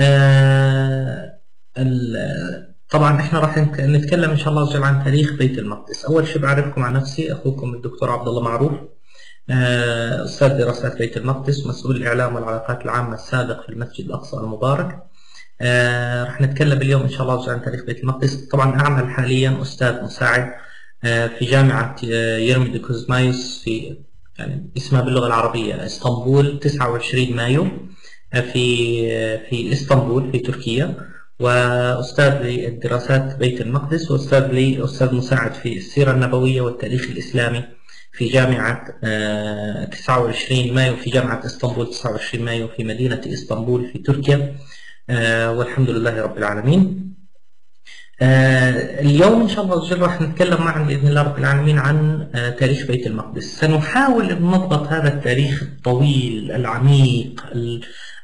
آه طبعا إحنا راح نتكلم إن شاء الله عن تاريخ بيت المقدس. أول شيء بعرفكم عن نفسي أخوكم الدكتور عبد الله معروف أستاذ دراسات بيت المقدس مسؤول الإعلام والعلاقات العامة السابق في المسجد الأقصى المبارك. آه رح نتكلم اليوم إن شاء الله عن تاريخ بيت المقدس. طبعا أعمل حاليا أستاذ مساعد آه في جامعة يرمي ديكوزمايوس في يعني اسمها باللغة العربية إسطنبول 29 مايو. في في إسطنبول في تركيا. وأستاذ للدراسات بيت المقدس وأستاذ لي أستاذ مساعد في السيرة النبوية والتاريخ الإسلامي في جامعة 29 مايو في جامعة إسطنبول 29 مايو في مدينة إسطنبول في تركيا. والحمد لله رب العالمين. اليوم إن شاء الله وجل راح نتكلم معا بإذن الله رب العالمين عن تاريخ بيت المقدس، سنحاول ان نضبط هذا التاريخ الطويل العميق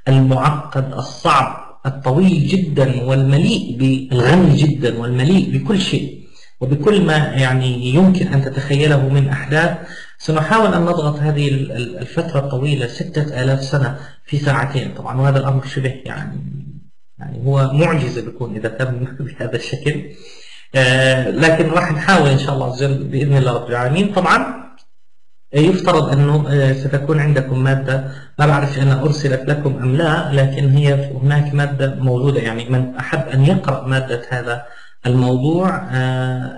المعقد الصعب الطويل جدا والمليء بالغني جدا والمليء بكل شيء وبكل ما يعني يمكن أن تتخيله من أحداث. سنحاول أن نضغط هذه الفترة الطويلة ستة آلاف سنة في ساعتين. طبعا وهذا الأمر شبه يعني يعني هو معجزة بيكون إذا تم بهذا الشكل. آه لكن راح نحاول إن شاء الله بإذن الله رب العالمين. طبعا يفترض أنه ستكون عندكم مادة ما بعرف أنا أرسلت لكم أم لا لكن هي هناك مادة موجودة. يعني من أحب أن يقرأ مادة هذا الموضوع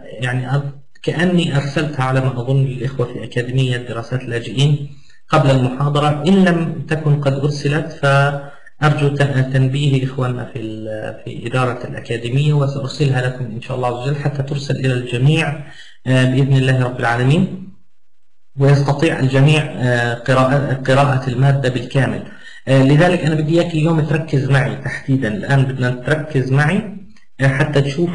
يعني كأني أرسلتها على ما أظن للإخوة في أكاديمية دراسات اللاجئين قبل المحاضرة. إن لم تكن قد أرسلت فأرجو تنبيه إخواننا في في إدارة الأكاديمية وسأرسلها لكم إن شاء الله عز وجل حتى ترسل إلى الجميع بإذن الله رب العالمين. ويستطيع الجميع قراءة, قراءة المادة بالكامل. لذلك أنا بدي إياك اليوم تركز معي تحديدا. الآن بدنا تركز معي حتى تشوف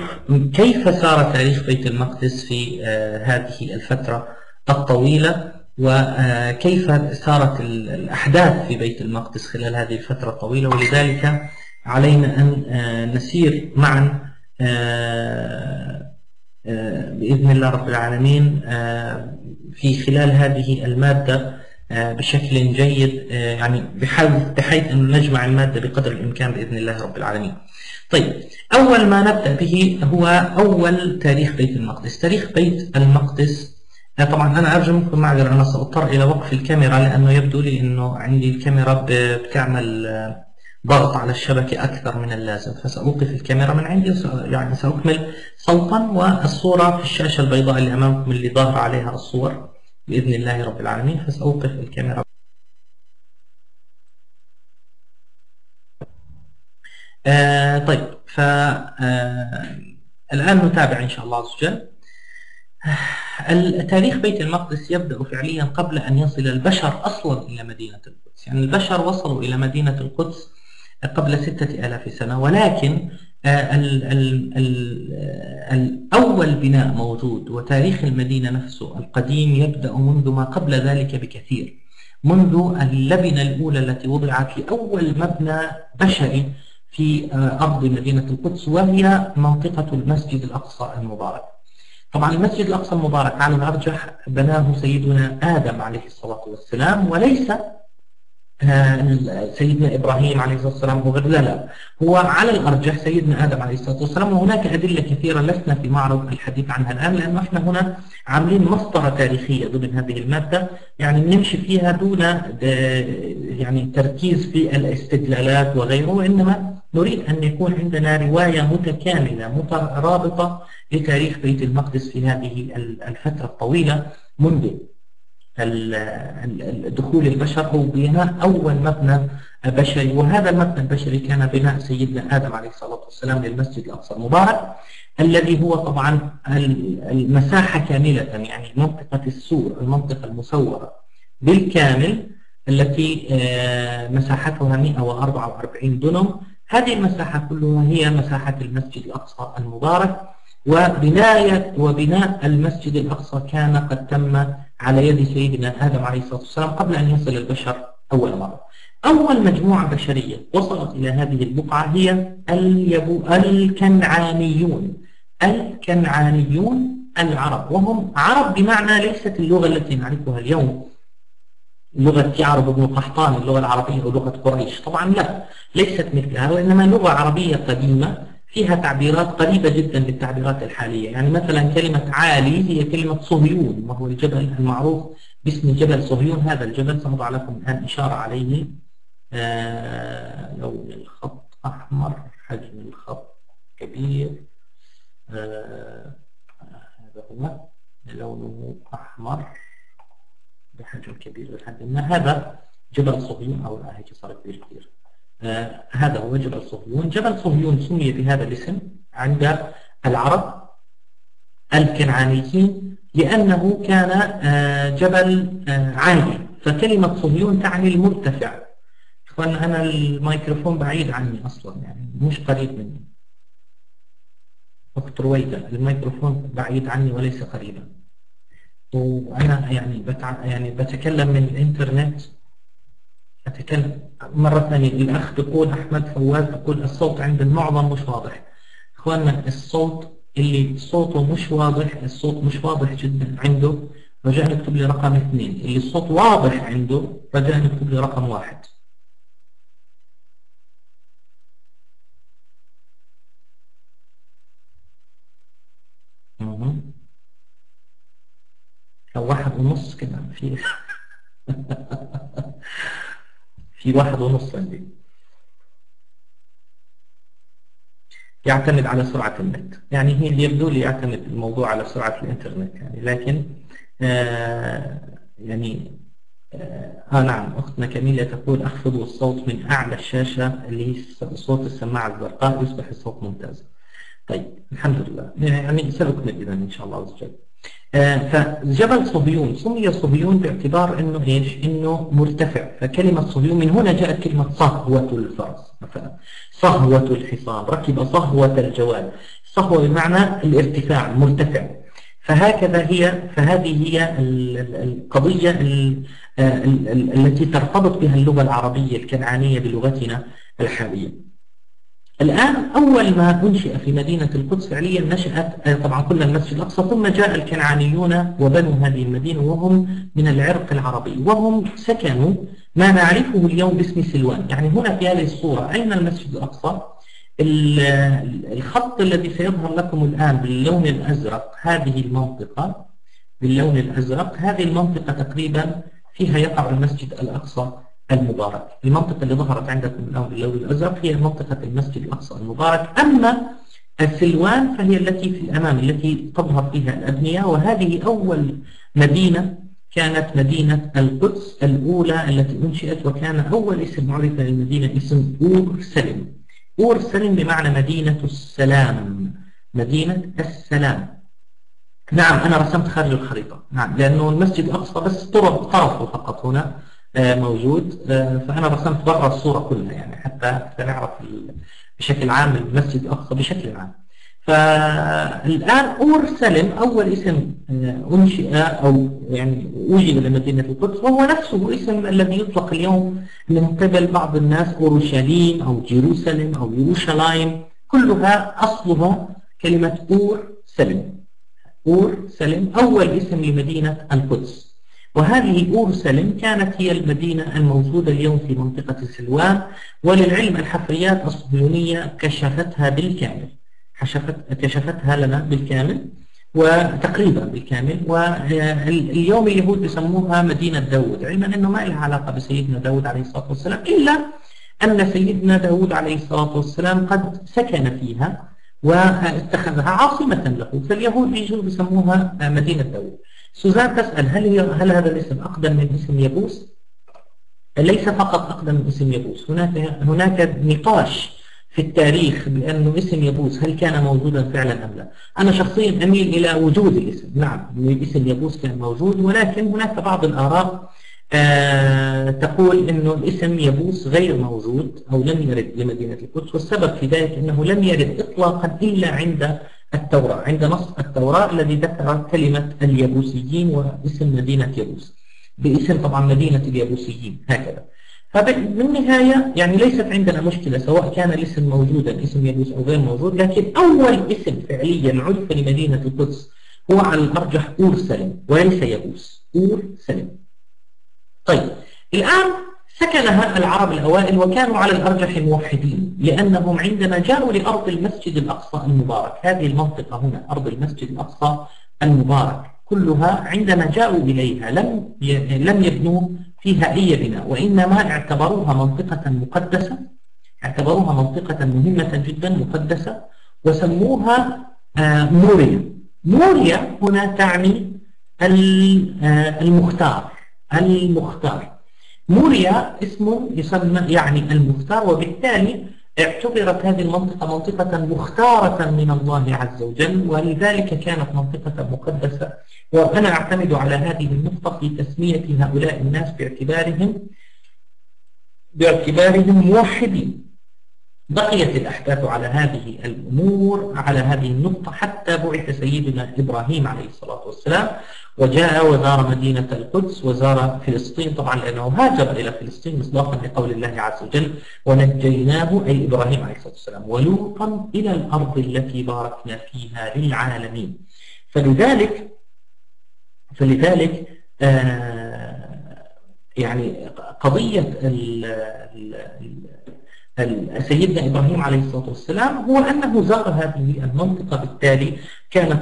كيف سار تاريخ بيت المقدس في هذه الفترة الطويلة وكيف سارت الأحداث في بيت المقدس خلال هذه الفترة الطويلة. ولذلك علينا أن نسير معا بإذن الله رب العالمين في خلال هذه المادة بشكل جيد يعني بحيث أن نجمع المادة بقدر الإمكان بإذن الله رب العالمين. طيب أول ما نبدأ به هو أول تاريخ بيت المقدس. تاريخ بيت المقدس طبعا أنا أرجو منكم معذرة أنا سأضطر إلى وقف الكاميرا لأنه يبدو لي أنه عندي الكاميرا بتعمل ضغط على الشبكة أكثر من اللازم. فسأوقف الكاميرا من عندي يعني سأكمل صوتا والصورة في الشاشة البيضاء اللي أمامكم اللي ظاهر عليها الصور بإذن الله رب العالمين. فسأوقف الكاميرا. آه طيب فالآن آه نتابع إن شاء الله عز وجل. تاريخ بيت المقدس يبدأ فعليا قبل أن يصل البشر أصلا إلى مدينة القدس. يعني البشر وصلوا إلى مدينة القدس قبل ستة آلاف سنة ولكن ال ال ال أول بناء موجود وتاريخ المدينة نفسه القديم يبدأ منذ ما قبل ذلك بكثير. منذ اللبنة الأولى التي وضعت لأول مبنى بشري في أرض مدينة القدس وهي منطقة المسجد الأقصى المبارك. طبعا المسجد الأقصى المبارك على الأرجح بناه سيدنا آدم عليه الصلاة والسلام وليس سيدنا إبراهيم عليه الصلاة والسلام هو لا لا. هو على الأرجح سيدنا آدم عليه الصلاة والسلام وهناك أدلة كثيرة لسنا في معرض الحديث عنها الآن لأنه إحنا هنا عاملين مسطرة تاريخية ضمن هذه المادة يعني بنمشي فيها دون يعني تركيز في الاستدلالات وغيره وإنما نريد أن يكون عندنا رواية متكاملة مترابطة لتاريخ بيت المقدس في هذه الفترة الطويلة منذ دخول البشر هو بناء أول مبنى بشري. وهذا المبنى البشري كان بناء سيدنا آدم عليه الصلاة والسلام للمسجد الأقصى المبارك الذي هو طبعا المساحة كاملة يعني منطقة السور المنطقة المسورة بالكامل التي مساحتها 144 دنم هذه المساحة كلها هي مساحة المسجد الأقصى المبارك. وبناية وبناء المسجد الأقصى كان قد تم على يد سيدنا آدم عليه الصلاة والسلام قبل أن يصل البشر أول مرة. أول مجموعة بشرية وصلت إلى هذه البقعة هي اليبو الكنعانيون. الكنعانيون العرب. وهم عرب بمعنى ليست اللغة التي نعرفها اليوم. لغة يعرب بن قحطان اللغة العربية أو لغة قريش. طبعا لا ليست مثلها وإنما لغة عربية قديمة. فيها تعبيرات قريبة جدا للتعبيرات الحالية. يعني مثلا كلمة عالي هي كلمة صهيون وهو الجبل المعروف باسم جبل صهيون. هذا الجبل سنضع لكم الآن إشارة عليه. آه لون الخط أحمر حجم الخط كبير. آه هذا هو. لونه أحمر بحجم كبير لحد ما. هذا جبل صهيون أو هيك صار كبير هذا هو جبل صهيون. جبل صهيون سمي بهذا الاسم عند العرب الكنعانيين لأنه كان آه جبل آه عالي. فكلمة صهيون تعني المرتفع. إخوان أنا الميكروفون بعيد عني أصلا يعني مش قريب مني. أخت رويدة الميكروفون بعيد عني وليس قريبا. وأنا يعني. يعني بتكلم من الإنترنت. أتكلم مرة ثانية. الأخ بيقول أحمد فواز بيقول الصوت عند المعظم مش واضح. إخواننا الصوت اللي صوته مش واضح الصوت مش واضح جدا عنده. رجاء نكتب لي رقم اثنين. اللي الصوت واضح عنده رجاء نكتب لي رقم واحد. لو واحد ونص كده في في واحد ونص عندي. يعتمد على سرعة النت. يعني هي يبدو لي يعتمد الموضوع على سرعة الإنترنت يعني. لكن آه يعني آه, آه نعم أختنا كميلة تقول أخفض الصوت من أعلى الشاشة اللي هي صوت السماعة الزرقاء يصبح الصوت ممتاز. طيب الحمد لله. يعني سأكمل إذا إن شاء الله عز وجل. فجبل صهيون سمي صهيون باعتبار إنه إيش؟ إنه مرتفع. فكلمة صهيون من هنا جاءت كلمة صهوة الفرس مثلا. صهوة الحصان ركب صهوة الجواد صهوة بمعنى الارتفاع مرتفع. فهكذا هي فهذه هي القضية آه، التي ترتبط بها اللغة العربية الكنعانية بلغتنا الحالية. الآن أول ما أنشئ في مدينة القدس فعليا نشأت آه، طبعا كل المسجد الأقصى ثم جاء الكنعانيون وبنوا هذه المدينة وهم من العرق العربي وهم سكنوا ما نعرفه اليوم باسم سلوان. يعني هنا في هذه الصورة أين المسجد الأقصى؟ الخط الذي سيظهر لكم الآن باللون الأزرق هذه المنطقة باللون الأزرق. هذه المنطقة تقريبا فيها يقع المسجد الأقصى. المبارك. المنطقة اللي ظهرت عندكم الآن باللون الأزرق هي منطقة المسجد الأقصى المبارك. أما السلوان فهي التي في الأمام التي تظهر فيها الأبنية وهذه أول مدينة كانت مدينة القدس الأولى التي أنشئت وكان أول اسم عرف للمدينة اسم أور سلم أور سلم بمعنى مدينة السلام مدينة السلام. نعم أنا رسمت خارج الخريطة. نعم لأنه المسجد الأقصى بس طرفه فقط هنا. موجود. آه، فأنا رسمت برا الصورة كلها يعني حتى حتى نعرف بشكل عام المسجد الأقصى بشكل عام. فالآن أور سلم أول اسم آه، أنشئ أو يعني وجد لمدينة القدس وهو نفسه اسم الذي يطلق اليوم من قبل بعض الناس أورشليم أو Jerusalem أو يروشلايم. كلها أصلها كلمة أور سلم أور سلم أول اسم لمدينة القدس. وهذه أورسلم كانت هي المدينة الموجودة اليوم في منطقة سلوان وللعلم الحفريات الصهيونية كشفتها بالكامل. كشفتها لنا بالكامل وتقريبا بالكامل واليوم اليهود بيسموها مدينة داود علما أنه ما لها علاقة بسيدنا داود عليه الصلاة والسلام إلا أن سيدنا داود عليه الصلاة والسلام قد سكن فيها واتخذها عاصمة له. فاليهود بيجوا بيسموها مدينة داود سوزان تسأل هل هي هل هذا الاسم أقدم من اسم يبوس؟ ليس فقط أقدم من اسم يبوس هناك هناك نقاش في التاريخ بأنه اسم يبوس هل كان موجودا فعلا أم لا؟ أنا شخصيا أميل إلى وجود الاسم. نعم اسم يبوس كان موجود ولكن هناك بعض الآراء آه تقول أنه الاسم يبوس غير موجود أو لم يرد لمدينة القدس والسبب في ذلك أنه لم يرد إطلاقا إلا عند التوراة. عند نص التوراة الذي ذكر كلمة اليبوسيين واسم مدينة يبوس باسم طبعا مدينة اليبوسيين هكذا. فبالنهاية يعني ليست عندنا مشكلة سواء كان الاسم موجودا اسم يبوس أو غير موجود لكن أول اسم فعليا عرف لمدينة القدس هو على الأرجح أور سلم وليس يبوس أور سلم طيب الآن سكنها العرب الأوائل وكانوا على الأرجح موحدين لأنهم عندما جاءوا لأرض المسجد الأقصى المبارك هذه المنطقة هنا أرض المسجد الأقصى المبارك كلها عندما جاءوا إليها لم لم يبنوا فيها أي بناء وإنما اعتبروها منطقة مقدسة اعتبروها منطقة مهمة جدا مقدسة وسموها آه، موريا. موريا هنا تعني آه، المختار المختار. موريا اسم يسمى يعني المختار وبالتالي اعتبرت هذه المنطقة منطقة مختارة من الله عز وجل ولذلك كانت منطقة مقدسة. وأنا أعتمد على هذه النقطة في تسمية هؤلاء الناس باعتبارهم باعتبارهم موحدين. بقيت الأحداث على هذه الأمور على هذه النقطة حتى بعث سيدنا إبراهيم عليه الصلاة والسلام وجاء وزار مدينة القدس وزار فلسطين. طبعا لأنه هاجر إلى فلسطين مصداقا لقول الله عز وجل ونجيناه أي إبراهيم عليه الصلاة والسلام ولوطا إلى الأرض التي باركنا فيها للعالمين. فلذلك فلذلك آه يعني قضية ال ال سيدنا إبراهيم عليه الصلاة والسلام هو أنه زار هذه المنطقة بالتالي كانت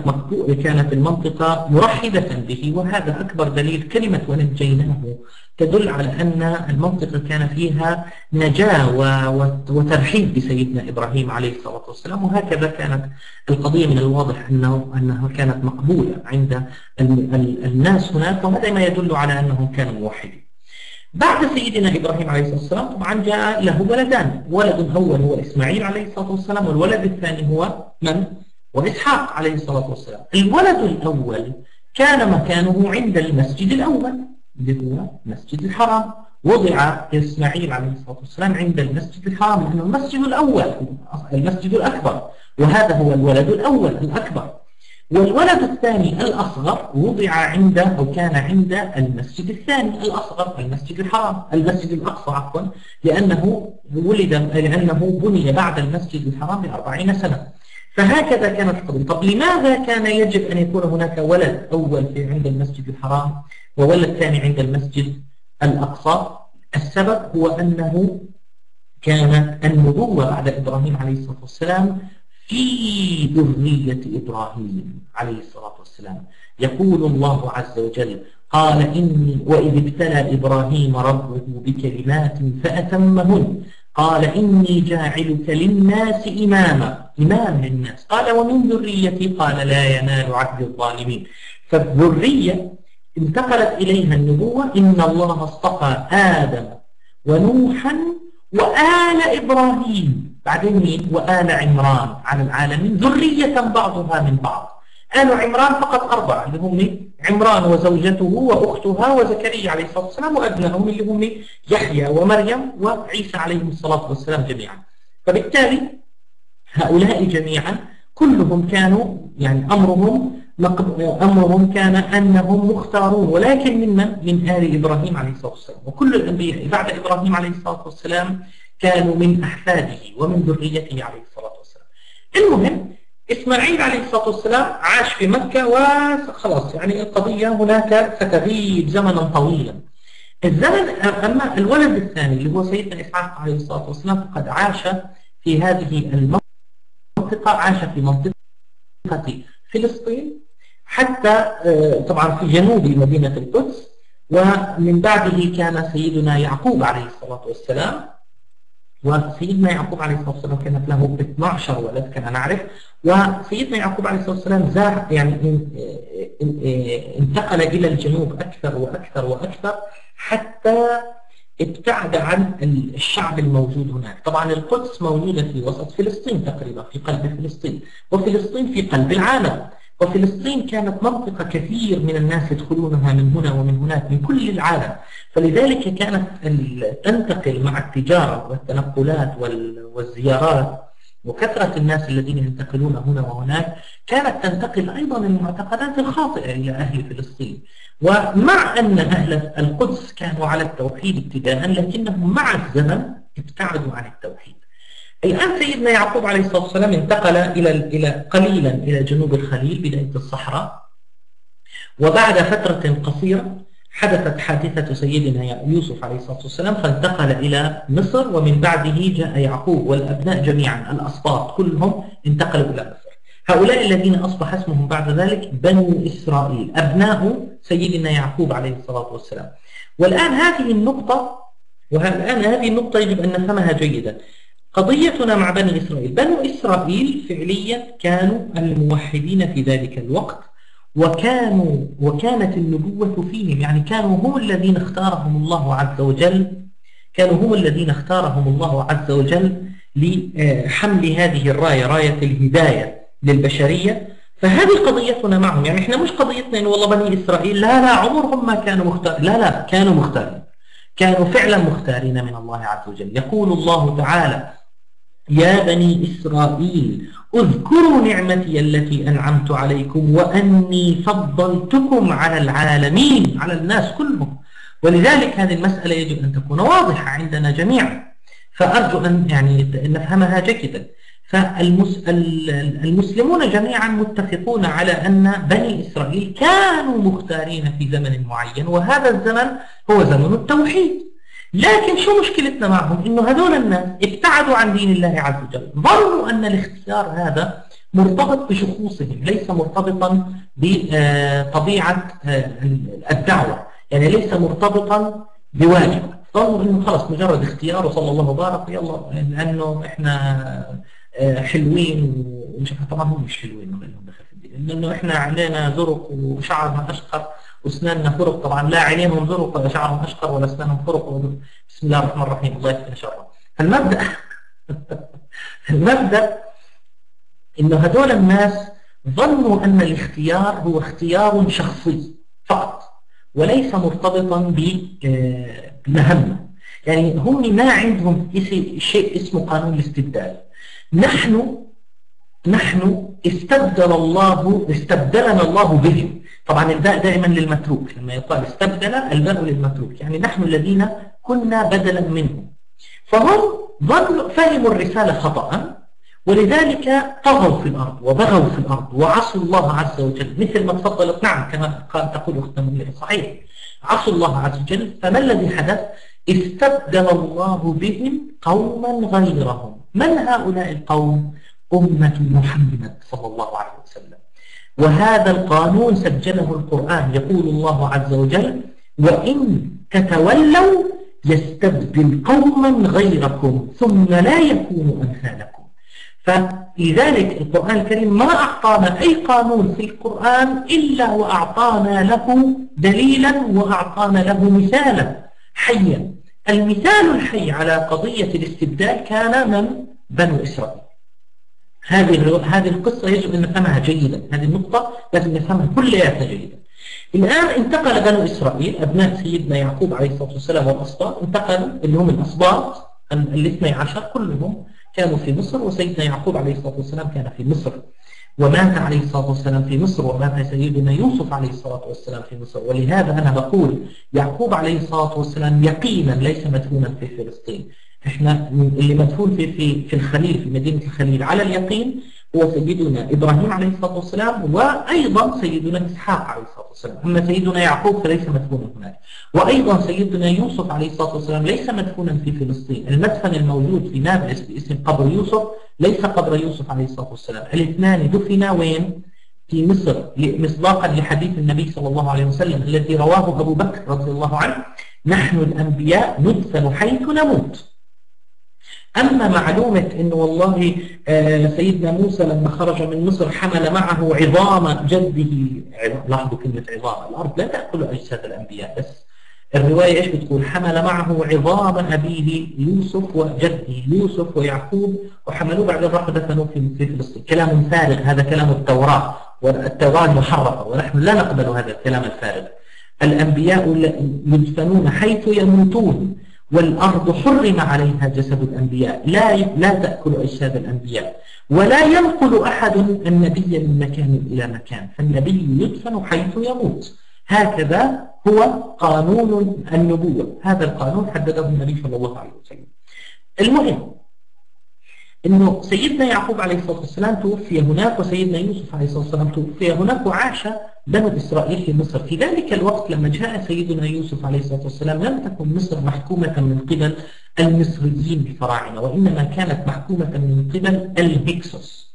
كانت المنطقة مرحبة به وهذا أكبر دليل كلمة ونجيناه تدل على أن المنطقة كان فيها نجاة وترحيب بسيدنا إبراهيم عليه الصلاة والسلام وهكذا كانت القضية من الواضح أنه أنها كانت مقبولة عند الناس هناك وهذا ما يدل على أنهم كانوا موحدين. بعد سيدنا إبراهيم عليه الصلاة والسلام طبعا جاء له ولدان ولد أول هو إسماعيل عليه الصلاة والسلام والولد الثاني هو من؟ وإسحاق عليه الصلاة والسلام. الولد الأول كان مكانه عند المسجد الأول اللي هو مسجد الحرام. وضع إسماعيل عليه الصلاة والسلام عند المسجد الحرام لأنه المسجد الأول المسجد الأكبر. وهذا هو الولد الأول الأكبر. والولد الثاني الأصغر وضع عند أو كان عند المسجد الثاني الأصغر المسجد الحرام المسجد الأقصى عفوا لأنه ولد لأنه بني بعد المسجد الحرام بأربعين سنة. فهكذا كانت القضية طب لماذا كان يجب أن يكون هناك ولد أول في عند المسجد الحرام وولد ثاني عند المسجد الأقصى؟ السبب هو أنه كانت النبوة بعد إبراهيم عليه الصلاة والسلام في ذرية إبراهيم عليه الصلاة والسلام. يقول الله عز وجل قال إني وإذ ابتلى إبراهيم ربه بكلمات فأتمهن. قال إني جاعلك للناس إماما إمام للناس. قال ومن ذريتي؟ قال لا ينال عهد الظالمين. فالذرية انتقلت إليها النبوة إن الله اصطفى آدم ونوحا وآل إبراهيم. بعدين مين وآل عمران على العالمين ذرية بعضها من بعض. آل عمران فقط أربعة اللي هم عمران وزوجته وأختها وزكريا عليه الصلاة والسلام وأبنائهم اللي هم يحيى ومريم وعيسى عليهم الصلاة والسلام جميعا. فبالتالي هؤلاء جميعا كلهم كانوا يعني أمرهم أمرهم كان أنهم مختارون ولكن ممن؟ من آل إبراهيم عليه الصلاة والسلام. وكل الأنبياء بعد إبراهيم عليه الصلاة والسلام كانوا من أحفاده ومن ذريته عليه الصلاة والسلام. المهم إسماعيل عليه الصلاة والسلام عاش في مكة وخلاص يعني القضية هناك ستغيب زمنا طويلا. الزمن أما الولد الثاني اللي هو سيدنا إسحاق عليه الصلاة والسلام فقد عاش في هذه المنطقة عاش في منطقة فلسطين حتى آه، طبعا في جنوب مدينة القدس ومن بعده كان سيدنا يعقوب عليه الصلاة والسلام. وسيدنا يعقوب عليه الصلاة والسلام كانت له 12 ولد كما نعرف وسيدنا يعقوب عليه الصلاة والسلام زار يعني انتقل إلى الجنوب أكثر وأكثر وأكثر حتى ابتعد عن الشعب الموجود هناك. طبعا القدس موجودة في وسط فلسطين تقريبا في قلب فلسطين وفلسطين في قلب العالم. وفلسطين كانت منطقة كثير من الناس يدخلونها من هنا ومن هناك من كل العالم. فلذلك كانت تنتقل مع التجارة والتنقلات والزيارات وكثرة الناس الذين ينتقلون هنا وهناك كانت تنتقل أيضا المعتقدات الخاطئة إلى أهل فلسطين. ومع أن أهل القدس كانوا على التوحيد ابتداء لكنهم مع الزمن ابتعدوا عن التوحيد. الآن سيدنا يعقوب عليه الصلاة والسلام انتقل إلى إلى قليلا إلى جنوب الخليل بداية الصحراء وبعد فترة قصيرة حدثت حادثة سيدنا يوسف عليه الصلاة والسلام فانتقل إلى مصر ومن بعده جاء يعقوب والأبناء جميعا الأسباط كلهم انتقلوا إلى مصر. هؤلاء الذين أصبح اسمهم بعد ذلك بنو إسرائيل أبناء سيدنا يعقوب عليه الصلاة والسلام. والآن هذه النقطة والآن هذه النقطة يجب أن نفهمها جيدا. قضيتنا مع بني إسرائيل. بنو إسرائيل فعليا كانوا الموحدين في ذلك الوقت وكانوا وكانت النبوة فيهم يعني كانوا هم الذين اختارهم الله عز وجل كانوا هم الذين اختارهم الله عز وجل لحمل هذه الراية راية الهداية للبشرية. فهذه قضيتنا معهم يعني إحنا مش قضيتنا ان والله بني إسرائيل لا لا عمرهم ما كانوا مختارين لا لا كانوا مختارين كانوا فعلا مختارين من الله عز وجل. يقول الله تعالى يا بني إسرائيل اذكروا نعمتي التي أنعمت عليكم وأني فضلتكم على العالمين على الناس كلهم. ولذلك هذه المسألة يجب أن تكون واضحة عندنا جميعا. فأرجو أن يعني نفهمها جيدا. فالمسلمون جميعا متفقون على أن بني إسرائيل كانوا مختارين في زمن معين وهذا الزمن هو زمن التوحيد. لكن شو مشكلتنا معهم؟ إنه هذول الناس ابتعدوا عن دين الله عز وجل. ظنوا أن الاختيار هذا مرتبط بشخوصهم ليس مرتبطا بطبيعة آه، الدعوة. يعني ليس مرتبطا بواجب. ظنوا إنه خلص مجرد اختيار وصلى الله وبارك يلا لأنه إحنا آه، حلوين ومش طبعا هم مش حلوين لأنه إحنا علينا زرق وشعرنا أشقر وأسناننا فرق. طبعا لا عينيهم زرق ولا شعرهم أشقر ولا أسنانهم فرق. بسم الله الرحمن الرحيم. الله يكفينا شره المبدأ المبدأ إنه هذول الناس ظنوا أن الاختيار هو اختيار شخصي فقط وليس مرتبطا بمهمة. يعني هم ما عندهم شيء اسمه قانون الاستبدال. نحن نحن استبدل الله استبدلنا الله بهم. طبعا الباء دائما للمتروك لما يقال استبدل الباء للمتروك يعني نحن الذين كنا بدلا منهم. فهم ظنوا فهموا الرسالة خطأ ولذلك طغوا في الأرض وبغوا في الأرض وعصوا الله عز وجل. مثل ما تفضلت نعم كما قال تقول أختنا منيرة صحيح. عصوا الله عز وجل فما الذي حدث؟ استبدل الله بهم قوما غيرهم. من هؤلاء القوم؟ أمة محمد صلى الله عليه وسلم. وهذا القانون سجله القرآن يقول الله عز وجل وإن تتولوا يستبدل قوما غيركم ثم لا يكونوا أمثالكم. فلذلك القرآن الكريم ما أعطانا أي قانون في القرآن إلا وأعطانا له دليلا وأعطانا له مثالا حيا. المثال الحي على قضية الاستبدال كان من بنو إسرائيل. هذه هذه القصة يجب أن نفهمها جيدا هذه النقطة لازم نفهمها كلياتها جيدا. الآن انتقل بنو إسرائيل أبناء سيدنا يعقوب عليه الصلاة والسلام والأسباط انتقلوا اللي هم الأسباط الاثني عشر كلهم كانوا في مصر وسيدنا يعقوب عليه الصلاة والسلام كان في مصر. ومات عليه الصلاة والسلام في مصر ومات سيدنا يوسف عليه الصلاة والسلام في مصر. ولهذا أنا بقول يعقوب عليه الصلاة والسلام يقينا ليس مدفونا في فلسطين. إحنا اللي مدفون في في في الخليل في مدينة الخليل على اليقين هو سيدنا إبراهيم عليه الصلاة والسلام وأيضا سيدنا إسحاق عليه الصلاة والسلام. أما سيدنا يعقوب فليس مدفونا هناك. وأيضا سيدنا يوسف عليه الصلاة والسلام ليس مدفونا في فلسطين. المدفن الموجود في نابلس باسم قبر يوسف ليس قبر يوسف عليه الصلاة والسلام. الاثنان دفنا وين؟ في مصر مصداقا لحديث النبي صلى الله عليه وسلم الذي رواه أبو بكر رضي الله عنه. نحن الأنبياء ندفن حيث نموت. أما معلومة أنه والله آه، سيدنا موسى لما خرج من مصر حمل معه عظام جده. لاحظوا كلمة عظام. الأرض لا تأكل أجساد الأنبياء بس. الرواية إيش بتقول؟ حمل معه عظام أبيه يوسف وجده يوسف ويعقوب وحملوه بعد راحوا دفنوه في فلسطين. كلام فارغ هذا كلام التوراة. والتوراة محرفة ونحن لا نقبل هذا الكلام الفارغ. الأنبياء يدفنون حيث يموتون. والأرض حرم عليها جسد الأنبياء. لا لا تأكل أجساد الأنبياء. ولا ينقل أحد النبي من مكان إلى مكان. فالنبي يدفن حيث يموت. هكذا هو قانون النبوة. هذا القانون حدده النبي صلى الله عليه وسلم. المهم إنه سيدنا يعقوب عليه الصلاة والسلام توفي هناك وسيدنا يوسف عليه الصلاة والسلام توفي هناك وعاش بنو إسرائيل في مصر. في ذلك الوقت لما جاء سيدنا يوسف عليه الصلاة والسلام لم تكن مصر محكومة من قبل المصريين الفراعنة وإنما كانت محكومة من قبل الهكسوس.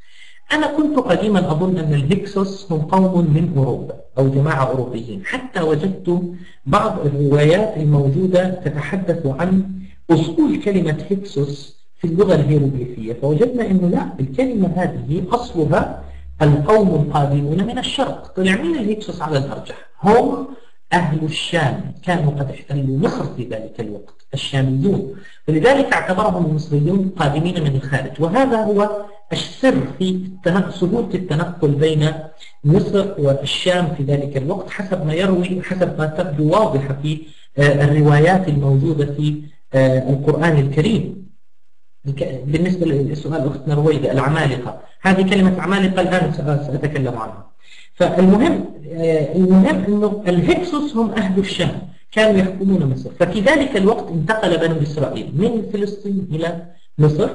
أنا كنت قديما أظن أن الهكسوس هم قوم من أوروبا أو جماعة أوروبيين. حتى وجدت بعض الروايات الموجودة تتحدث عن أصول كلمة هكسوس في اللغة الهيروغليفية فوجدنا أنه لا الكلمة هذه أصلها القوم القادمون من الشرق. طلع مين الهكسوس على الأرجح؟ هم أهل الشام. كانوا قد احتلوا مصر في ذلك الوقت الشاميون. ولذلك اعتبرهم المصريون قادمين من الخارج. وهذا هو السر في سهولة التنقل بين مصر والشام في ذلك الوقت حسب ما يروي حسب ما تبدو واضحة في آه، الروايات الموجودة في آه، القرآن الكريم. بالنسبة لسؤال أختنا رويدة العمالقة. هذه كلمة عمالقة الآن سأتكلم عنها. فالمهم آه، المهم أنه الهكسوس هم أهل الشام. كانوا يحكمون مصر. ففي ذلك الوقت انتقل بنو إسرائيل من فلسطين إلى مصر.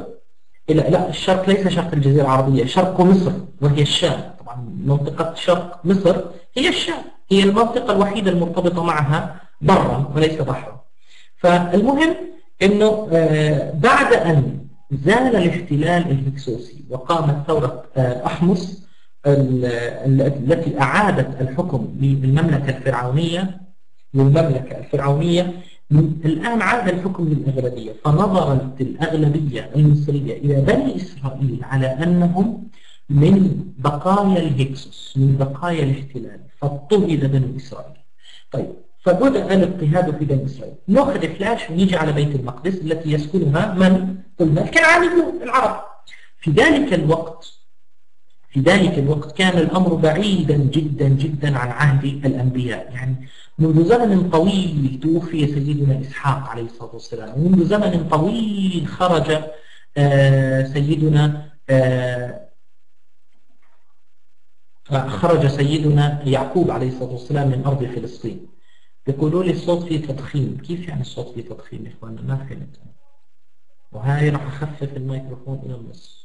إلى لا الشرق ليس شرق الجزيرة العربية شرق مصر وهي الشام. طبعا منطقة شرق مصر هي الشام. هي المنطقة الوحيدة المرتبطة معها برا وليس بحرا. فالمهم أنه آه، بعد أن زال الاحتلال الهكسوسي وقامت ثورة آه، أحمس التي أعادت الحكم للمملكة الفرعونية للمملكة الفرعونية الآن عاد الحكم للأغلبية. فنظرت الأغلبية المصرية إلى بني إسرائيل على أنهم من بقايا الهكسوس من بقايا الاحتلال. فاضطهد بنو إسرائيل. طيب فبدأ الاضطهاد في بني إسرائيل. نأخذ فلاش ونيجي على بيت المقدس التي يسكنها من؟ قلنا الكنعانيون العرب. في ذلك الوقت في ذلك الوقت كان الأمر بعيدا جدا جدا عن عهد الأنبياء. يعني منذ زمن طويل توفي سيدنا إسحاق عليه الصلاة والسلام. ومنذ زمن طويل خرج آه، سيدنا آه، خرج سيدنا يعقوب عليه الصلاة والسلام من أرض فلسطين. يقولوا لي الصوت فيه تضخيم كيف يعني الصوت فيه تضخيم يا إخوانا ما فهمت. وهاي راح أخفف الميكروفون إلى النص.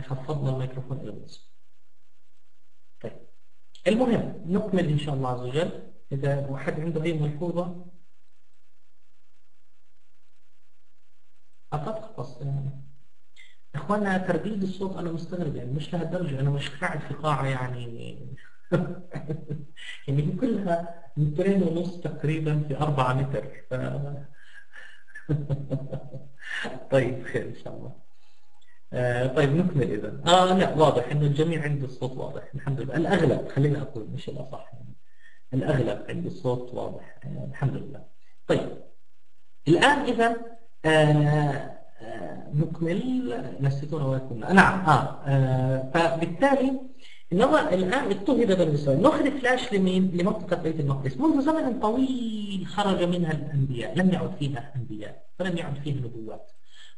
خفضنا الميكروفون إلى النص. طيب. المهم نكمل إن شاء الله عز وجل. إذا واحد عنده أي ملحوظة أعتقد خلاص. إخواننا ترديد الصوت أنا مستغرب يعني مش لهالدرجة. أنا مش قاعد في قاعة يعني يعني كلها مترين ونص تقريبا في أربعة متر. ف... طيب خير إن شاء الله. آه طيب نكمل إذا آه لا واضح إنه الجميع عنده الصوت واضح. الحمد لله. الأغلب خلينا أقول مش الأصح يعني. الأغلب عنده الصوت واضح. آه الحمد لله. طيب الآن إذا آه آه نكمل. نسيتونا ويكون نعم آه, آه فبالتالي إنما الآن اضطهد بني إسرائيل نخرج فلاش لمين؟ لمنطقة بيت المقدس. منذ زمن طويل خرج منها الأنبياء لم يعد فيها أنبياء ولم يعد فيها نبوات.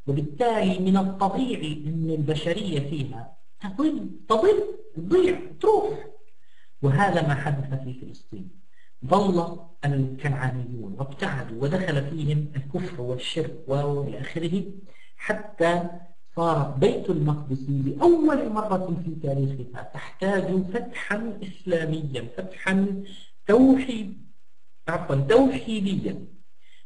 وبالتالي من الطبيعي أن البشرية فيها تضل تضل تضيع تروح. وهذا ما حدث في فلسطين. ظل الكنعانيون وابتعدوا ودخل فيهم الكفر والشرك وإلى آخره حتى صار بيت المقدس لأول مرة في تاريخها. تحتاج فتحا إسلاميا فتحا توحيد عفوا توحيديا.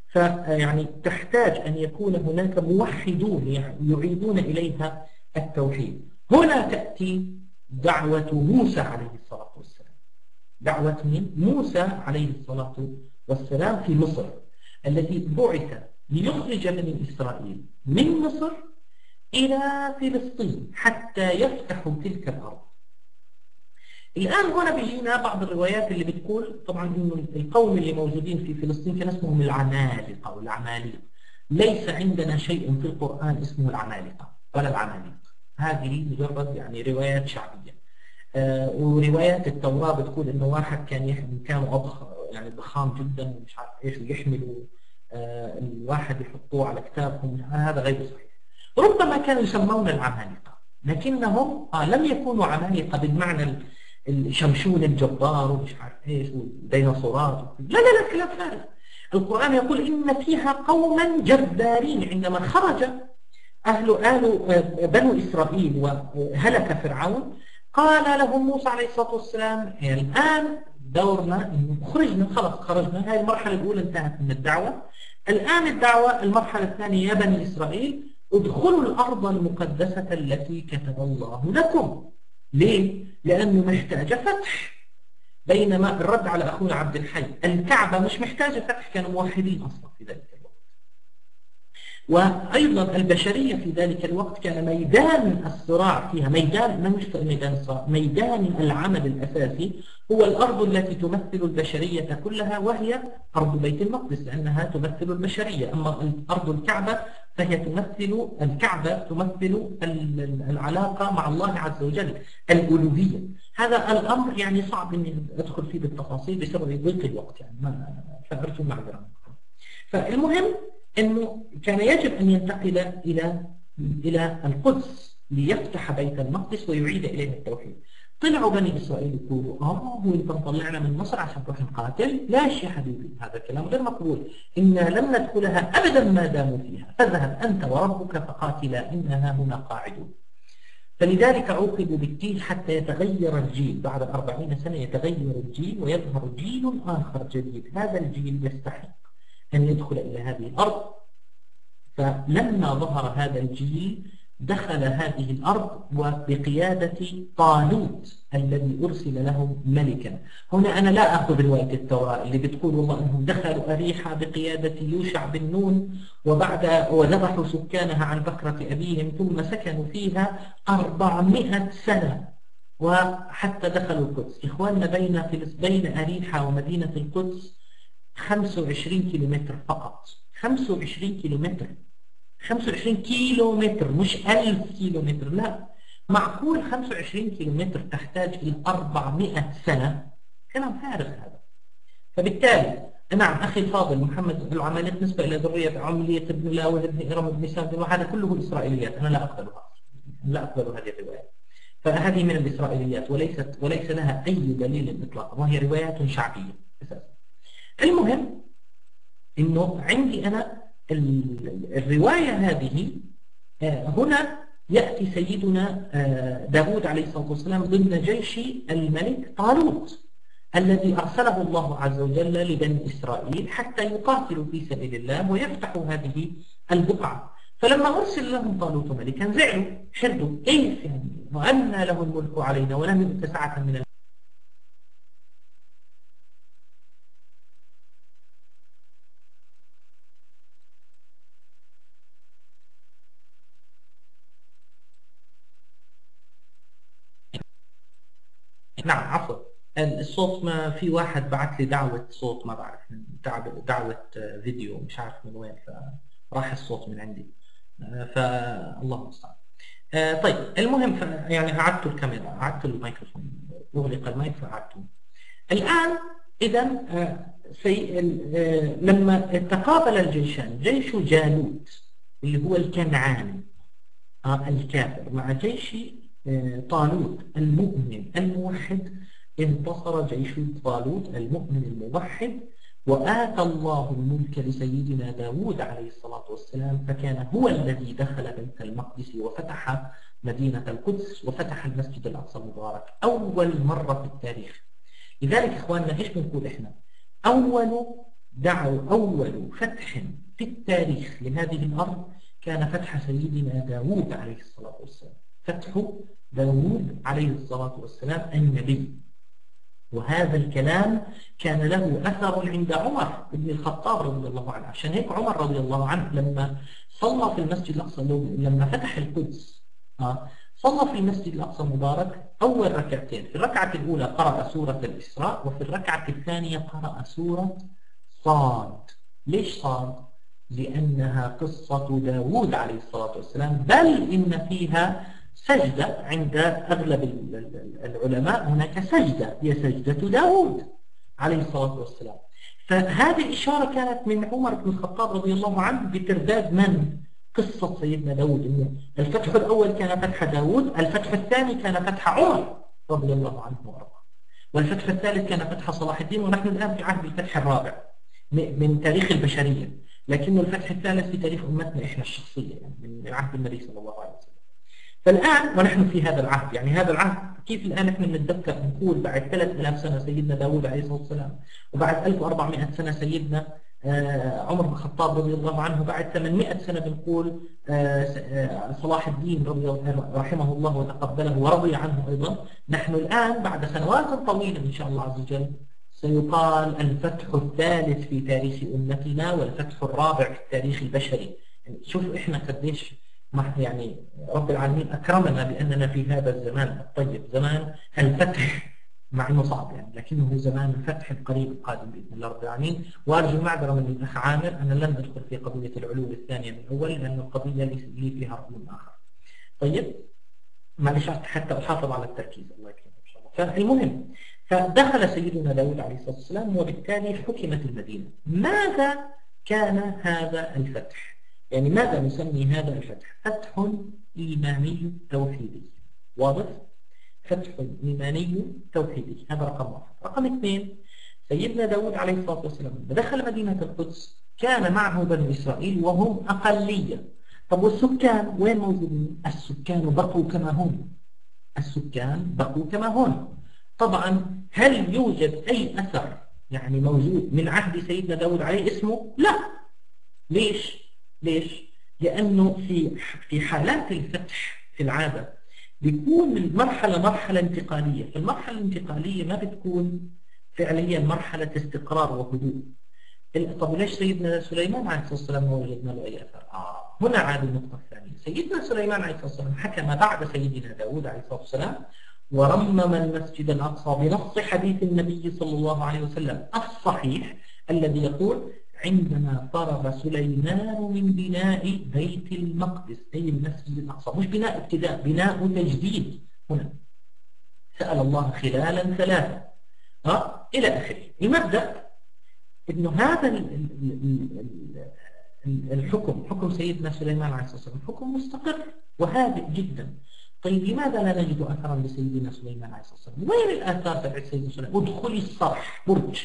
فيعني تحتاج أن يكون هناك موحدون يعني يعيدون إليها التوحيد. هنا تأتي دعوة موسى عليه الصلاة والسلام. دعوة من؟ موسى عليه الصلاة والسلام في مصر الذي بعث ليخرج من إسرائيل. من مصر؟ إلى فلسطين حتى يفتحوا تلك الأرض. الآن هنا بيجينا بعض الروايات اللي بتقول طبعا إنه القوم اللي موجودين في فلسطين كان اسمهم العمالقة أو العماليق. ليس عندنا شيء في القرآن اسمه العمالقة ولا العماليق. هذه مجرد يعني روايات شعبية. آه وروايات التوراة بتقول إنه واحد كان يحمل كانوا أضخ يعني ضخام جدا ومش عارف إيش ويحملوا آه الواحد يحطوه على كتابهم. هذا غير صحيح. ربما كانوا يسمون العمالقة لكنهم آه لم يكونوا عمالقة بالمعنى الشمشون الجبار ومش عارف إيش وديناصورات لا لا لا كلام فارغ القرآن يقول إن فيها قوما جبارين عندما خرج أهل آل بنو إسرائيل وهلك فرعون. قال لهم موسى عليه الصلاة والسلام الآن دورنا خرجنا خلاص خرجنا هاي المرحلة الأولى انتهت من الدعوة. الآن الدعوة المرحلة الثانية يا بني إسرائيل ادخلوا الأرض المقدسة التي كتب الله لكم. ليه؟ لأنه محتاج فتح. بينما الرد على أخونا عبد الحي الكعبة مش محتاجة فتح كانوا موحدين أصلا في ذلك الوقت. وأيضا البشرية في ذلك الوقت كان ميدان الصراع فيها. ميدان ما مش ميدان الصراع ميدان العمل الأساسي هو الأرض التي تمثل البشرية كلها وهي أرض بيت المقدس لأنها تمثل البشرية. أما أرض الكعبة فهي تمثل الكعبة تمثل العلاقة مع الله عز وجل الألوهية. هذا الأمر يعني صعب أني أدخل فيه بالتفاصيل بسبب ضيق الوقت يعني ما فأرجو معذرة فالمهم أنه كان يجب أن ينتقل إلى إلى القدس ليفتح بيت المقدس ويعيد إليه التوحيد. طلعوا بني إسرائيل يقولوا آه هو أنت طلعنا من مصر عشان نروح نقاتل لاش يا حبيبي هذا الكلام غير مقبول. إنا لم ندخلها أبدا ما داموا فيها. فاذهب أنت وربك فقاتلا إنها هنا قاعدون. فلذلك عوقبوا بالتيه حتى يتغير الجيل. بعد أربعين سنة يتغير الجيل ويظهر جيل آخر جديد. هذا الجيل يستحق أن يدخل إلى هذه الأرض. فلما ظهر هذا الجيل دخل هذه الأرض وبقيادة طالوت الذي أرسل له ملكا. هنا أنا لا أخذ رواية التوراة اللي بتقول والله أنهم دخلوا أريحة بقيادة يوشع بن نون وبعد وذبحوا سكانها عن بكرة أبيهم ثم سكنوا فيها أربعمائة سنة وحتى دخلوا القدس. إخواننا بين بين أريحة ومدينة القدس 25 كيلومتر فقط 25 كيلومتر. 25 كيلو متر مش 1000 كيلو متر لا. معقول 25 كيلو متر تحتاج إلى 400 سنة؟ كلام فارغ هذا. فبالتالي نعم أخي الفاضل محمد العملية بالنسبة إلى ذرية عملية ابن لاول ابن إرم ابن سعد وهذا كله إسرائيليات. أنا لا أقبلها لا أقبل هذه الروايات فهذه من الإسرائيليات وليست وليس لها أي دليل إطلاقا وهي روايات شعبية أساسا. المهم إنه عندي أنا الرواية هذه آه، هنا يأتي سيدنا آه، داود عليه الصلاة والسلام ضمن جيش الملك طالوت الذي أرسله الله عز وجل لبني إسرائيل حتى يقاتلوا في سبيل الله ويفتحوا هذه البقعة. فلما أرسل لهم طالوت ملكا زعلوا حردوا كيف يعني وأنى له الملك علينا ولم يؤت سعة من نعم عفوا. الصوت ما في واحد بعث لي دعوة صوت ما بعرف دعوة فيديو مش عارف من وين فراح الصوت من عندي. فالله المستعان. آه، طيب المهم يعني أعدت الكاميرا أعدت الميكروفون أغلق المايك فأعدته الآن إذا آه، آه، لما تقابل الجيشان جيش جالوت اللي هو الكنعاني الكافر مع جيش طالوت المؤمن الموحد انتصر جيش طالوت المؤمن الموحد وآتى الله الملك لسيدنا داود عليه الصلاة والسلام فكان هو الذي دخل بيت المقدس وفتح مدينة القدس وفتح المسجد الأقصى المبارك. أول مرة في التاريخ. لذلك إخواننا إيش بنقول إحنا؟ أول دعو أول فتح في التاريخ لهذه الأرض كان فتح سيدنا داود عليه الصلاة والسلام. فتح داود عليه الصلاة والسلام النبي. وهذا الكلام كان له أثر عند عمر بن الخطاب رضي الله عنه. عشان هيك عمر رضي الله عنه لما صلى في المسجد الأقصى لما فتح القدس آه، صلى في المسجد الأقصى المبارك أول ركعتين. في الركعة الأولى قرأ سورة الإسراء وفي الركعة الثانية قرأ سورة صاد. ليش صاد؟ لأنها قصة داود عليه الصلاة والسلام. بل إن فيها سجدة عند أغلب العلماء هناك سجدة هي سجدة داود عليه الصلاة والسلام. فهذه الإشارة كانت من عمر بن الخطاب رضي الله عنه بترداد من؟ قصة سيدنا داود. إنه الفتح الأول كان فتح داود الفتح الثاني كان فتح عمر رضي الله عنه وأرضاه. والفتح الثالث كان فتح صلاح الدين ونحن الآن في عهد الفتح الرابع من تاريخ البشرية. لكنه الفتح الثالث في تاريخ أمتنا إحنا الشخصية يعني من عهد النبي صلى الله عليه وسلم. فالآن ونحن في هذا العهد. يعني هذا العهد كيف الآن إحنا بنتذكر نقول بعد 3000 سنة سيدنا داوود عليه الصلاة والسلام وبعد 1400 سنة سيدنا آه، عمر بن الخطاب رضي الله عنه بعد 800 سنة بنقول آه، آه، صلاح الدين رضي رحمه الله وتقبله ورضي عنه أيضا. نحن الآن بعد سنوات طويلة إن شاء الله عز وجل سيقال الفتح الثالث في تاريخ أمتنا والفتح الرابع في التاريخ البشري. يعني شوف إحنا قديش يعني رب العالمين أكرمنا بأننا في هذا الزمان الطيب زمان الفتح مع إنه صعب يعني لكنه زمان الفتح القريب القادم بإذن الله رب العالمين وأرجو المعذره من الأخ عامر أنا لن ادخل في قضية العلو الثانية من أول لأن القضية لي فيها رقم آخر. طيب معلش حتى أحافظ على التركيز الله يكرمك إن شاء الله. فالمهم فدخل سيدنا داود عليه الصلاة والسلام وبالتالي حكمت المدينة. ماذا كان هذا الفتح؟ يعني ماذا نسمي هذا الفتح؟ فتح إيماني توحيدي. واضح؟ فتح إيماني توحيدي. هذا رقم واحد. رقم اثنين سيدنا داود عليه الصلاة والسلام دخل مدينة القدس كان معه بني إسرائيل وهم أقلية. طب والسكان؟ وين موجودين؟ السكان بقوا كما هم. السكان بقوا كما هم. طبعا هل يوجد أي أثر يعني موجود من عهد سيدنا داود عليه اسمه؟ لا. ليش؟ ليش؟ لأنه في في حالات الفتح في العادة بيكون المرحلة مرحلة انتقالية فالمرحلة الانتقالية ما بتكون فعليا مرحلة استقرار وهدوء. طب ليش سيدنا سليمان عليه الصلاة والسلام ما وجدنا له أي أثر؟ آه هنا عاد النقطة الثانية. سيدنا سليمان عليه الصلاة والسلام حكم بعد سيدنا داود عليه الصلاة والسلام ورمم المسجد الأقصى بنص حديث النبي صلى الله عليه وسلم الصحيح الذي يقول عندما فرغ سليمان من بناء بيت المقدس أي المسجد الأقصى. مش بناء ابتداء بناء تجديد. هنا سأل الله خلالا ثلاثة. ها إلى آخره. المبدأ أنه هذا الحكم حكم سيدنا سليمان عليه الصلاة والسلام حكم مستقر وهادئ جدا. طيب لماذا لا نجد أثرا لسيدنا سليمان عليه الصلاة والسلام؟ وين الآثار تبع سيدنا سليمان؟ ادخلي الصرح برج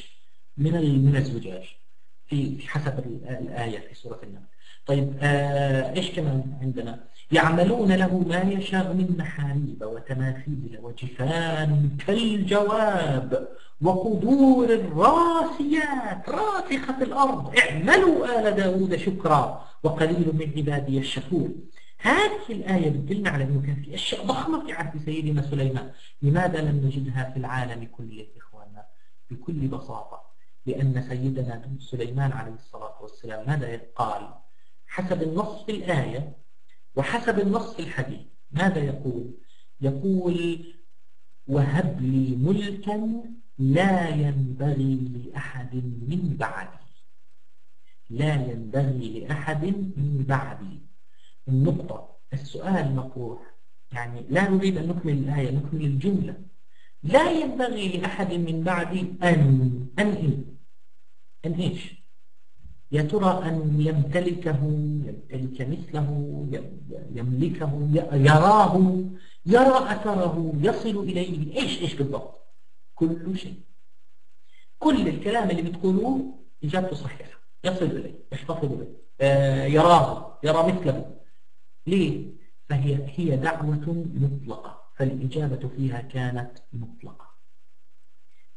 من من الزجاج. في حسب الآية في سورة النمل. طيب آه إيش كمان عندنا؟ يعملون له ما يشاء من محاريب وتماثيل وجفان كالجواب وقدور الراسيات راسخة الأرض. اعملوا آل داود شكرا وقليل من عبادي الشكور هذه الآية بتدلنا على أنه كان في أشياء ضخمة في عهد سيدنا سليمان. لماذا لم نجدها في العالم كله إخواننا؟ بكل بساطة. لأن سيدنا سليمان عليه الصلاة والسلام ماذا قال؟ حسب النص في الآية وحسب النص في الحديث ماذا يقول؟ يقول وهب لي ملكا لا ينبغي لأحد من بعدي. لا ينبغي لأحد من بعدي. النقطة السؤال مطروح يعني لا نريد أن نكمل الآية نكمل الجملة. لا ينبغي لأحد من بعدي أن أن إيه؟ أن إيش يا ترى أن يمتلكه يمتلك مثله يملكه يراه يرى أثره يصل إليه. إيش إيش بالضبط؟ كل شيء. كل الكلام اللي بتقولوه إجابته صحيحة. يصل إليه يحتفظ به آه يراه يرى مثله. ليه؟ فهي هي دعوة مطلقة. فالإجابة فيها كانت مطلقة.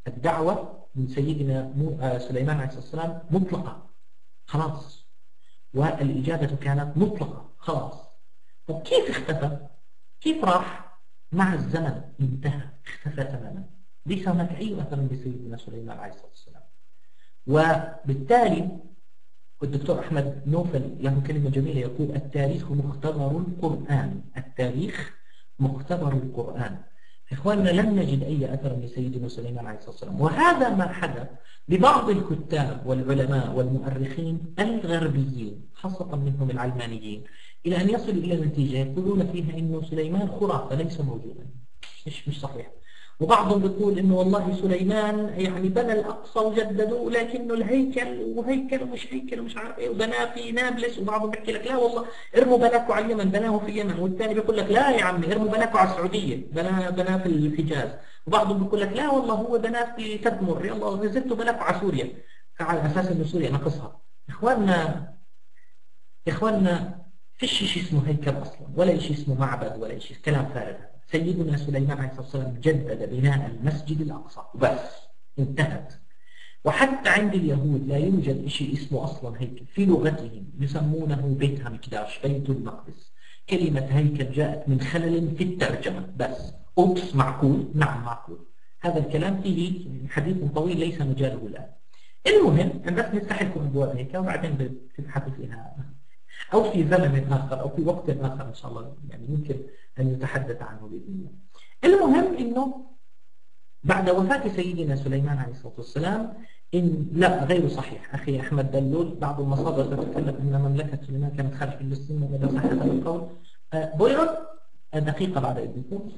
الدعوة من سيدنا آه، سليمان عليه والسلام مطلقة. خلاص. والإجابة كانت مطلقة. خلاص. طب كيف اختفى؟ كيف راح؟ مع الزمن انتهى. اختفى تماما. ليس هناك أي أثر بسيدنا سليمان عليه الصلاة والسلام. وبالتالي والدكتور أحمد نوفل له كلمة جميلة يقول التاريخ مختبر القرآن. التاريخ مختبر القرآن. إخواننا لم نجد أي أثر لسيدنا سليمان عليه الصلاة والسلام. وهذا ما حدث لبعض الكتاب والعلماء والمؤرخين الغربيين خاصة منهم العلمانيين إلى أن يصلوا إلى نتيجة يقولون فيها أنه سليمان خرافة ليس موجودا. مش مش صحيح. وبعضهم بيقول إنه والله سليمان يعني بنى الأقصى وجددوه لكنه الهيكل وهيكل ومش هيكل ومش عارف إيه وبناه في نابلس وبعضهم بيحكي لك لا والله ارموا بناكوا على اليمن بناه في اليمن والثاني بيقول لك لا يا عمي ارموا بناكوا على السعودية بناه بناه في الحجاز. وبعضهم بيقول لك لا والله هو بناه في تدمر يلا نزلتوا بناكوا على سوريا. على أساس إنه سوريا ناقصها. إخواننا إخواننا فيش شيء اسمه هيكل أصلا ولا شيء اسمه معبد ولا شيء كلام فارغ. سيدنا سليمان عليه الصلاة والسلام جدد بناء المسجد الأقصى. بس انتهت. وحتى عند اليهود لا يوجد شيء اسمه أصلا هيكل في لغتهم يسمونه بيت همكداش بيت المقدس. كلمة هيكل جاءت من خلل في الترجمة. بس. أوبس معقول؟ نعم معقول. هذا الكلام فيه حديث طويل ليس مجاله الآن. المهم بس نفتح لكم أبواب هيك وبعدين بتبحثوا فيها. أو في زمن آخر أو في وقت آخر إن شاء الله يعني يمكن أن يتحدث عنه بإذن الله. المهم أنه بعد وفاة سيدنا سليمان عليه الصلاة والسلام إن لا غير صحيح. أخي أحمد دلول بعض المصادر تتكلم أن مملكة سليمان كانت خارج فلسطين ومدى صحة هذا القول. أه بويرن دقيقة بعد إذنكم.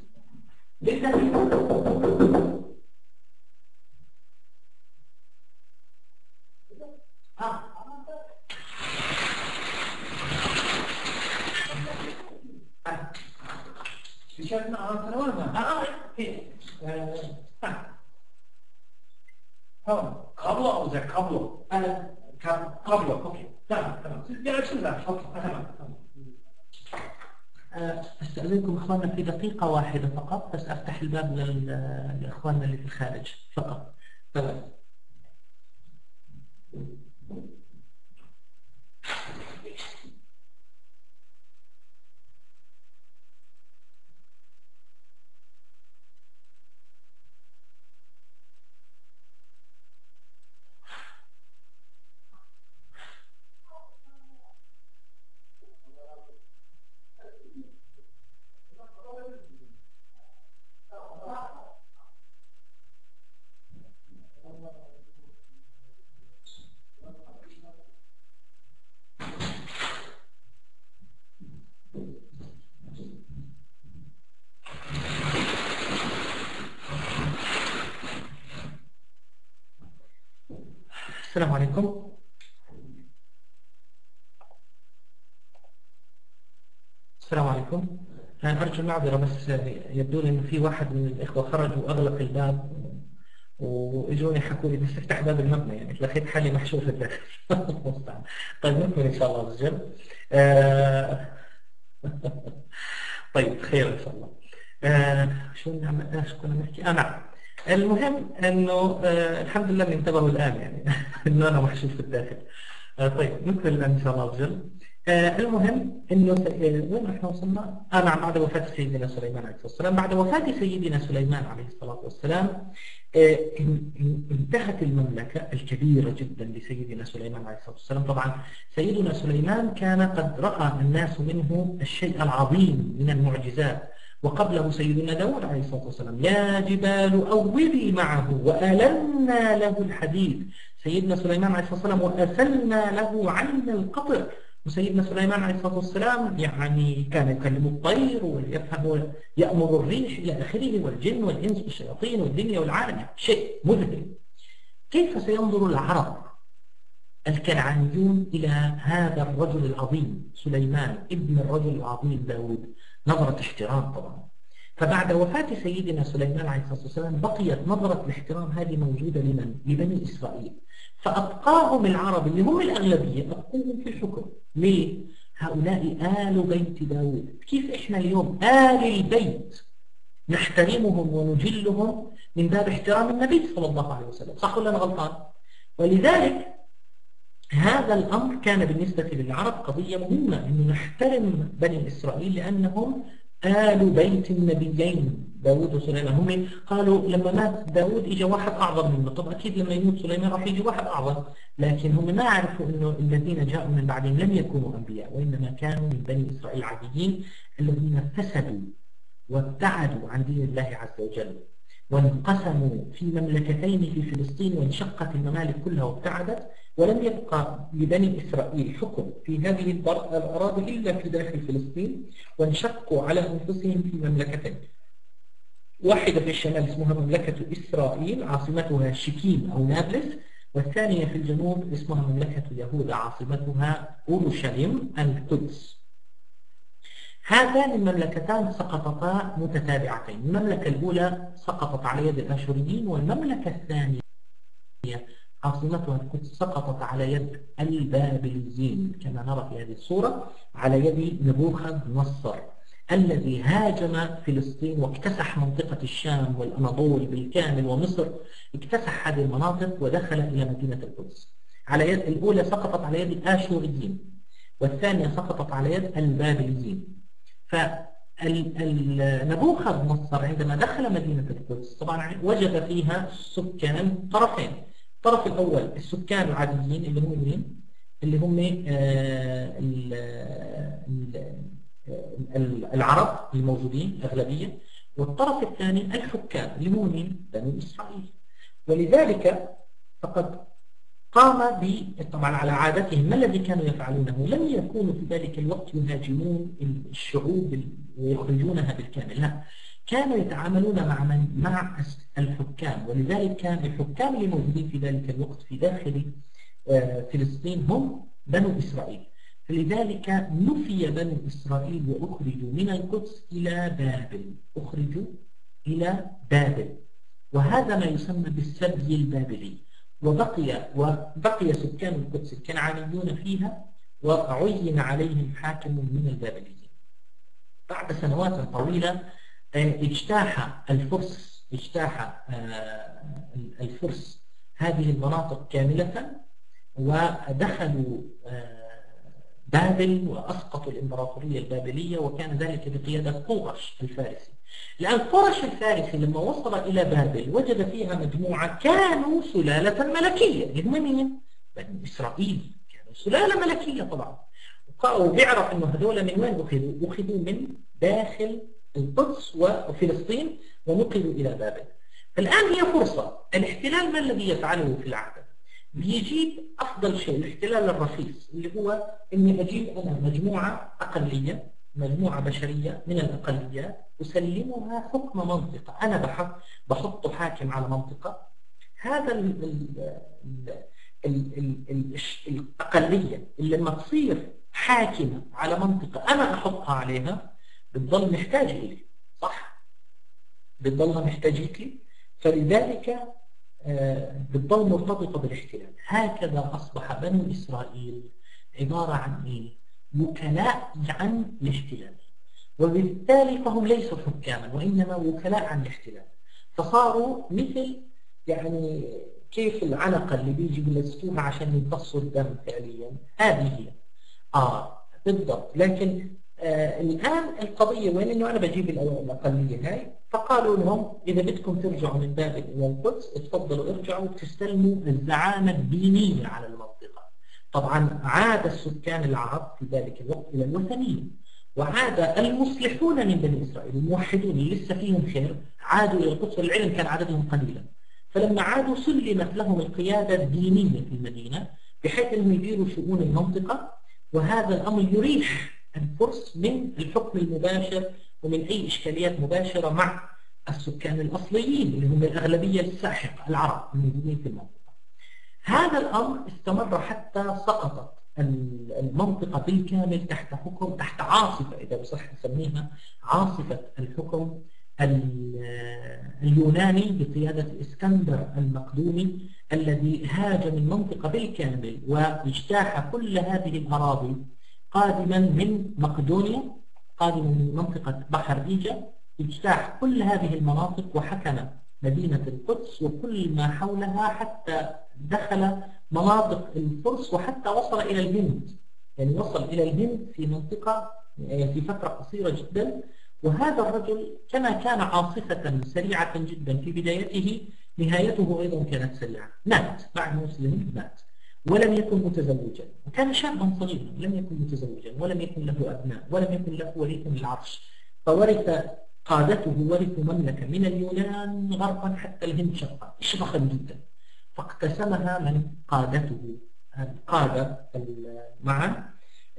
شفنا آه آه هون قبله أو زي قبله أنا كان قبله أوكي تمام. تمام يعني شو ذا أوكي تمام. استأذنكم أخواننا في دقيقة واحدة فقط بس أفتح الباب لأخواننا اللي في الخارج. فقط. تمام. السلام عليكم. السلام عليكم. أنا أرجو المعذرة بس يبدو لي إنه في واحد من الإخوة خرج وأغلق الباب وإجوني حكوا لي بس افتح باب المبنى يعني لقيت حالي محشور في الداخل طيب نكمل إن شاء الله وجل. آه، طيب خير إن شاء الله. آه، شو نعمل؟ إيش كنا نحكي؟ آه نعم. المهم إنه آه الحمد لله إني انتبهوا الآن يعني. إنه أنا محشور في الداخل. آه طيب نكمل الآن إن شاء الله وجل آه المهم إنه آه وين إحنا وصلنا؟ آه نعم بعد وفاة سيدنا سليمان عليه الصلاة والسلام. بعد وفاة سيدنا سليمان عليه الصلاة والسلام آه انتهت المملكة الكبيرة جدا لسيدنا سليمان عليه الصلاة والسلام. طبعا سيدنا سليمان كان قد رأى الناس منه الشيء العظيم من المعجزات. وقبله سيدنا داود عليه الصلاة والسلام يا جبال أوبي معه وألنا له الحديد. سيدنا سليمان عليه الصلاة والسلام وأسلنا له عين القطر. وسيدنا سليمان عليه الصلاة والسلام يعني كان يكلم الطير ويفهم يأمر الريح إلى آخره والجن والإنس والشياطين والدنيا والعالم يعني شيء مذهل. كيف سينظر العرب الكنعانيون إلى هذا الرجل العظيم سليمان ابن الرجل العظيم داود؟ نظرة احترام طبعا فبعد وفاة سيدنا سليمان عليه الصلاة والسلام بقيت نظرة الاحترام هذه موجودة لمن؟ لبني إسرائيل فأبقاهم العرب اللي هم الأغلبية أبقوهم في الحكم ليه؟ هؤلاء آل بيت داود كيف إحنا اليوم آل البيت نحترمهم ونجلهم من باب احترام النبي صلى الله عليه وسلم صح ولا أنا غلطان؟ ولذلك هذا الأمر كان بالنسبة للعرب قضية مهمة أنه نحترم بني إسرائيل لأنهم آل بيت النبيين. داود وسليمان هم قالوا لما مات داود إجا واحد أعظم منه. طب أكيد لما يموت سليمان راح يجي واحد أعظم. لكن هم ما عرفوا أنه الذين جاءوا من بعدهم لم يكونوا أنبياء وإنما كانوا من بني إسرائيل عاديين الذين فسدوا وابتعدوا عن دين الله عز وجل وانقسموا في مملكتين في فلسطين وانشقت الممالك كلها وابتعدت. ولم يبقى لبني إسرائيل حكم في هذه الأراضي إلا في داخل فلسطين وانشقوا على أنفسهم في مملكتين واحدة في الشمال اسمها مملكة إسرائيل عاصمتها شكيم أو نابلس والثانية في الجنوب اسمها مملكة يهوذا عاصمتها أورشليم القدس. هاتان المملكتان سقطتا متتابعتين. المملكة الأولى سقطت على يد الأشوريين والمملكة الثانية عاصمتها القدس سقطت على يد البابليين كما نرى في هذه الصورة على يد نبوخذ نصر الذي هاجم فلسطين واكتسح منطقة الشام والأناضول بالكامل ومصر اكتسح هذه المناطق ودخل إلى مدينة القدس. على يد الأولى سقطت على يد الآشوريين والثانية سقطت على يد البابليين. فنبوخذ نصر عندما دخل مدينة القدس طبعا وجد فيها سكان طرفين. الطرف الأول السكان العاديين اللي هم مين؟ اللي هم آه، العرب الموجودين الأغلبية والطرف الثاني الحكام اللي هم مين؟ بني إسرائيل ولذلك فقد قام ب طبعا على عادتهم ما الذي كانوا يفعلونه؟ لم يكونوا في ذلك الوقت يهاجمون الشعوب ويخرجونها بالكامل لا كانوا يتعاملون مع من مع الحكام. ولذلك كان الحكام اللي موجودين في ذلك الوقت في داخل آه، فلسطين هم بنو إسرائيل. فلذلك نفي بنو إسرائيل وأخرجوا من القدس إلى بابل. أخرجوا إلى بابل. وهذا ما يسمى بالسبي البابلي. وبقي وبقي سكان القدس الكنعانيون فيها وعين عليهم حاكم من البابليين. بعد سنوات طويلة اجتاح الفرس اجتاح آه، الفرس هذه المناطق كاملة ودخلوا آه، بابل وأسقطوا الإمبراطورية البابلية وكان ذلك بقيادة قرش الفارسي لأن قرش الفارسي لما وصل إلى بابل وجد فيها مجموعة كانوا سلالة ملكية مين؟ بني إسرائيل كانوا سلالة ملكية طبعا وبيعرف أنه هذول من وين أخذوا؟ أخذوا من داخل القدس وفلسطين ونقلوا إلى بابل. الآن هي فرصة. الاحتلال ما الذي يفعله في العهد؟ بيجيب أفضل شيء الاحتلال الرخيص اللي هو إني أجيب أنا مجموعة أقلية مجموعة بشرية من الأقليات أسلمها حكم منطقة. أنا بحط حاكم على منطقة. هذا ال ال ال الأقلية اللي لما تصير حاكمة على منطقة أنا أحطها عليها بتضل محتاجة لي صح؟ بتضلها محتاجة لي فلذلك بتضل مرتبطة بالاحتلال. هكذا أصبح بنو إسرائيل عبارة عن إيه؟ وكلاء عن الاحتلال. وبالتالي فهم ليسوا حكاما وإنما وكلاء عن الاحتلال. فصاروا مثل يعني كيف العنقة اللي بيجي بيلزقوها عشان يمتصوا الدم فعليا؟ هذه هي. آه بالضبط. لكن آه الآن القضية وين؟ إنه أنا بجيب الأقلية هاي فقالوا لهم إذا بدكم ترجعوا من بابل إلى القدس تفضلوا ارجعوا تستلموا الزعامة الدينية على المنطقة. طبعا عاد السكان العرب في ذلك الوقت إلى الوثنية وعاد المصلحون من بني إسرائيل الموحدون اللي لسه فيهم خير عادوا إلى القدس والعلم كان عددهم قليلا. فلما عادوا سلمت لهم القيادة الدينية في المدينة بحيث أنهم يديروا شؤون المنطقة وهذا الأمر يريح الفرس من الحكم المباشر ومن أي إشكاليات مباشرة مع السكان الأصليين اللي هم الأغلبية الساحقة العرب الموجودين في المنطقة. هذا الأمر استمر حتى سقطت المنطقة بالكامل تحت حكم تحت عاصفة إذا بصح نسميها عاصفة الحكم اليوناني بقيادة اسكندر المقدوني الذي هاجم المنطقة بالكامل واجتاح كل هذه الأراضي قادما من مقدونيا قادما من منطقة بحر إيجا اجتاح كل هذه المناطق وحكم مدينة القدس وكل ما حولها حتى دخل مناطق الفرس وحتى وصل إلى الهند. يعني وصل إلى الهند في منطقة يعني في فترة قصيرة جدا. وهذا الرجل كما كان عاصفة سريعة جدا في بدايته نهايته أيضا كانت سريعة. مات بعد مسلم مات. ولم يكن متزوجا. وكان شابا صغيرا لم يكن متزوجا ولم يكن له أبناء ولم يكن له ولي للعرش فورث قادته ورثوا مملكة من اليونان غربا حتى الهند شرقا. شرقا جدا. فاقتسمها من قادته. القادة معا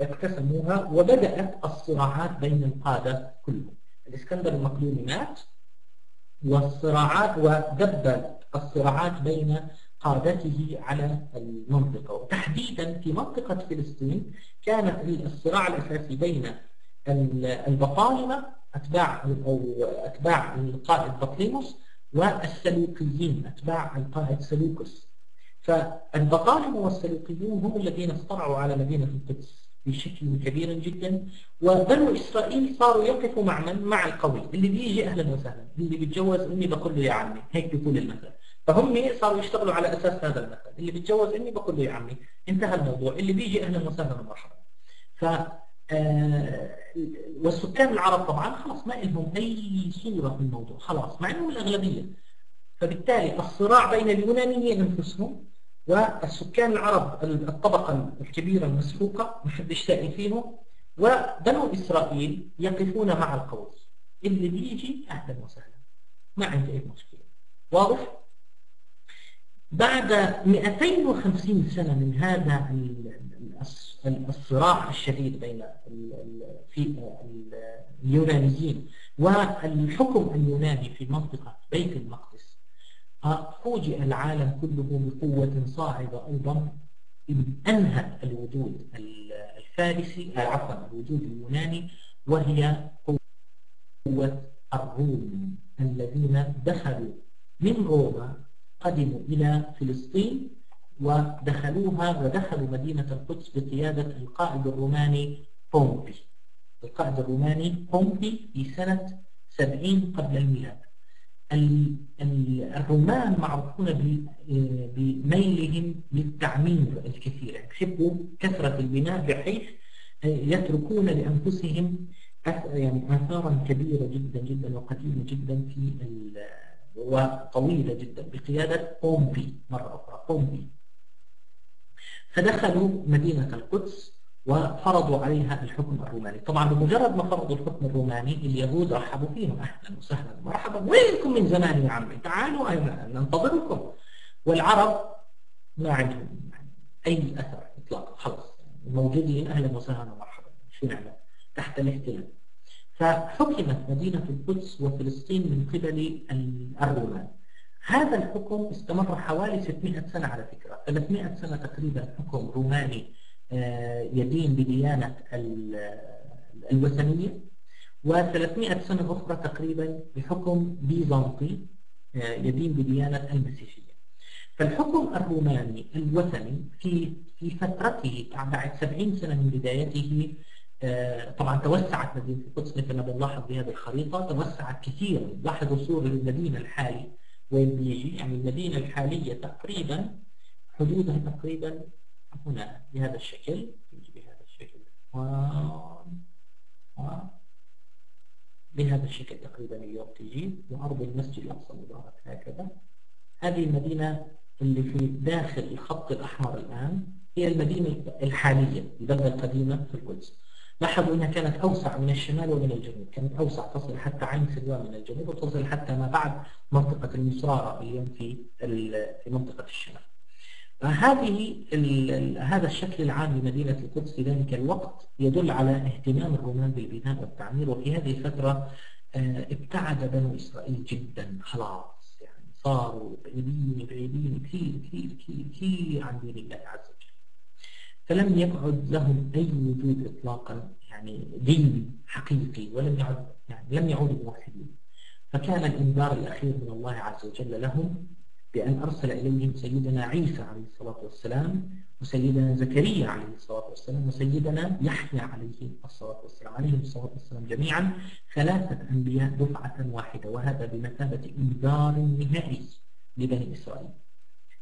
اقتسموها وبدأت الصراعات بين القادة كلهم. الإسكندر المقدوني مات والصراعات ودبت الصراعات بين قادته على المنطقة. وتحديدا في منطقة فلسطين كان الصراع الأساسي بين البطالمة أتباع أو أتباع القائد بطليموس والسلوقيين أتباع القائد سلوكس فالبطالمة والسلوقيون هم الذين اصطنعوا على مدينة القدس بشكل كبير جدا. وبنو إسرائيل صاروا يقفوا مع من؟ مع القوي اللي بيجي أهلا وسهلا اللي بيتجوز أمي بقول له يا عمي هيك بيقول المثل. فهم صاروا يشتغلوا على أساس هذا المثل؟ اللي بيتجوز أمي بقول له يا عمي انتهى الموضوع. اللي بيجي أهلا وسهلا ومرحبا ف آه، والسكان العرب طبعا خلاص ما لهم أي صورة في الموضوع خلاص مع أنهم الأغلبية. فبالتالي الصراع بين اليونانيين أنفسهم والسكان العرب الطبقة الكبيرة المسحوقة ما حدش سائل فيهم وبنو إسرائيل يقفون مع القوي اللي بيجي أهلا وسهلا. ما عندي أي مشكلة. واضح؟ بعد 250 سنة من هذا الصراع الشديد بين في اليونانيين والحكم اليوناني في منطقة بيت المقدس فوجئ العالم كله بقوة صاعدة أيضا. أنهت الوجود الفارسي عفوا الوجود اليوناني وهي قوة الروم الذين دخلوا من روما قدموا إلى فلسطين ودخلوها ودخلوا مدينة القدس بقيادة القائد الروماني بومبي. القائد الروماني بومبي في سنة 70 قبل الميلاد. الرومان معروفون بميلهم للتعمير الكثير. يحبوا كثرة البناء بحيث يتركون لأنفسهم يعني آثارا كبيرة جدا جدا وقديمة جدا في وطويلة جدا بقيادة بومبي مرة أخرى بومبي فدخلوا مدينة القدس وفرضوا عليها الحكم الروماني. طبعا بمجرد ما فرضوا الحكم الروماني اليهود رحبوا فيهم. أهلا وسهلا مرحبا وينكم من زمان يا عمي؟ تعالوا ننتظركم. والعرب ما عندهم أي أثر إطلاقا خلص موجودين أهلا وسهلا ومرحبا. شو نعمل؟ تحت الاحتلال. فحكمت مدينة القدس وفلسطين من قبل الرومان. هذا الحكم استمر حوالي 600 سنة على فكرة. 300 سنة تقريبا حكم روماني آه، يدين بديانة الوثنية و300 سنة أخرى تقريبا بحكم بيزنطي آه، يدين بديانة المسيحية. فالحكم الروماني الوثني في في فترته بعد 70 سنة من بدايته طبعا توسعت مدينة القدس مثل ما بنلاحظ بهذه الخريطة توسعت كثيرا. لاحظوا صور المدينة الحالي وين بيجي يعني المدينة الحالية تقريبا حدودها تقريبا هنا بهذا الشكل. يجي بهذا الشكل. و... و... بهذا الشكل تقريبا اليوم تجي. وأرض المسجد الأقصى المبارك هكذا. هذه المدينة اللي في داخل الخط الأحمر الآن هي المدينة الحالية البلدة القديمة في القدس. لاحظوا أنها كانت أوسع من الشمال ومن الجنوب كانت أوسع تصل حتى عين سلوان من الجنوب وتصل حتى ما بعد منطقة المصرارة اليوم في في منطقة الشمال. فهذه هذا الشكل العام لمدينة القدس في ذلك الوقت يدل على اهتمام الرومان بالبناء والتعمير وفي هذه الفترة آه، ابتعد بنو إسرائيل جدا خلاص يعني صاروا بعيدين بعيدين كثير كثير كثير عن دين الله عز وجل فلم يقعد لهم أي وجود إطلاقا يعني ديني حقيقي ولم يعد يعني لم يعودوا موحدين فكان الإنذار الأخير من الله عز وجل لهم بأن أرسل إليهم سيدنا عيسى عليه الصلاة والسلام وسيدنا زكريا عليه الصلاة والسلام وسيدنا يحيى عليه الصلاة والسلام عليهم الصلاة والسلام جميعا. ثلاثة أنبياء دفعة واحدة وهذا بمثابة إنذار نهائي لبني إسرائيل.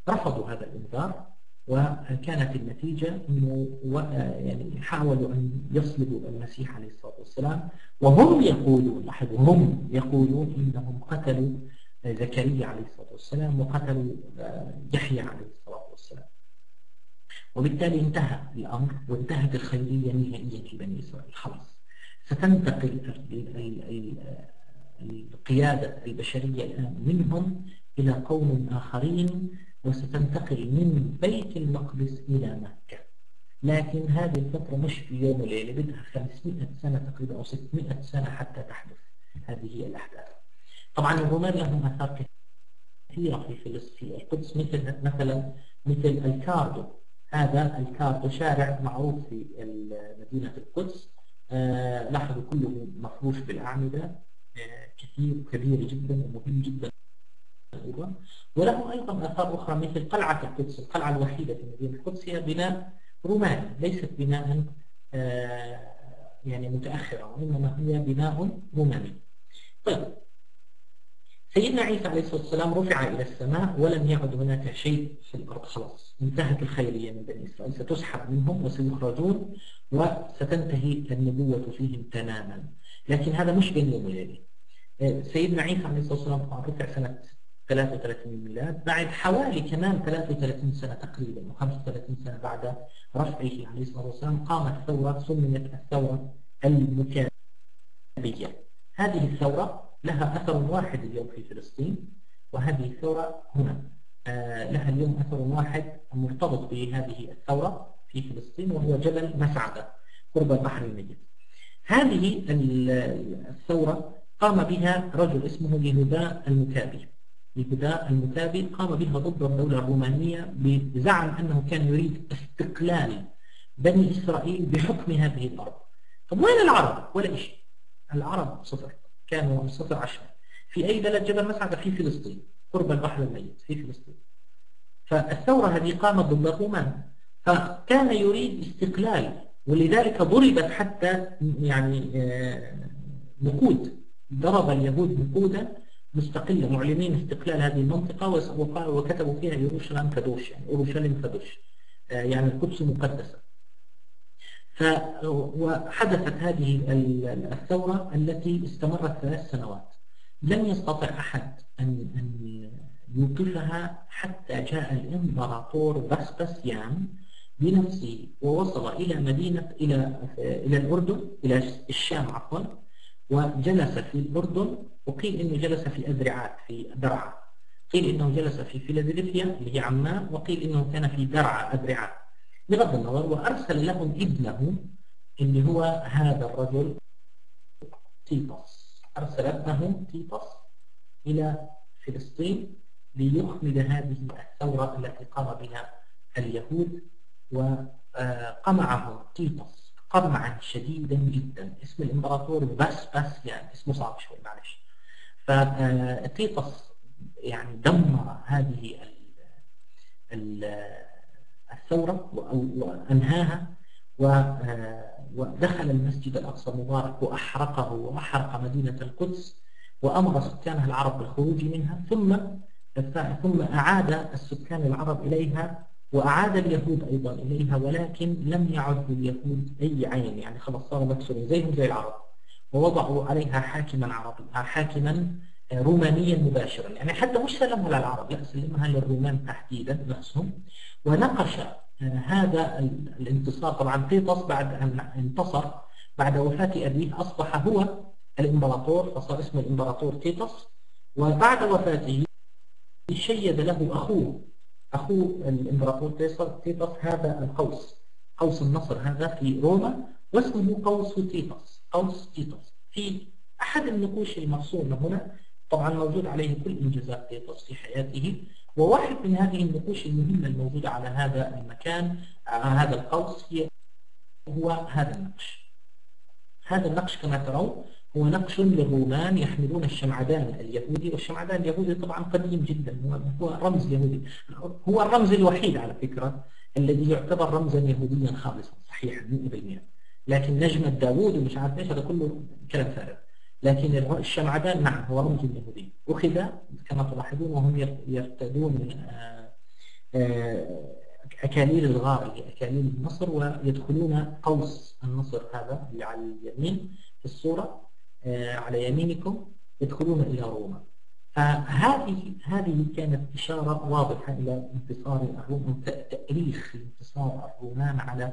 رفضوا هذا الإنذار وكانت النتيجة أنه يعني حاولوا أن يصلبوا المسيح عليه الصلاة والسلام وهم يقولون لاحظوا هم يقولون إنهم قتلوا زكريا عليه الصلاة والسلام وقتلوا يحيى عليه الصلاة والسلام. وبالتالي انتهى الأمر وانتهت الخيرية نهائيا في بني إسرائيل. خلاص ستنتقل القيادة البشرية الآن منهم إلى قوم آخرين وستنتقل من بيت المقدس إلى مكة. لكن هذه الفترة مش في يوم وليلة بدها 500 سنة تقريبا أو 600 سنة حتى تحدث. هذه هي الأحداث. طبعا الرومان لهم آثار كثيرة في فلسطين. القدس مثل مثلا مثل الكاردو. هذا الكاردو شارع معروف في مدينة القدس. آه لاحظوا كله مفروش بالأعمدة. آه كثير كبير جدا ومهم جدا. أيضا. وله أيضا آثار أخرى مثل قلعة القدس القلعة الوحيدة في مدينة القدس هي بناء روماني ليست بناء يعني متأخرة وإنما هي بناء روماني. طيب. سيدنا عيسى عليه الصلاة والسلام رفع إلى السماء ولم يعد هناك شيء في الأرض خلاص. انتهت الخيرية من بني إسرائيل. ستسحب منهم وسيخرجون وستنتهي النبوة فيهم تماما. لكن هذا مش بين يوم وليلة. سيدنا عيسى عليه الصلاة والسلام رفع سنة 33 ميلاد بعد حوالي كمان 33 سنة تقريبا و 35 سنة بعد رفعه عليه الصلاة والسلام قامت ثورة سميت الثورة المكابية. هذه الثورة لها أثر واحد اليوم في فلسطين وهذه الثورة هنا. آه لها اليوم أثر واحد مرتبط بهذه الثورة في فلسطين وهو جبل مسعدة قرب البحر الميت. هذه الثورة قام بها رجل اسمه يهودا المكابي. يهودا المكابي قام بها ضد الدولة الرومانية بزعم أنه كان يريد استقلال بني إسرائيل بحكم هذه الأرض. طب وين العرب؟ ولا شيء العرب صفر كانوا صفر عشر. في أي بلد جبل مسعدة في فلسطين قرب البحر الميت في فلسطين. فالثورة هذه قامت ضد الرومان فكان يريد استقلال ولذلك ضربت حتى يعني نقود ضرب اليهود نقودا مستقلة معلنين استقلال هذه المنطقة وكتبوا فيها يروشلم كدوش يعني أورشليم كدوش يعني القدس مقدسة وحدثت هذه الثورة التي استمرت ثلاث سنوات. لم يستطع أحد أن يوقفها حتى جاء الإمبراطور بسبسيان بنفسه ووصل إلى مدينة إلى إلى الأردن إلى الشام عفوا وجلس في الأردن وقيل إنه جلس في أذرعات في درعا. قيل إنه جلس في فيلادلفيا اللي هي عمان وقيل إنه كان في درعا أذرعات بغض النظر وأرسل لهم ابنه اللي هو هذا الرجل تيطس أرسل ابنه تيطس إلى فلسطين ليخمد هذه الثورة التي قام بها اليهود وقمعهم تيطس قمعا شديدا جدا. اسم الإمبراطور بس بس يعني اسمه صعب شوي معلش. فتيطس يعني دمر هذه ال الثورة وأنهاها ودخل المسجد الأقصى المبارك وأحرقه وأحرق مدينة القدس وأمر سكانها العرب بالخروج منها ثم ثم أعاد السكان العرب إليها وأعاد اليهود أيضا إليها ولكن لم يعد اليهود أي عين. يعني خلاص صاروا مكسورين زيهم زي العرب. ووضعوا عليها حاكما عربي حاكما رومانيا مباشرا. يعني حتى مش سلمها للعرب لا سلمها للرومان تحديدا نفسهم. ونقش هذا الانتصار. طبعا تيطس بعد أن انتصر بعد وفاة أبيه أصبح هو الإمبراطور فصار اسمه الإمبراطور تيطس وبعد وفاته شيد له أخوه أخوه الإمبراطور تيطس هذا القوس. قوس النصر هذا في روما واسمه قوس تيطس قوس تيطس في أحد النقوش المرسومة هنا طبعا موجود عليه كل إنجازات تيطس في حياته وواحد من هذه النقوش المهمة الموجودة على هذا المكان على هذا القوس هي هو هذا النقش. هذا النقش كما ترون هو نقش للرومان يحملون الشمعدان اليهودي والشمعدان اليهودي طبعا قديم جدا هو رمز يهودي. هو الرمز الوحيد على فكرة الذي يعتبر رمزا يهوديا خالصا صحيح 100% لكن نجمة داوود ومش عارف إيش هذا كله كلام فارغ. لكن الشمعدان نعم هو رمز يهودي. أخذ كما تلاحظون وهم يرتدون أكاليل الغار أكاليل النصر ويدخلون قوس النصر هذا اللي على اليمين في الصورة. على يمينكم يدخلون إلى روما. فهذه هذه كانت إشارة واضحة إلى انتصار الروم تأريخ انتصار الرومان على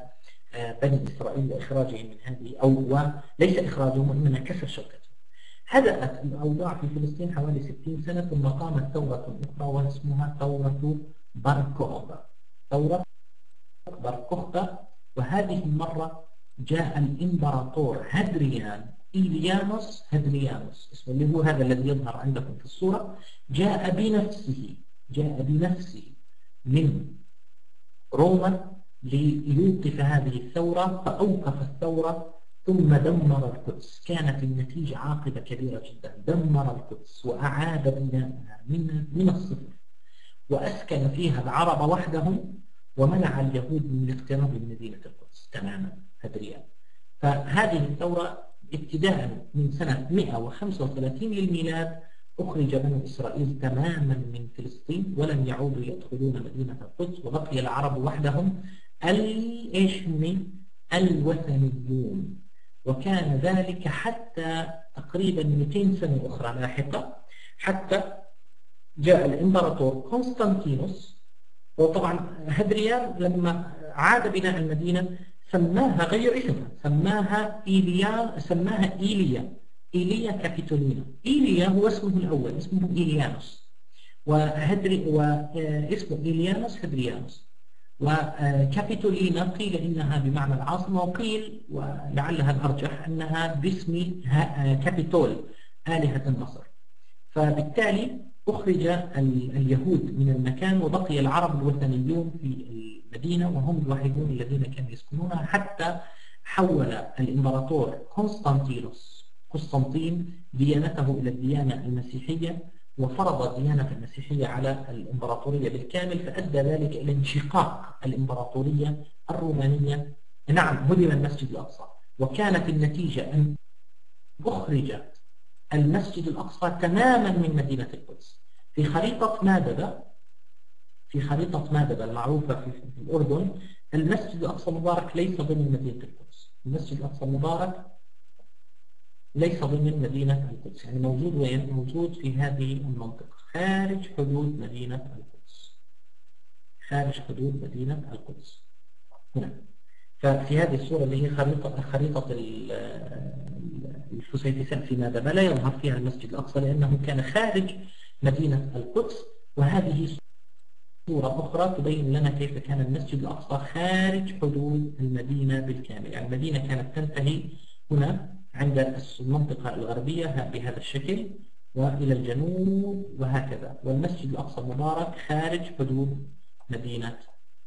بني إسرائيل لإخراجهم من هذه أو وليس إخراجهم وإنما كسر شوكتهم هدأت الأوضاع في فلسطين حوالي 60 سنة ثم قامت ثورة أخرى واسمها ثورة باركوخبا ثورة باركوخبا وهذه المرة جاء الإمبراطور هدريان إيليانوس هدريانوس اسمه اللي هو هذا الذي يظهر عندكم في الصورة. جاء بنفسه جاء بنفسه من روما ليوقف هذه الثورة فأوقف الثورة ثم دمر القدس. كانت النتيجة عاقبة كبيرة جدا. دمر القدس وأعاد بناءها من, من الصفر وأسكن فيها العرب وحدهم ومنع اليهود من الاقتراب من مدينة القدس تماما هدريان فهذه الثورة ابتداء من سنة 135 للميلاد أخرج بنو إسرائيل تماما من فلسطين ولم يعودوا يدخلون مدينة القدس وبقي العرب وحدهم إيش الوثنيون. وكان ذلك حتى تقريبا 200 سنة أخرى لاحقة حتى جاء الإمبراطور قسطنطينوس وطبعا هدريان لما عاد بناء المدينة سماها غير اسمها سماها إيليا سماها إيليا إيليا كابيتولينا إيليا هو اسمه الأول اسمه إيليانوس. وهدري واسمه إيليانوس هدريانوس. وكابيتولينا قيل إنها بمعنى العاصمة وقيل ولعلها الأرجح أنها باسم كابيتول آلهة النصر. فبالتالي أخرج اليهود من المكان وبقي العرب الوثنيون في المدينة وهم الوحيدون الذين كانوا يسكنونها حتى حول الإمبراطور قسطنطينوس قسطنطين ديانته إلى الديانة المسيحية وفرض الديانة المسيحية على الإمبراطورية بالكامل فأدى ذلك إلى انشقاق الإمبراطورية الرومانية. نعم هدم المسجد الأقصى. وكانت النتيجة أن أخرج المسجد الأقصى تماما من مدينة القدس. في خريطة مادبة في خريطة مادبة المعروفة في الأردن؟ المسجد الأقصى المبارك ليس ضمن مدينة القدس. المسجد الأقصى المبارك ليس ضمن مدينة القدس. يعني موجود وين؟ موجود في هذه المنطقة. خارج حدود مدينة القدس. خارج حدود مدينة القدس. هنا. ففي هذه الصورة اللي هي خريطة خريطة الفسيفساء في مادبة لا يظهر فيها المسجد الأقصى لأنه كان خارج مدينة القدس وهذه صورة أخرى تبين لنا كيف كان المسجد الأقصى خارج حدود المدينة بالكامل. يعني المدينة كانت تنتهي هنا عند المنطقة الغربية بهذا الشكل وإلى الجنوب وهكذا. والمسجد الأقصى المبارك خارج حدود مدينة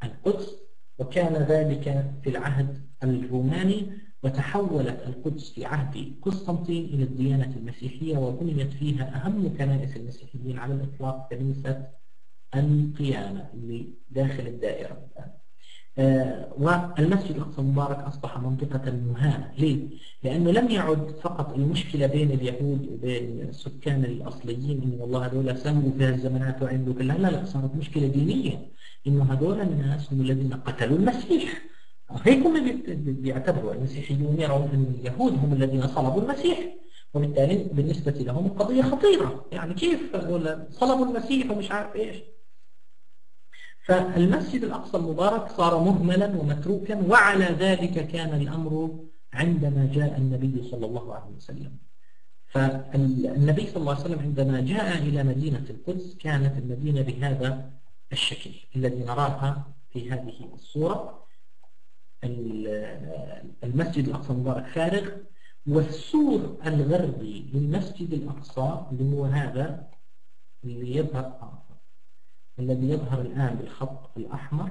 القدس. وكان ذلك في العهد الروماني وتحولت القدس في عهد قسطنطين إلى الديانة المسيحية وبنيت فيها أهم كنائس المسيحيين على الإطلاق كنيسة القيامة اللي داخل الدائرة. الآن آه، والمسجد الأقصى المبارك أصبح منطقة مهانة ليه؟ لأنه لم يعد فقط المشكلة بين اليهود وبين السكان الأصليين إنه والله هذول سموا في الزمانات وعنده كلها لا لا صارت مشكلة دينية. إنه هذول الناس هم الذين قتلوا المسيح. هيك هم بيعتبروا المسيحيون يرون أن اليهود هم الذين صلبوا المسيح وبالتالي بالنسبة لهم قضية خطيرة. يعني كيف هذول صلبوا المسيح ومش عارف إيش؟ فالمسجد الأقصى المبارك صار مهملا ومتروكا وعلى ذلك كان الأمر عندما جاء النبي صلى الله عليه وسلم. فالنبي صلى الله عليه وسلم عندما جاء إلى مدينة القدس كانت المدينة بهذا الشكل الذي نراها في هذه الصورة. المسجد الأقصى المبارك فارغ والسور الغربي للمسجد الأقصى اللي هو هذا اللي يظهر الذي يظهر الآن بالخط الأحمر.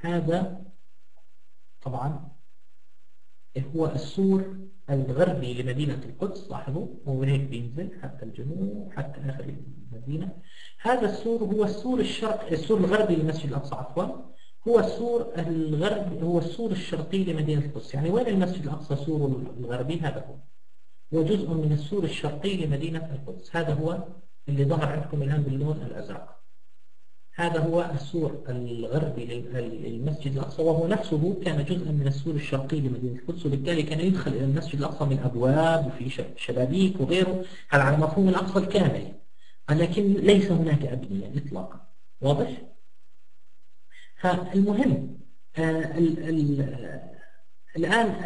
هذا طبعا هو السور الغربي لمدينة القدس لاحظوا هو هيك بينزل حتى الجنوب حتى آخر المدينة. هذا السور هو السور الشرق السور الغربي لمسجد الأقصى عفوا هو السور الغربي هو السور الشرقي لمدينة القدس. يعني وين المسجد الأقصى سور الغربي؟ هذا هو. هو جزء من السور الشرقي لمدينة القدس. هذا هو اللي ظهر عندكم الآن باللون الأزرق. هذا هو السور الغربي للمسجد الأقصى وهو نفسه كان جزءا من السور الشرقي لمدينة القدس وبالتالي كان يدخل إلى المسجد الأقصى من أبواب وفي شبابيك وغيره هذا على مفهوم الأقصى الكامل لكن ليس هناك أبنية إطلاقا واضح؟ فالمهم آه الآن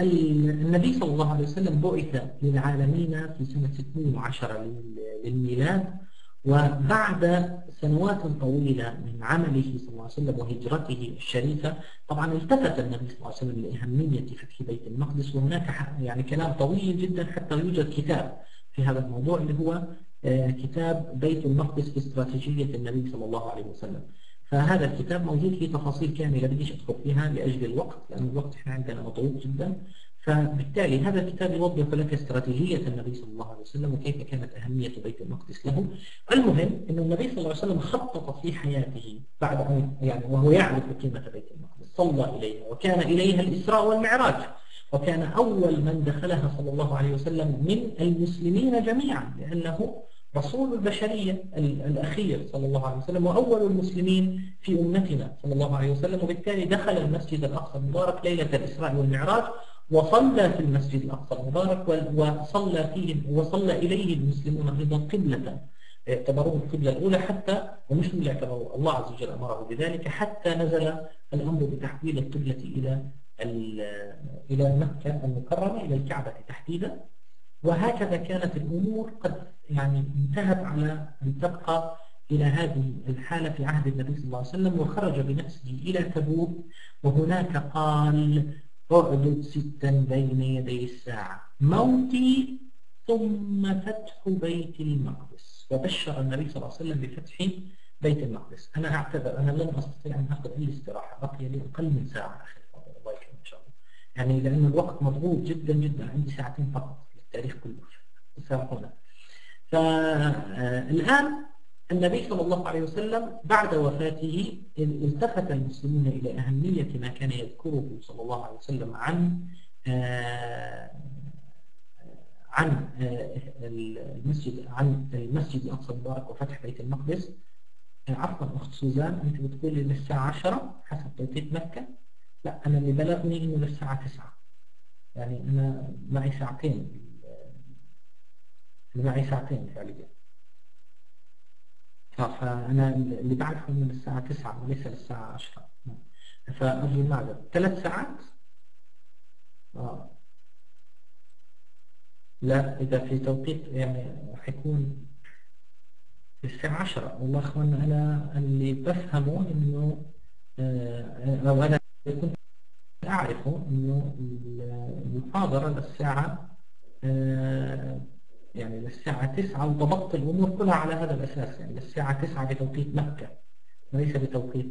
النبي صلى الله عليه وسلم بعث للعالمين في سنة 12 للميلاد وبعد سنوات طويلة من عمله صلى الله عليه وسلم وهجرته الشريفة طبعا التفت النبي صلى الله عليه وسلم لأهمية فتح بيت المقدس وهناك يعني كلام طويل جدا حتى يوجد كتاب في هذا الموضوع اللي هو آه، كتاب بيت المقدس في استراتيجية النبي صلى الله عليه وسلم. فهذا الكتاب موجود فيه تفاصيل كاملة بديش أدخل فيها لأجل الوقت لأن الوقت إحنا عندنا مضغوط جدا. فبالتالي هذا الكتاب يوضح لك استراتيجية النبي صلى الله عليه وسلم وكيف كانت أهمية بيت المقدس له. المهم أن النبي صلى الله عليه وسلم خطط في حياته بعد أن يعني وهو يعرف قيمة بيت المقدس صلى إليها وكان إليها الإسراء والمعراج. وكان أول من دخلها صلى الله عليه وسلم من المسلمين جميعا لأنه رسول البشرية الأخير صلى الله عليه وسلم وأول المسلمين في أمتنا صلى الله عليه وسلم. وبالتالي دخل المسجد الأقصى المبارك ليلة الإسراء والمعراج. وصلى في المسجد الأقصى المبارك وصلى فيه وصلى إليه المسلمون أيضا قبلة اعتبروه القبلة الأولى حتى ومش اللي اعتبروه الله عز وجل أمره بذلك حتى نزل الأمر بتحويل القبلة إلى إلى مكة المكرمة إلى الكعبة تحديدا. وهكذا كانت الأمور قد يعني انتهت على أن تبقى إلى هذه الحالة في عهد النبي صلى الله عليه وسلم وخرج بنفسه إلى تبوك وهناك قال اعدد ستا بين يدي الساعة. موتي ثم فتح بيت المقدس. وبشر النبي صلى الله عليه وسلم بفتح بيت المقدس. أنا أعتذر أنا لن أستطيع أن أخذ أي استراحة. بقي لي أقل من ساعة أخي الله يكرمك إن شاء الله. يعني لأن الوقت مضغوط جدا جدا عندي ساعتين فقط التاريخ كله. سامحونا فالآن النبي صلى الله عليه وسلم بعد وفاته التفت المسلمون إلى أهمية ما كان يذكره صلى الله عليه وسلم عن عن المسجد عن المسجد الأقصى المبارك وفتح بيت المقدس. عفوا أخت سوزان أنت بتقولي للساعة 10 حسب توقيت مكة. لا أنا اللي بلغني إنه للساعة 9 يعني أنا معي ساعتين معي ساعتين فعليا. فأنا اللي بعرفه من الساعة 9 وليس للساعة 10 فأرجو المعذرة ثلاث ساعات؟ آه. لا إذا في توقيت يعني حيكون الساعة 10 والله أخوانا أنا اللي بفهمه إنه آه، أو أنا كنت أعرفه إنه المحاضرة للساعة آه، يعني للساعة 9 وضبطت الأمور كلها على هذا الأساس. يعني للساعة 9 بتوقيت مكة وليس بتوقيت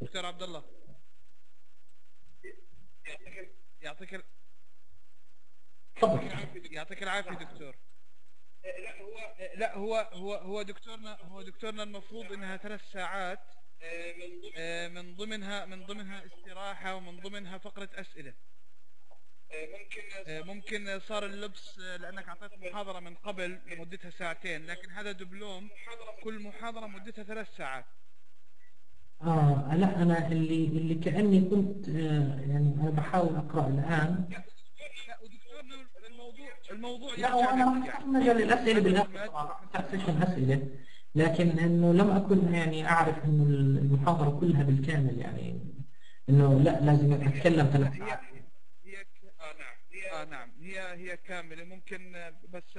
دكتور عبد الله. يعطيك تفضل. يعطيك العافية دكتور. لا هو لا هو هو هو دكتورنا هو دكتورنا المفروض إنها ثلاث ساعات من ضمنها من ضمنها استراحة ومن ضمنها فقرة أسئلة. ممكن ممكن صار اللبس لأنك أعطيت محاضرة من قبل مدتها ساعتين لكن هذا دبلوم كل محاضرة مدتها ثلاث ساعات. آه لا أنا اللي اللي كأني كنت آه يعني أنا بحاول أقرأ الآن. الموضوع الموضوع لا وأنا راح افتح مجال الاسئله بالآخر سيشن أسئلة. لكن إنه لم أكن يعني أعرف إنه المحاضرة كلها بالكامل يعني إنه لا لازم أتكلم ثلاث ساعات. آه نعم. هي هي كاملة. ممكن بس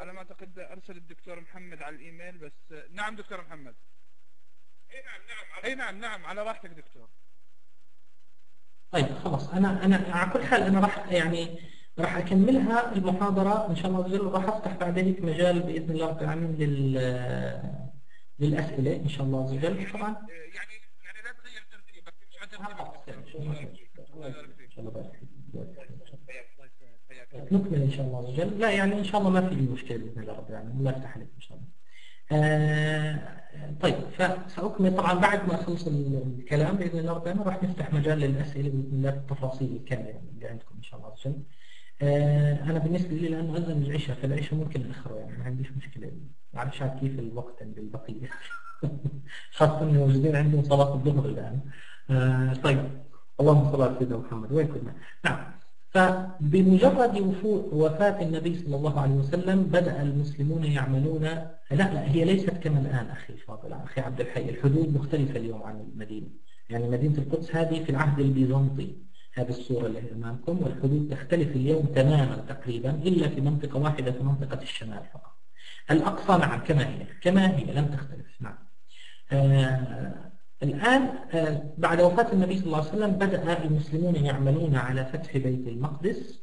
على ما أعتقد أرسل الدكتور محمد على الإيميل بس نعم دكتور محمد. أي نعم نعم أي نعم نعم على راحتك دكتور. طيب خلاص. أنا أنا على كل حال أنا راح يعني راح أكملها المحاضرة. إن شاء الله عز وجل راح أفتح بعد ذلك مجال بإذن الله رب العالمين لل للأسئلة إن شاء الله عز وجل. طبعا يعني يعني لا تغير ترتيبك مش على ترتيبك. إن شاء الله نكمل إن شاء الله عز وجل لا يعني إن شاء الله ما في مشكلة بإذن الله رب العالمين. الله يفتح عليك إن شاء الله. آه طيب فسأكمل. طبعا بعد ما أخلص الكلام بإذن الله رب العالمين راح نفتح مجال للأسئلة بإذن الله بالتفاصيل الكاملة يعني اللي عندكم إن شاء الله عز وجل آه أنا بالنسبة لي لأنه أذن العشاء فالعشاء ممكن أخره يعني ما عنديش مشكلة. عارف كيف الوقت عند البقية خاصة إنه موجودين عندهم صلاة الظهر الآن. آه طيب. اللهم صل على سيدنا محمد. وين كنا؟ نعم. فبمجرد وفاة النبي صلى الله عليه وسلم بدأ المسلمون يعملون لا لا هي ليست كما الآن أخي الفاضل أخي عبد الحي. الحدود مختلفة اليوم عن المدينة. يعني مدينة القدس هذه في العهد البيزنطي هذه الصورة اللي أمامكم والحدود تختلف اليوم تماما تقريبا إلا في منطقة واحدة في منطقة الشمال فقط. الأقصى نعم كما هي كما هي لم تختلف. نعم. آه الآن بعد وفاة النبي صلى الله عليه وسلم بدأ المسلمون يعملون على فتح بيت المقدس.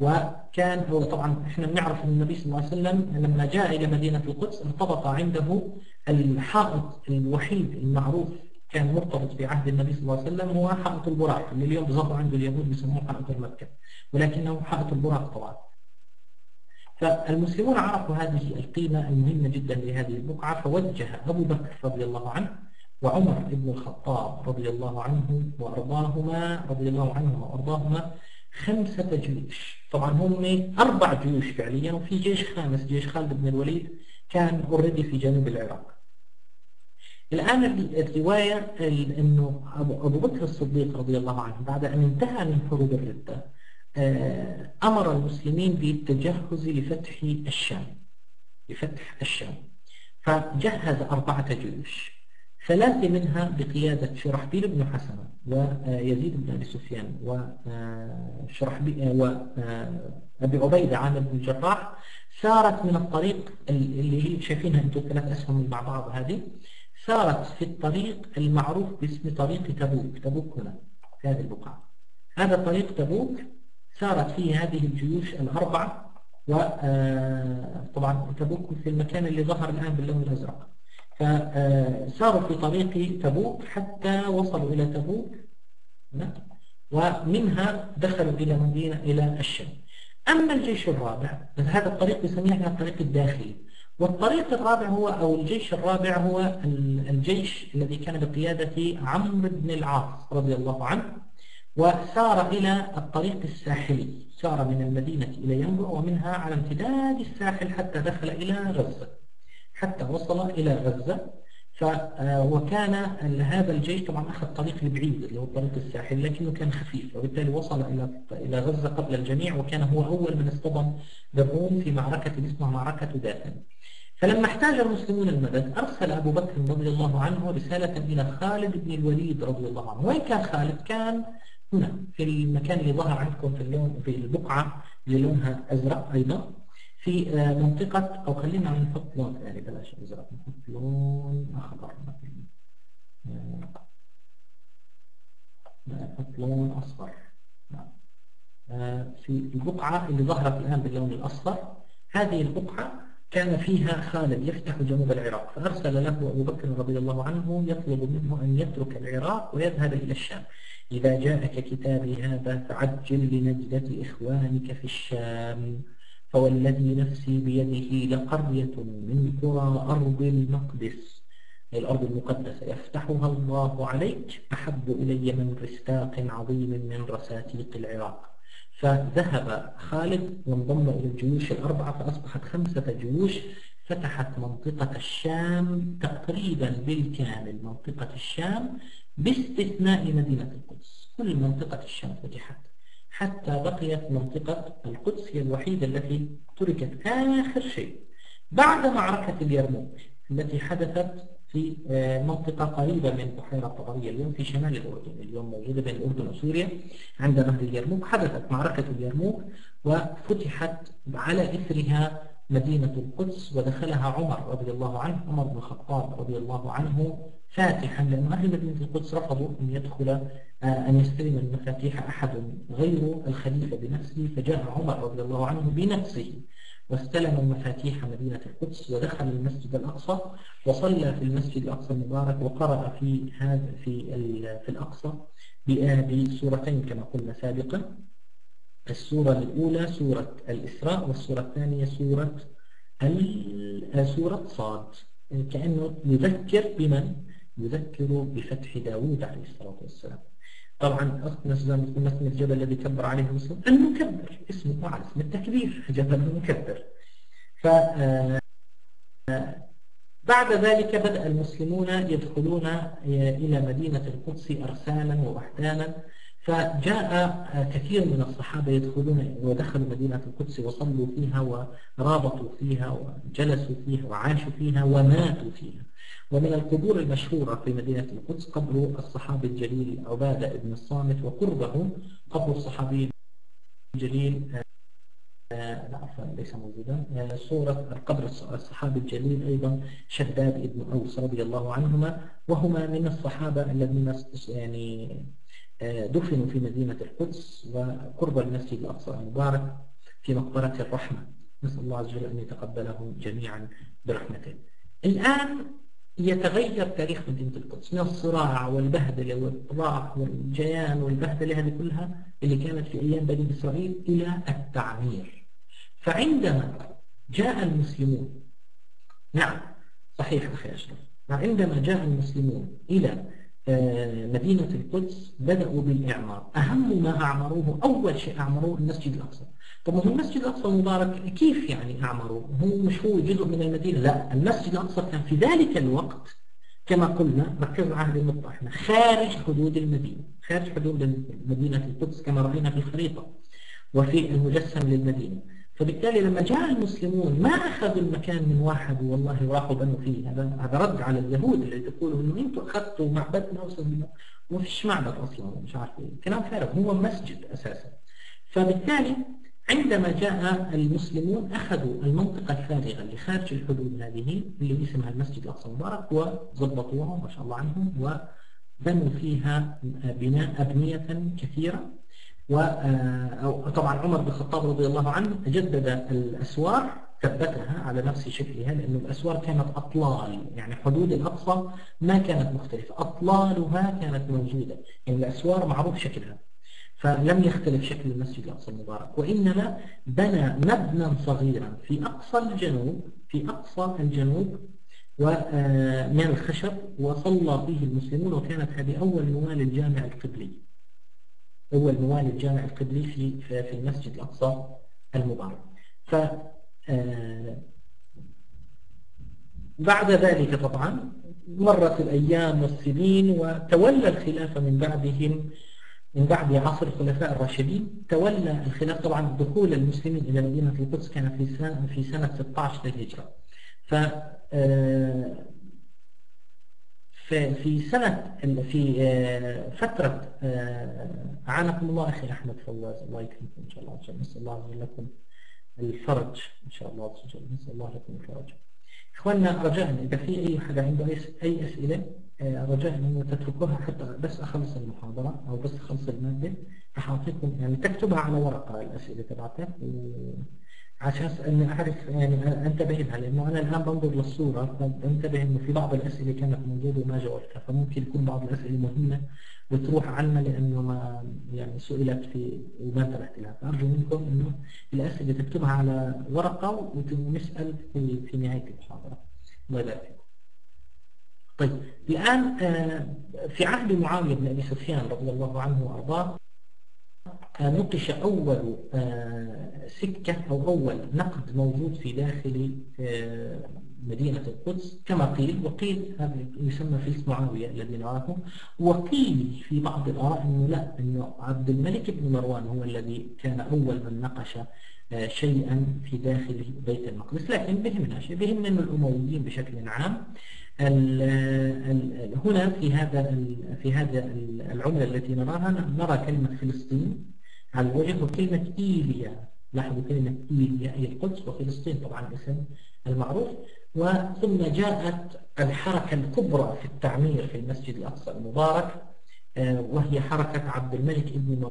وكان هو طبعا إحنا بنعرف إن النبي صلى الله عليه وسلم لما جاء إلى مدينة القدس ارتبط عنده الحائط الوحيد المعروف كان مرتبط في عهد النبي صلى الله عليه وسلم هو حائط البراق اللي اليوم بظهر عند اليهود بيسموه حائط المكة ولكنه حائط البراق طبعا. فالمسلمون عرفوا هذه القيمة المهمة جدا لهذه البقعة فوجه أبو بكر رضي الله عنه وعمر بن الخطاب رضي الله عنه وأرضاهما رضي الله عنهما وأرضاهما خمسة جيوش. طبعا هم أربع جيوش فعليا وفي جيش خامس جيش خالد بن الوليد كان اوريدي في جنوب العراق. الآن الرواية أنه أبو بكر الصديق رضي الله عنه بعد أن انتهى من حروب الردة آه، أمر المسلمين بالتجهز لفتح الشام لفتح الشام. فجهز أربعة جيوش. ثلاثة منها بقيادة شرحبيل بن حسنة ويزيد بن أبي سفيان وشرحبيل آه، وأبي آه، عبيدة عامر بن الجراح سارت من الطريق اللي هي شايفينها أنتم ثلاث أسهم مع بعض هذه. سارت في الطريق المعروف باسم طريق تبوك تبوك هنا في هذه البقعة. هذا طريق تبوك سارت فيه هذه الجيوش الأربعة وطبعا آه، تبوك في المكان اللي ظهر الآن باللون الأزرق. فساروا في طريق تبوك حتى وصلوا إلى تبوك ومنها دخلوا إلى مدينة إلى الشام. أما الجيش الرابع هذا الطريق يسميه الطريق الداخلي. والطريق الرابع هو أو الجيش الرابع هو الجيش الذي كان بقيادة عمرو بن العاص رضي الله عنه وسار إلى الطريق الساحلي. سار من المدينة إلى ينبع ومنها على امتداد الساحل حتى دخل إلى غزة. حتى وصل إلى غزة. وكان هذا الجيش طبعا أخذ طريق البعيد اللي هو الطريق الساحل لكنه كان خفيف وبالتالي وصل إلى إلى غزة قبل الجميع وكان هو أول من اصطدم بالروم في معركة اسمها معركة داثن فلما احتاج المسلمون المدد أرسل أبو بكر رضي الله عنه رسالة إلى خالد بن الوليد رضي الله عنه. وين كان خالد؟ كان هنا في المكان اللي ظهر عندكم في اللون في البقعة اللي لونها أزرق أيضا. في آه، منطقة أو خلينا نحط لون ثاني بلاش أزرق نحط لون أخضر مثلا. نحط لون أصفر. نعم. آه، في البقعة اللي ظهرت الآن باللون الأصفر هذه البقعة كان فيها خالد يفتح جنوب العراق فأرسل له أبو بكر رضي الله عنه يطلب منه أن يترك العراق ويذهب إلى الشام. إذا جاءك كتابي هذا فعجل لنجدة إخوانك في الشام. فوالذي نفسي بيده لقرية من قرى أرض المقدس. الأرض المقدسة. يفتحها الله عليك أحب إلي من رستاق عظيم من رساتيق العراق. فذهب خالد وانضم إلى الجيوش الأربعة فأصبحت خمسة جيوش. فتحت منطقة الشام تقريبا بالكامل منطقة الشام باستثناء مدينة القدس. كل منطقة الشام فتحت. حتى بقيت منطقة القدس هي الوحيدة التي تركت آخر شيء بعد معركة اليرموك التي حدثت في آه، منطقة قريبة من بحيرة طبرية اليوم في شمال الأردن. اليوم موجودة بين الأردن وسوريا عند نهر اليرموك. حدثت معركة اليرموك وفتحت على إثرها مدينة القدس ودخلها عمر رضي الله عنه عمر بن الخطاب رضي الله عنه فاتحا لأن أهل مدينة القدس رفضوا أن يدخل أن يستلم المفاتيح أحد غير الخليفة بنفسه فجاء عمر رضي الله عنه بنفسه واستلم مفاتيح مدينة القدس ودخل المسجد الأقصى وصلى في المسجد الأقصى المبارك وقرأ في هذا في في الأقصى بسورتين كما قلنا سابقا. السورة الأولى سورة الإسراء والسورة الثانية سورة سورة صاد. كأنه يذكر بمن؟ يذكر بفتح داوود عليه الصلاة والسلام. طبعا أصل نسبة اسم الجبل الذي كبر عليه المسلم المكبر اسمه على اسم التكبير جبل المكبر. ف آه، بعد ذلك بدأ المسلمون يدخلون إلى مدينة القدس أرسالا ووحدانا فجاء كثير من الصحابة يدخلون ودخلوا مدينة القدس وصلوا فيها ورابطوا فيها وجلسوا فيها وعاشوا فيها وماتوا فيها. ومن القبور المشهورة في مدينة القدس قبر الصحابي الجليل عبادة بن الصامت وقربه قبر الصحابي الجليل آه، لا عفوا ليس موجودا آه، صورة قبر الصحابي الجليل أيضا شداد بن أوس رضي الله عنهما وهما من الصحابة الذين يعني آه، دفنوا في مدينة القدس وقرب المسجد الأقصى المبارك في مقبرة الرحمة. نسأل الله عز وجل أن يتقبلهم جميعا برحمته. الآن يتغير تاريخ مدينة القدس من الصراع والبهدلة والإطلاق والجيان والبهدلة هذه كلها اللي كانت في أيام بني إسرائيل إلى التعمير. فعندما جاء المسلمون نعم صحيح أخي أشرف عندما جاء المسلمون إلى مدينة القدس بدأوا بالإعمار. أهم ما أعمروه أول شيء أعمروه المسجد الأقصى. طب هو المسجد الأقصى المبارك كيف يعني أعمروه؟ هو مش هو جزء من المدينة؟ لا المسجد الأقصى كان في ذلك الوقت كما قلنا هذه النقطة إحنا خارج حدود المدينة خارج حدود مدينة القدس كما رأينا في الخريطة وفي المجسم للمدينة. فبالتالي لما جاء المسلمون ما أخذوا المكان من واحد والله وراحوا بنوا فيه. هذا هذا رد على اليهود اللي تقولوا إنه أنتم أخذتوا معبدنا وما فيش معبد أصلا مش عارف إيه. كلام فارغ هو مسجد أساسا. فبالتالي عندما جاء المسلمون أخذوا المنطقة الفارغة اللي خارج الحدود هذه اللي اسمها المسجد الأقصى المبارك وظبطوها ما شاء الله عنهم وبنوا فيها بناء أبنية كثيرة. وطبعا عمر بن الخطاب رضي الله عنه جدد الأسوار ثبتها على نفس شكلها لأن الأسوار كانت أطلال يعني حدود الأقصى ما كانت مختلفة أطلالها كانت موجودة يعني الأسوار معروف شكلها فلم يختلف شكل المسجد الأقصى المبارك وإنما بنى مبنى صغيرا في أقصى الجنوب في أقصى الجنوب ومن الخشب وصلى فيه المسلمون وكانت هذه أول نوال الجامع القبلي. أول نوال الجامع القبلي في في المسجد الأقصى المبارك. ف بعد ذلك طبعا مرت الأيام والسنين وتولى الخلافة من بعدهم من بعد عصر الخلفاء الراشدين. تولى الخلاف طبعا دخول المسلمين إلى مدينة القدس كان في سنة في سنة 16 للهجرة. ف آه، في سنة في آه، فترة آه، أعانكم الله أخي أحمد فواز الله يكرمكم إن شاء الله نسأل الله لكم الفرج إن شاء الله وجل نسأل الله لكم الفرج. إخواننا رجاء إذا في أي حدا عنده أي أسئلة آه، رجاء أن تتركوها حتى بس أخلص المحاضرة أو بس أخلص المادة راح أعطيكم يعني تكتبها على ورقة الأسئلة تبعتك عشان أني أعرف يعني أنتبه لها لأنه أنا الآن بنظر للصورة فبنتبه إنه في بعض الأسئلة كانت موجودة وما جاوبتها فممكن يكون بعض الأسئلة مهمة وتروح عنا لأنه ما يعني سئلت في وما انتبهت لها فأرجو منكم إنه الأسئلة تكتبها على ورقة ونسأل في في نهاية المحاضرة الله يبارك. طيب الآن آه، في عهد معاوية بن أبي سفيان رضي الله عنه وأرضاه نقش أول آه، سكة أو أول نقد موجود في داخل آه، مدينة القدس. كما قيل وقيل هذا يسمى في معاوية الذي نراه وقيل في بعض الآراء أنه لا أنه عبد الملك بن مروان هو الذي كان أول من نقش شيئا في داخل بيت المقدس. لكن بهمنا شيء بهمنا أن الأمويين بشكل عام. هنا في هذا في هذا العملة التي نراها نرى كلمة فلسطين. على الوجه وكلمة إيليا لاحظوا كلمة إيليا أي القدس وفلسطين طبعا الاسم المعروف. وثم جاءت الحركة الكبرى في التعمير في المسجد الأقصى المبارك آه، وهي حركة عبد الملك بن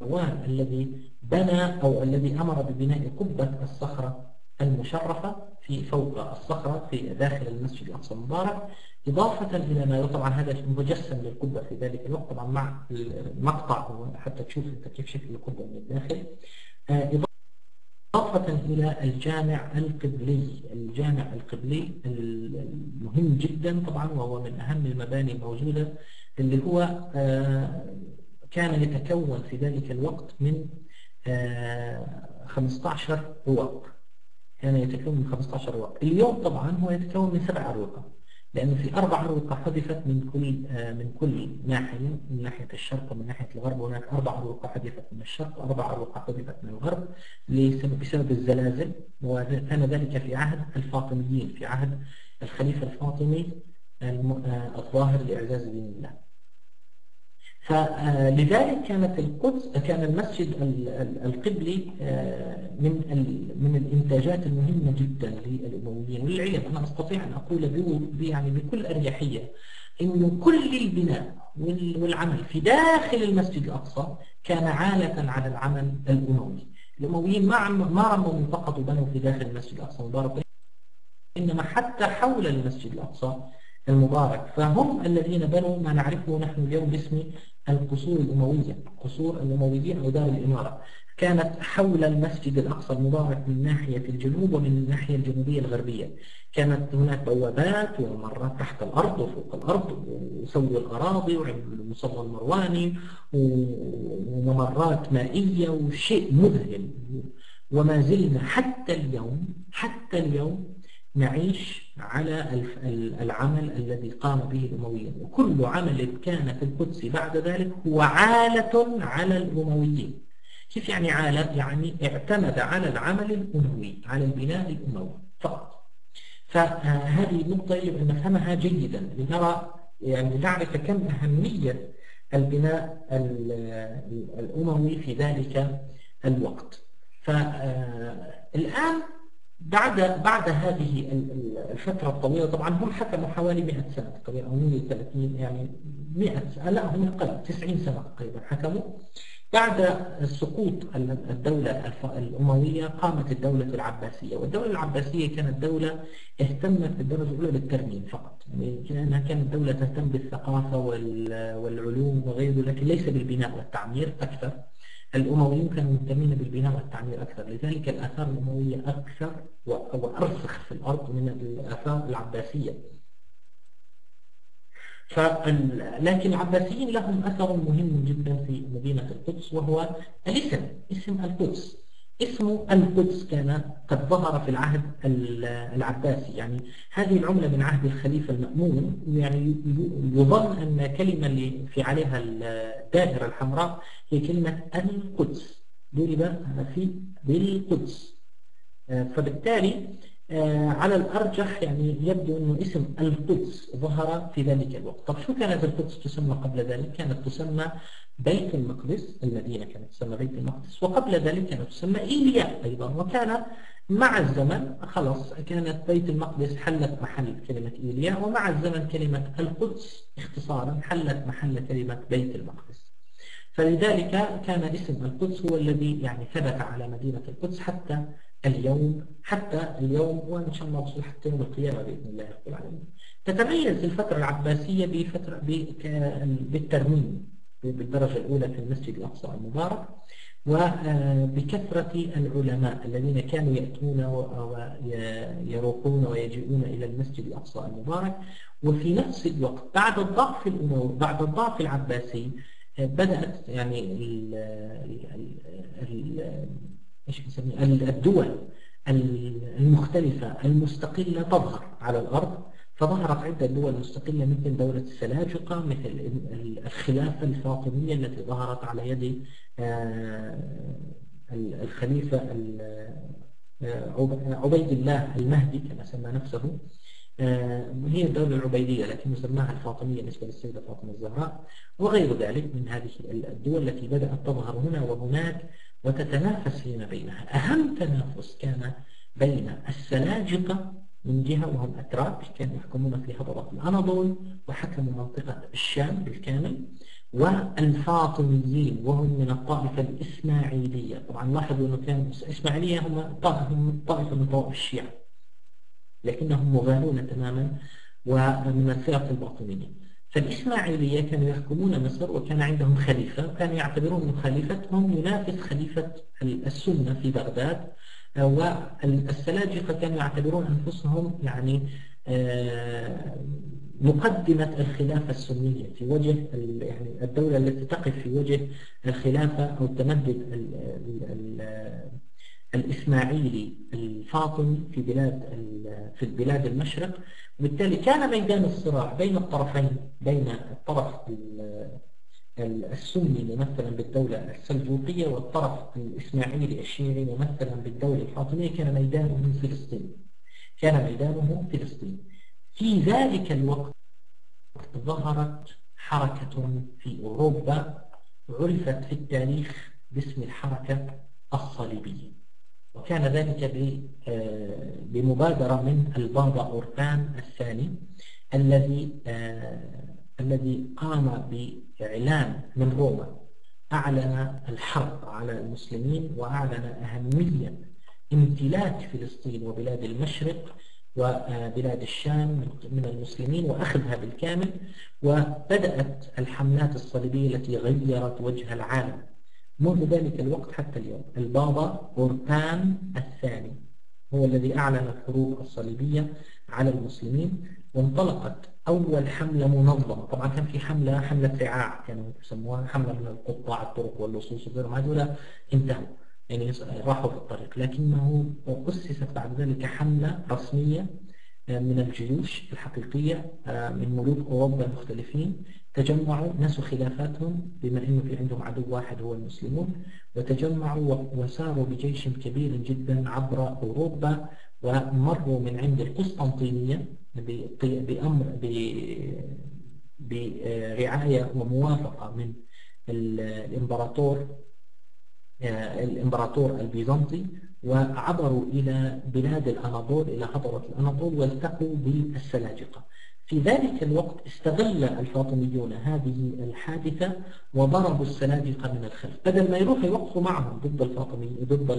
مروان الذي بنى أو الذي أمر ببناء قبة الصخرة المشرفة في فوق الصخرة في داخل المسجد الأقصى المبارك. إضافة إلى ما طبعا هذا مجسم للقبة في ذلك الوقت طبعا مع المقطع حتى تشوف أنت كيف شكل القبة من الداخل. آه، إضافة إلى الجامع القبلي الجامع القبلي المهم جدا طبعا وهو من أهم المباني الموجودة اللي هو آه، كان يتكون في ذلك الوقت من 15 آه، رواق. كان يتكون من 15 رواق. اليوم طبعا هو يتكون من سبع أروقة لأنه في أربع أروقة حذفت من كل آه، من كل ناحية من ناحية الشرق ومن ناحية الغرب. وهناك أربع أروقة حذفت من الشرق وأربع أروقة حذفت من الغرب بسبب الزلازل. وكان ذلك في عهد الفاطميين في عهد الخليفة الفاطمي آه، الظاهر لإعزاز دين الله. فلذلك كانت القدس كان المسجد القبلي آه، من من الإنتاجات المهمة جدا للأمويين. وللعلم أنا أستطيع أن أقول يعني بكل أريحية انه كل البناء والعمل في داخل المسجد الأقصى كان عالة على العمل الأموي. الأمويين ما ما رموا فقط وبنوا في داخل المسجد الأقصى المبارك إنما حتى حول المسجد الأقصى المبارك. فهم الذين بنوا ما نعرفه نحن اليوم باسم القصور الأموية قصور الأمويين أو دار الإمارة. كانت حول المسجد الأقصى المبارك من ناحية الجنوب ومن الناحية الجنوبية الغربية. كانت هناك بوابات وممرات تحت الأرض وفوق الأرض وسووا الأراضي وعملوا المصلى المرواني وممرات مائية وشيء مذهل. وما زلنا حتى اليوم حتى اليوم نعيش على العمل الذي قام به الأمويين. وكل عمل كان في القدس بعد ذلك هو عالة على الأمويين. كيف يعني عالة؟ يعني اعتمد على العمل الأموي على البناء الأموي فقط. فهذه النقطة يجب أن نفهمها جيدا لنرى يعني نعرف كم أهمية البناء الأموي في ذلك الوقت. فالآن بعد بعد هذه الفترة الطويلة طبعا هم حكموا حوالي 100 سنة تقريبا أو 130 يعني 100 سنة لا هم أقل 90 سنة تقريبا حكموا. بعد سقوط الدولة الأموية قامت الدولة العباسية والدولة العباسية كانت دولة اهتمت بالدرجة الأولى بالترميم فقط يعني لأنها كانت دولة تهتم بالثقافة والعلوم وغيره لكن ليس بالبناء والتعمير أكثر. الأمويون كانوا مهتمين بالبناء والتعمير أكثر. لذلك الآثار الأموية أكثر وأرسخ في الأرض من الآثار العباسية. لكن العباسيين لهم أثر مهم جدا في مدينة القدس وهو الاسم اسم القدس. اسم القدس كان قد ظهر في العهد العباسي. يعني هذه العملة من عهد الخليفة المأمون. يعني يظن أن كلمة اللي في عليها الدائرة الحمراء هي كلمة القدس. ضرب في بالقدس. فبالتالي آه، على الأرجح يعني يبدو أنه اسم القدس ظهر في ذلك الوقت. طب شو كانت القدس تسمى قبل ذلك؟ كانت تسمى بيت المقدس المدينة كانت تسمى بيت المقدس. وقبل ذلك كانت تسمى إيليا أيضا. وكان مع الزمن خلاص كانت بيت المقدس حلت محل كلمة إيليا ومع الزمن كلمة القدس اختصارا حلت محل كلمة بيت المقدس. فلذلك كان اسم القدس هو الذي يعني ثبت على مدينة القدس حتى اليوم حتى اليوم وإن شاء الله وصل حتى يوم القيامة بإذن الله رب العالمين. تتميز الفترة العباسية بفترة بالترميم. بالدرجة الأولى في المسجد الأقصى المبارك وبكثرة العلماء الذين كانوا يأتون ويروحون ويجيئون إلى المسجد الأقصى المبارك. وفي نفس الوقت بعد الضعف الأموي بعد الضعف العباسي بدأت يعني ال ال الدول المختلفة المستقلة تظهر على الأرض. فظهرت عدة دول مستقلة مثل دولة السلاجقة مثل الخلافة الفاطمية التي ظهرت على يد آه، الخليفة آه، عبيد الله المهدي كما سمى نفسه. آه، هي الدولة العبيدية لكن سماها الفاطمية بالنسبة للسيدة فاطمة الزهراء. وغير ذلك من هذه الدول التي بدأت تظهر هنا وهناك وتتنافس فيما بينها. أهم تنافس كان بين السلاجقة من جهة وهم أتراك كانوا يحكمون في هضبة الأناضول وحكموا منطقة الشام بالكامل والفاطميين وهم من الطائفة الإسماعيلية. طبعا لاحظوا أنه كان الإسماعيلية هم طائفة من طوائف الشيعة لكنهم مغالون تماما ومن الفرق الباطنية. فالإسماعيلية كانوا يحكمون مصر وكان عندهم خليفة وكانوا يعتبرون أن خليفتهم ينافس خليفة السنة في بغداد والسلاجقة كانوا يعتبرون أنفسهم يعني آه، مقدمة الخلافة السنية في وجه يعني الدولة التي تقف في وجه الخلافة أو التمدد الإسماعيلي الفاطمي في بلاد في بلاد المشرق. وبالتالي كان ميدان الصراع بين الطرفين بين الطرف السني ممثلا بالدولة السلجوقية والطرف الإسماعيلي الشيعي ممثلا بالدولة الفاطمية كان ميدانه فلسطين. كان ميدانه فلسطين. في ذلك الوقت ظهرت حركة في أوروبا عرفت في التاريخ باسم الحركة الصليبية. وكان ذلك آه، بمبادرة من البابا أوربان الثاني الذي آه، الذي قام بإعلان من روما. أعلن الحرب على المسلمين وأعلن أهمية امتلاك فلسطين وبلاد المشرق وبلاد الشام من المسلمين وأخذها بالكامل وبدأت الحملات الصليبية التي غيرت وجه العالم. منذ ذلك الوقت حتى اليوم البابا أورتان الثاني هو الذي أعلن الحروب الصليبية على المسلمين وانطلقت أول حملة منظمة. طبعا كان في حملة حملة رعاع كانوا يسموها حملة من القطاع الطرق واللصوص وغيرهم. هذول انتهوا يعني راحوا في الطريق. لكنه أسست بعد ذلك حملة رسمية آه، من الجيوش الحقيقية آه، من ملوك أوروبا المختلفين. تجمعوا نسوا خلافاتهم بما أنه في عندهم عدو واحد هو المسلمون وتجمعوا وساروا بجيش كبير جدا عبر أوروبا ومروا من عند القسطنطينية. بأمر برعاية وموافقة من الإمبراطور آه، الإمبراطور البيزنطي وعبروا إلى بلاد الأناضول إلى حضرة الأناضول والتقوا بالسلاجقة. في ذلك الوقت استغل الفاطميون هذه الحادثة وضربوا السلاجقة من الخلف. بدل ما يروحوا يوقفوا معهم ضد الفاطميين ضد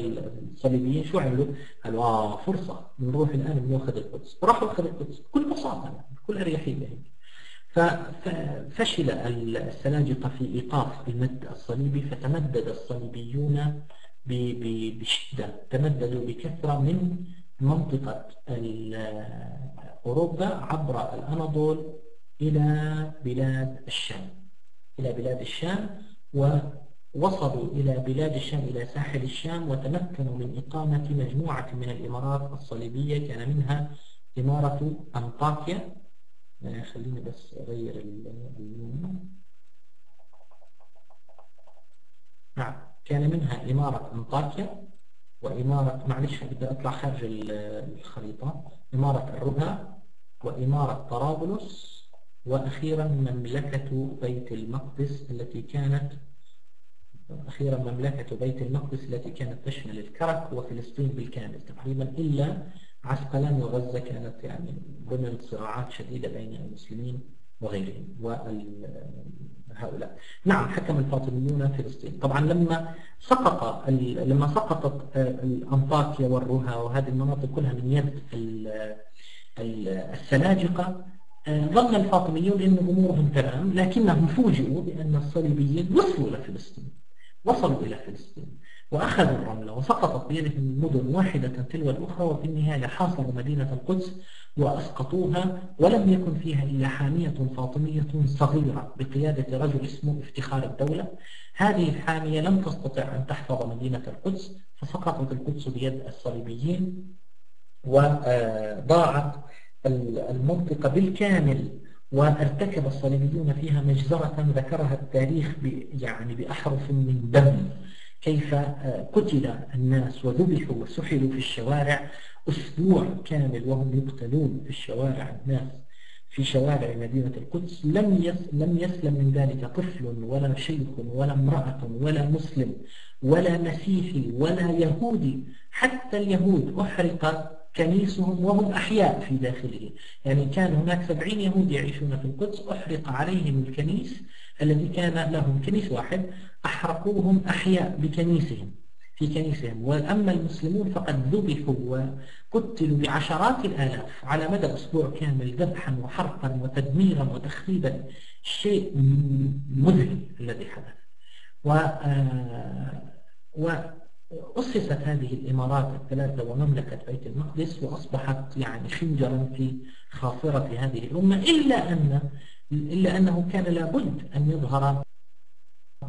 الصليبيين شو عملوا؟ قالوا آه فرصة بنروح الآن بناخذ القدس. وراحوا أخذوا القدس بكل بساطة يعني بكل أريحية هيك ففشل السلاجقة في إيقاف المد الصليبي فتمدد الصليبيون بشدة تمددوا بكثرة من منطقة أوروبا عبر الأناضول إلى بلاد الشام إلى بلاد الشام ووصلوا إلى بلاد الشام إلى ساحل الشام وتمكنوا من إقامة مجموعة من الإمارات الصليبية كان منها إمارة أنطاكيا. خليني بس أغير اللون نعم كان منها إمارة أنطاكيا وإمارة معلش بدي أطلع خارج الخريطة. إمارة الرها وإمارة طرابلس وأخيرا مملكة بيت المقدس التي كانت أخيرا مملكة بيت المقدس التي كانت تشمل الكرك وفلسطين بالكامل. تقريبا إلا عسقلان وغزة كانت يعني ضمن صراعات شديدة بين المسلمين وغيرهم وهؤلاء نعم حكم الفاطميون فلسطين. طبعا لما سقط لما سقطت أنطاكيا والرها وهذه المناطق كلها من يد السلاجقة ظن الفاطميون أن أمورهم تمام لكنهم فوجئوا بأن الصليبيين وصلوا إلى فلسطين وصلوا إلى فلسطين وأخذوا الرملة وسقطت بيدهم المدن واحدة تلو الأخرى وفي النهاية حاصروا مدينة القدس وأسقطوها ولم يكن فيها إلا حامية فاطمية صغيرة بقيادة رجل اسمه افتخار الدولة. هذه الحامية لم تستطع أن تحفظ مدينة القدس فسقطت القدس بيد الصليبيين. وضاعت المنطقة بالكامل وارتكب الصليبيون فيها مجزرة ذكرها التاريخ يعني بأحرف من دم. كيف قتل الناس وذبحوا وسحلوا في الشوارع أسبوع كامل وهم يقتلون في الشوارع الناس في شوارع مدينة القدس. لم لم يسلم من ذلك طفل ولا شيخ ولا امرأة ولا مسلم ولا مسيحي ولا يهودي. حتى اليهود أحرق كنيسهم وهم أحياء في داخله. يعني كان هناك سبعين يهود يعيشون في القدس أحرق عليهم الكنيس الذي كان لهم كنيس واحد أحرقوهم أحياء بكنيسهم في كنيسهم. وأما المسلمون فقد ذبحوا وقتلوا بعشرات الآلاف على مدى أسبوع كامل ذبحا وحرقا وتدميرا وتخريبا. شيء مذهل الذي حدث. و آه، وأسست هذه الإمارات الثلاثة ومملكة بيت المقدس وأصبحت يعني خنجرا في خاصرة هذه الأمة إلا أن إلا أنه كان لابد أن يظهر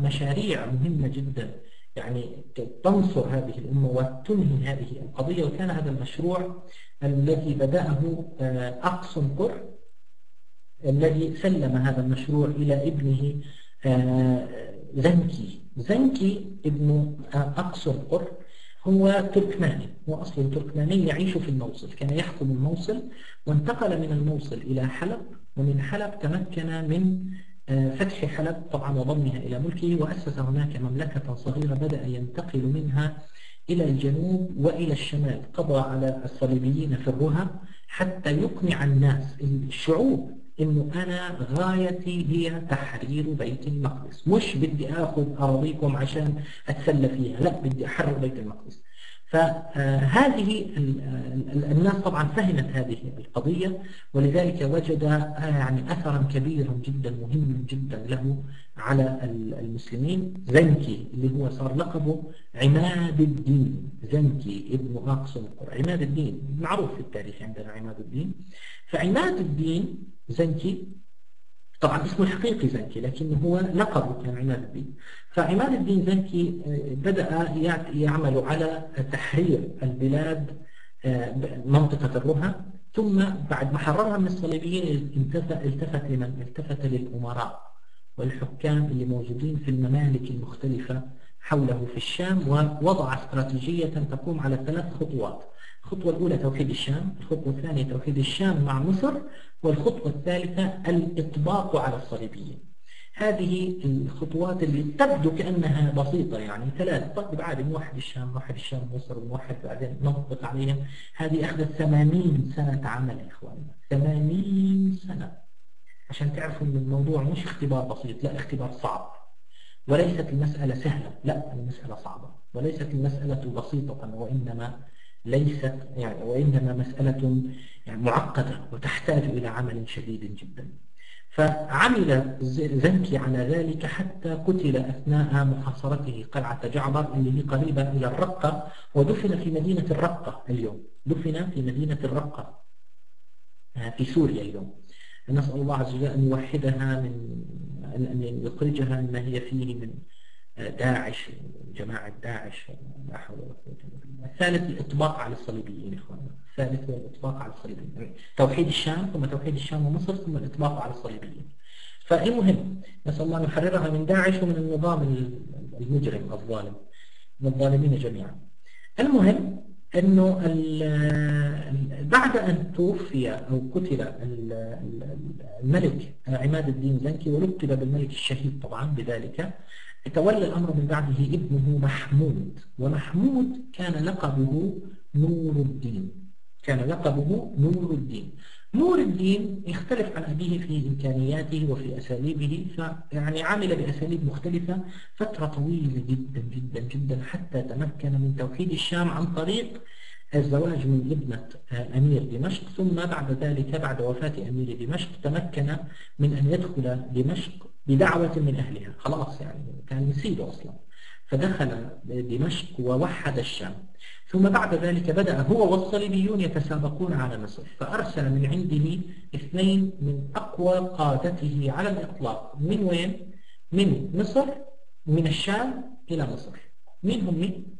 مشاريع مهمة جدا يعني تنصر هذه الأمة وتنهي هذه القضية. وكان هذا المشروع الذي بدأه آه، أقصن قر الذي سلم هذا المشروع إلى ابنه آه، زنكي. زنكي ابن أقصن قر هو تركماني هو أصلا تركماني يعيش في الموصل كان يحكم الموصل وانتقل من الموصل إلى حلب ومن حلب تمكن من آه، فتح حلب طبعا وضمها إلى ملكه وأسس هناك مملكة صغيرة بدأ ينتقل منها إلى الجنوب وإلى الشمال قضى على الصليبيين في الرها حتى يقنع الناس الشعوب إنه أنا غايتي هي تحرير بيت المقدس. مش بدي أخذ أراضيكم عشان أتسلى فيها لا بدي أحرر بيت المقدس. فهذه الناس طبعا فهمت هذه القضية ولذلك وجد يعني أثرا كبيرا جدا مهم جدا له على المسلمين. زنكي اللي هو صار لقبه عماد الدين. زنكي ابن أقصم عماد الدين معروف في التاريخ عندنا عماد الدين. فعماد الدين زنكي طبعا اسمه الحقيقي زنكي لكن هو لقبه كان عماد الدين. فعماد الدين زنكي آه، بدأ يعمل على تحرير البلاد آه، منطقة الرها ثم بعد ما حررها من الصليبيين التفت لمن؟ التفت للأمراء والحكام اللي موجودين في الممالك المختلفة حوله في الشام ووضع استراتيجية تقوم على ثلاث خطوات. الخطوة الأولى توحيد الشام الخطوة الثانية توحيد الشام مع مصر والخطوة الثالثة الإطباق على الصليبيين. هذه الخطوات اللي تبدو كأنها بسيطة يعني ثلاث طيب عادي نوحد الشام نوحد الشام مصر ونوحد بعدين نطبق عليهم. هذه أخذت 80 سنة عمل يا إخواننا 80 سنة. عشان تعرفوا أن الموضوع مش اختبار بسيط لا اختبار صعب. وليست المسألة سهلة. لا المسألة صعبة. وليست المسألة بسيطة وإنما ليست يعني وإنما مسألة يعني معقدة وتحتاج إلى عمل شديد جدا. فعمل زنكي على ذلك حتى قتل أثناء محاصرته قلعة جعبر اللي هي قريبة إلى الرقة ودفن في مدينة الرقة اليوم. دفن في مدينة الرقة آه، في سوريا اليوم. نسأل الله عز وجل أن يوحدها من أن يخرجها مما هي فيه من داعش جماعة داعش لا حول ولا قوة إلا بالله. الثالث الإطباق على الصليبيين إخواننا الثالث هو الإطباق على الصليبيين. توحيد الشام ثم توحيد الشام ومصر ثم الإطباق على الصليبيين. فالمهم نسأل الله أن يحررها من داعش ومن النظام المجرم الظالم. من الظالمين جميعا. المهم أنه بعد أن توفي أو قتل الملك عماد الدين زنكي ولقب بالملك الشهيد طبعا بذلك تولى الأمر من بعده ابنه محمود ومحمود كان لقبه نور الدين. كان لقبه نور الدين. نور الدين يختلف عن أبيه في إمكانياته وفي أساليبه فيعني عمل بأساليب مختلفة فترة طويلة جدا جدا جدا حتى تمكن من توحيد الشام عن طريق الزواج من ابنة أمير دمشق. ثم بعد ذلك بعد وفاة أمير دمشق تمكن من أن يدخل دمشق. بدعوة من أهلها. خلاص يعني كان يسيده أصلا. فدخل دمشق ووحد الشام. ثم بعد ذلك بدأ هو والصليبيون يتسابقون على مصر. فأرسل من عنده اثنين من أقوى قادته على الإطلاق. من وين؟ من مصر من الشام إلى مصر. مين هم مين؟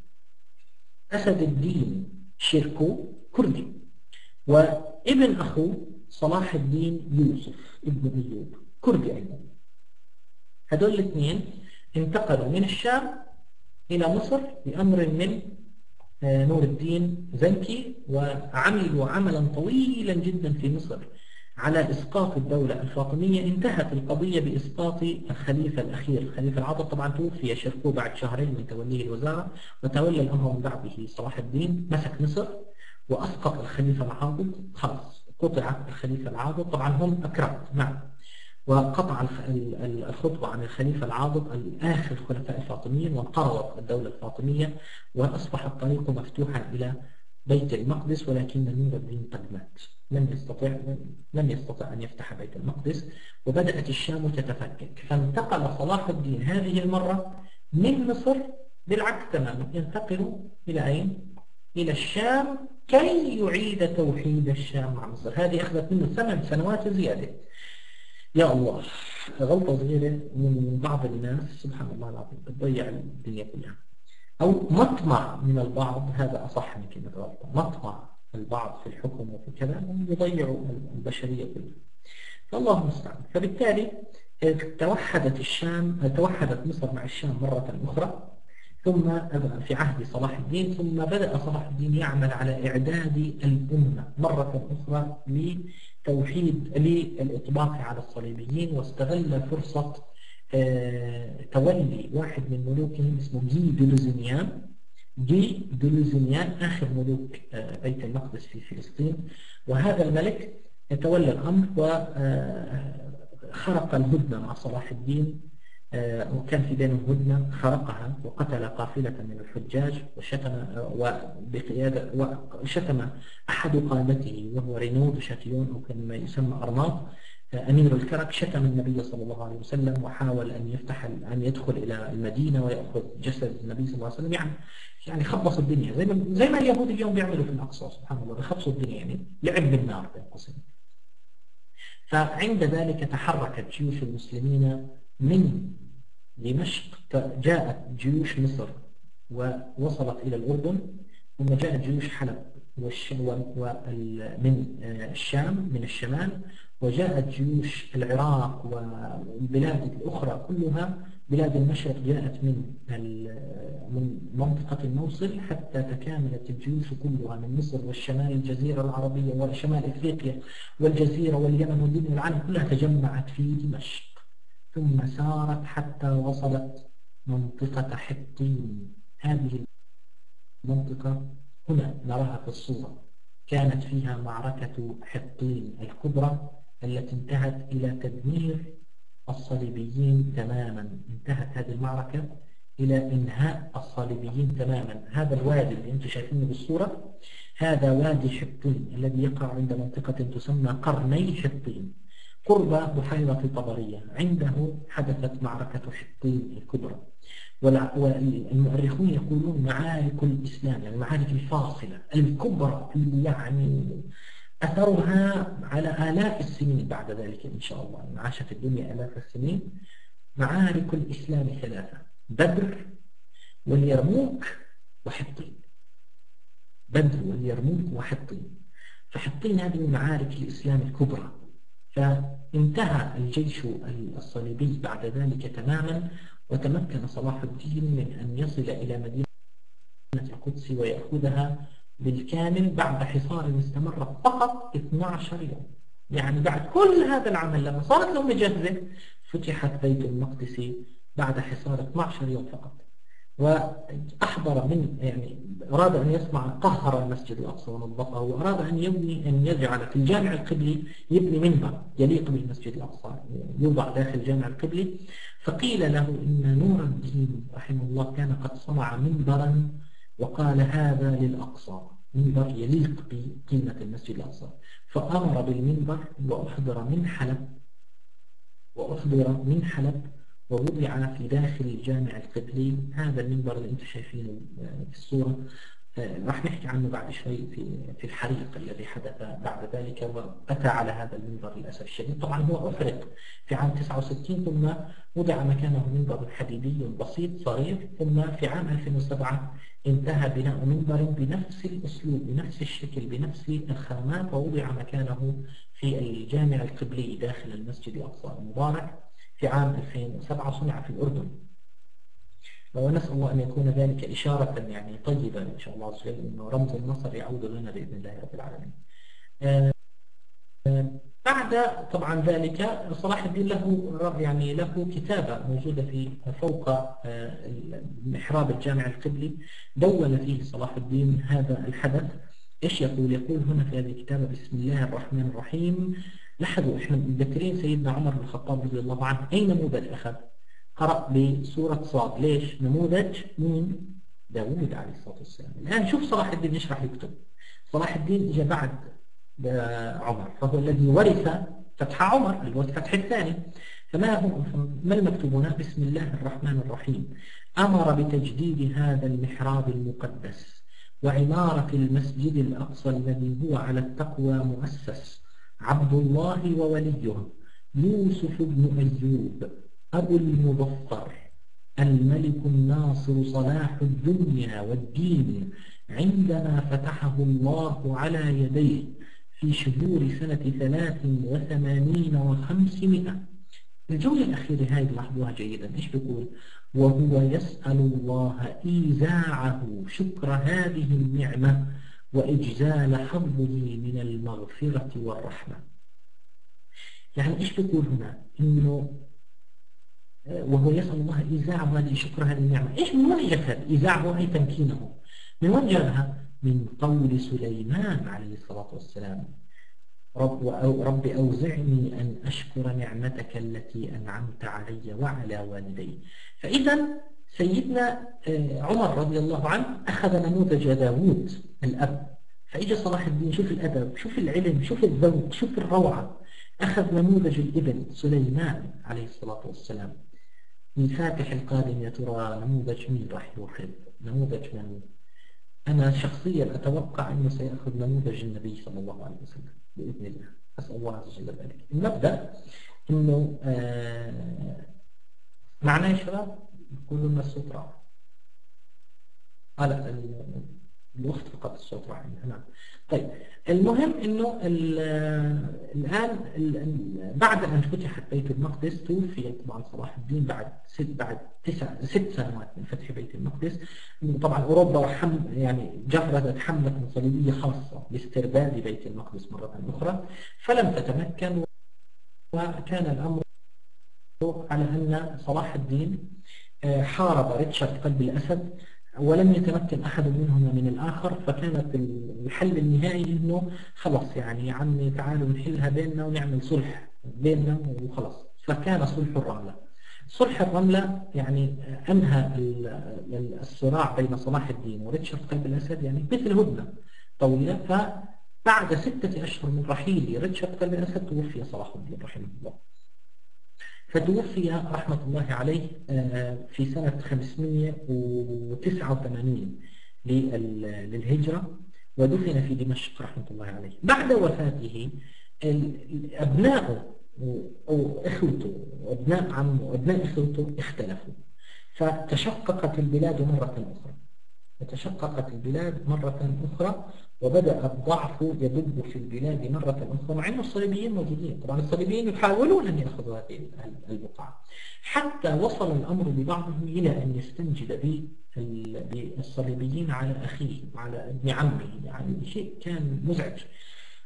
أسد الدين شيركو كردي وابن أخوه صلاح الدين يوسف ابن أيوب كردي أيضا. هذول الاثنين انتقلوا من الشام إلى مصر بأمر من آه، نور الدين زنكي وعملوا عملا طويلا جدا في مصر على إسقاط الدولة الفاطمية. انتهت القضية بإسقاط الخليفة الأخير. الخليفة العضل طبعا توفي شركو بعد شهرين من توليه الوزارة. وتولى الأمر من بعده صلاح الدين مسك مصر وأسقط الخليفة العاضد خلاص قطع الخليفة العاضد طبعا هم أكرم نعم. وقطع الخطبة عن الخليفة العاضد الآخر خلفاء الفاطميين وانقرضت الدولة الفاطمية وأصبح الطريق مفتوحا إلى بيت المقدس ولكن نور الدين قد مات. لم يستطع لم يستطع أن يفتح بيت المقدس وبدأت الشام تتفكك. فانتقل صلاح الدين هذه المرة من مصر بالعكس تماما ينتقل إلى أين؟ إلى الشام كي يعيد توحيد الشام مع مصر. هذه أخذت منه ثمان سنوات زيادة. يا الله غلطة صغيرة من بعض الناس سبحان الله العظيم بتضيع الدنيا كلها. أو مطمع من البعض هذا أصح من كلمة غلطة. مطمع البعض في الحكم وفي كذا يضيعوا البشرية كلها. فالله المستعان. فبالتالي توحدت الشام توحدت مصر مع الشام مرة أخرى ثم في عهد صلاح الدين ثم بدأ صلاح الدين يعمل على إعداد الأمة مرة أخرى لتوحيد للإطباق على الصليبيين واستغل فرصة آه، تولي واحد من ملوكهم اسمه جي دولوزينيان جي دولوزينيان آخر ملوك آه، بيت المقدس في فلسطين. وهذا الملك تولى الأمر وخرق آه، الهدنة مع صلاح الدين. آه، وكان في بينهم هدنة خرقها وقتل قافلة من الحجاج وشتم آه، وبقيادة وشتم أحد قادته وهو رينود شاتيون أو كان ما يسمى أرناط. آه، أمير الكرك شتم النبي صلى الله عليه وسلم وحاول أن يفتح أن يدخل إلى المدينة ويأخذ جسد النبي صلى الله عليه وسلم. يعني يعني خبص الدنيا زي ما زي ما اليهود اليوم بيعملوا في الأقصى سبحان الله بيخبصوا الدنيا يعني لعب بالنار بين قوسين فعند ذلك تحركت جيوش المسلمين من دمشق جاءت جيوش مصر ووصلت إلى الأردن ثم جاءت جيوش حلب من الشام من الشمال وجاءت جيوش العراق والبلاد الأخرى كلها. بلاد المشرق جاءت من من منطقة الموصل حتى تكاملت الجيوش كلها من مصر والشمال الجزيرة العربية وشمال إفريقيا والجزيرة واليمن والدنيا العالم كلها تجمعت في دمشق. ثم سارت حتى وصلت منطقة حطين هذه المنطقة هنا نراها في الصورة. كانت فيها معركة حطين الكبرى التي انتهت إلى تدمير الصليبيين تماما. انتهت هذه المعركة إلى إنهاء الصليبيين تماما. هذا الوادي اللي أنتم شايفينه بالصورة هذا وادي حطين الذي يقع عند منطقة تسمى قرني حطين. قرب بحيرة طبرية. عنده حدثت معركة حطين الكبرى. والمؤرخون يقولون معارك الإسلام يعني المعارك الفاصلة الكبرى يعني أثرها على آلاف السنين بعد ذلك إن شاء الله. يعني عاشت الدنيا آلاف السنين. معارك الإسلام ثلاثة بدر واليرموك وحطين. بدر واليرموك وحطين. فحطين هذه معارك الإسلام الكبرى. فانتهى الجيش الصليبي بعد ذلك تماما وتمكن صلاح الدين من أن يصل إلى مدينة القدس ويأخذها بالكامل بعد حصار استمر فقط 12 يوم. يعني بعد كل هذا العمل لما صارت لهم مجهزة فتحت بيت المقدس بعد حصار 12 يوم فقط. وأحضر من يعني أراد أن يصنع قهر المسجد الأقصى ونظفه وأراد أن يبني أن يجعل في الجامع القبلي يبني منبر يليق بالمسجد الأقصى يوضع داخل الجامع القبلي. فقيل له إن نور الدين رحمه الله كان قد صنع منبرا وقال هذا للأقصى منبر يليق بقيمة المسجد الأقصى. فأمر بالمنبر وأحضر من حلب وأحضر من حلب ووضع في داخل الجامع القبلي هذا المنبر اللي أنتم شايفينه في الصورة. آه، راح نحكي عنه بعد شوي في في الحريق الذي حدث بعد ذلك وأتى على هذا المنبر للأسف الشديد. طبعا هو أحرق في عام 69 ثم وضع مكانه منبر حديدي بسيط صغير ثم في عام 2007 انتهى بناء منبر بنفس الأسلوب بنفس الشكل بنفس الخامات ووضع مكانه في الجامع القبلي داخل المسجد الأقصى المبارك. في عام 2007 صنع في الأردن. ونسأل الله أن يكون ذلك إشارة يعني طيبة إن شاء الله وجل أنه رمز النصر يعود لنا بإذن الله رب العالمين. آه، بعد طبعا ذلك صلاح الدين له يعني له كتابة موجودة في فوق آه، محراب الجامع القبلي. دون فيه صلاح الدين هذا الحدث. إيش يقول؟ يقول هنا في هذه الكتابة بسم الله الرحمن الرحيم. لاحظوا إحنا متذكرين سيدنا عمر بن الخطاب رضي الله عنه اي نموذج اخذ؟ قرأ بسورة صاد ليش؟ نموذج مين؟ داوود عليه الصلاة والسلام الآن شوف صلاح الدين إيش راح يكتب صلاح الدين اجى بعد عمر فهو الذي ورث فتح عمر اللي هو الفتح الثاني فما هو ما المكتوب هنا بسم الله الرحمن الرحيم أمر بتجديد هذا المحراب المقدس وعمارة المسجد الأقصى الذي هو على التقوى مؤسس عبد الله ووليه يوسف بن أيوب أبو المظفر الملك الناصر صلاح الدنيا والدين. عندما فتحه الله على يديه في شهور سنة ثلاث وثمانين وخمسمائة. الجملة الأخيرة هاي لاحظوها جيدا إيش بيقول وهو يسأل الله إيزاعه شكر هذه النعمة وإجزال حظه من المغفرة والرحمة. يعني إيش بيقول هنا؟ إنه وهو يسأل الله إيزاعه هذه شكر هذه النعمة إيش من جت هذا أي تمكينه. من وين جابها من قول سليمان عليه الصلاة والسلام. رب وأو رب أوزعني أن أشكر نعمتك التي أنعمت علي وعلى والدي. فإذا سيدنا آه، عمر رضي الله عنه أخذ نموذج داوود. الأب. فإجا صلاح الدين شوف الأدب شوف العلم شوف الذوق شوف الروعة. أخذ نموذج الإبن سليمان عليه الصلاة والسلام. من فاتح القادم يا ترى نموذج مين راح يوخذ نموذج من؟ أنا شخصيا أتوقع أنه سيأخذ نموذج النبي صلى الله عليه وسلم بإذن الله. أسأل الله عز وجل ذلك. المبدأ أنه آه معناه يا شباب يقولوا لنا الصوت لا الوقت فقط الصوت راح نعم. طيب المهم إنه الآن بعد أن فتحت بيت المقدس توفي طبعا صلاح الدين بعد ست بعد تسع ست سنوات من فتح بيت المقدس. طبعا أوروبا وحم يعني جردت حملة صليبيه خاصة لاسترداد بيت المقدس مرة أخرى فلم تتمكن وكان الأمر على أن صلاح الدين آه، حارب ريتشارد قلب الأسد ولم يتمكن أحد منهما من الآخر فكانت الحل النهائي إنه خلاص يعني يا عمي تعالوا نحلها بيننا ونعمل صلح بيننا وخلاص. فكان صلح الرملة. صلح الرملة يعني أنهى الصراع بين صلاح الدين وريتشارد قلب الأسد يعني مثل هدنة طويلة. فبعد ستة أشهر من رحيل ريتشارد قلب الأسد توفي صلاح الدين رحمه الله. فتوفي رحمة الله عليه آه، في سنة 589 للهجرة ودفن في دمشق رحمة الله عليه. بعد وفاته أبناءه أو إخوته وأبناء عمه وأبناء إخوته اختلفوا. فتشققت البلاد مرة أخرى. فتشققت البلاد مرة أخرى. وبدأ الضعف يدب في البلاد مرة أخرى. مع أن الصليبيين موجودين. طبعا الصليبيين يحاولون أن يأخذوا هذه البقعة. حتى وصل الأمر ببعضهم إلى أن يستنجد بالصليبيين على أخيه وعلى ابن عمه يعني شيء كان مزعج.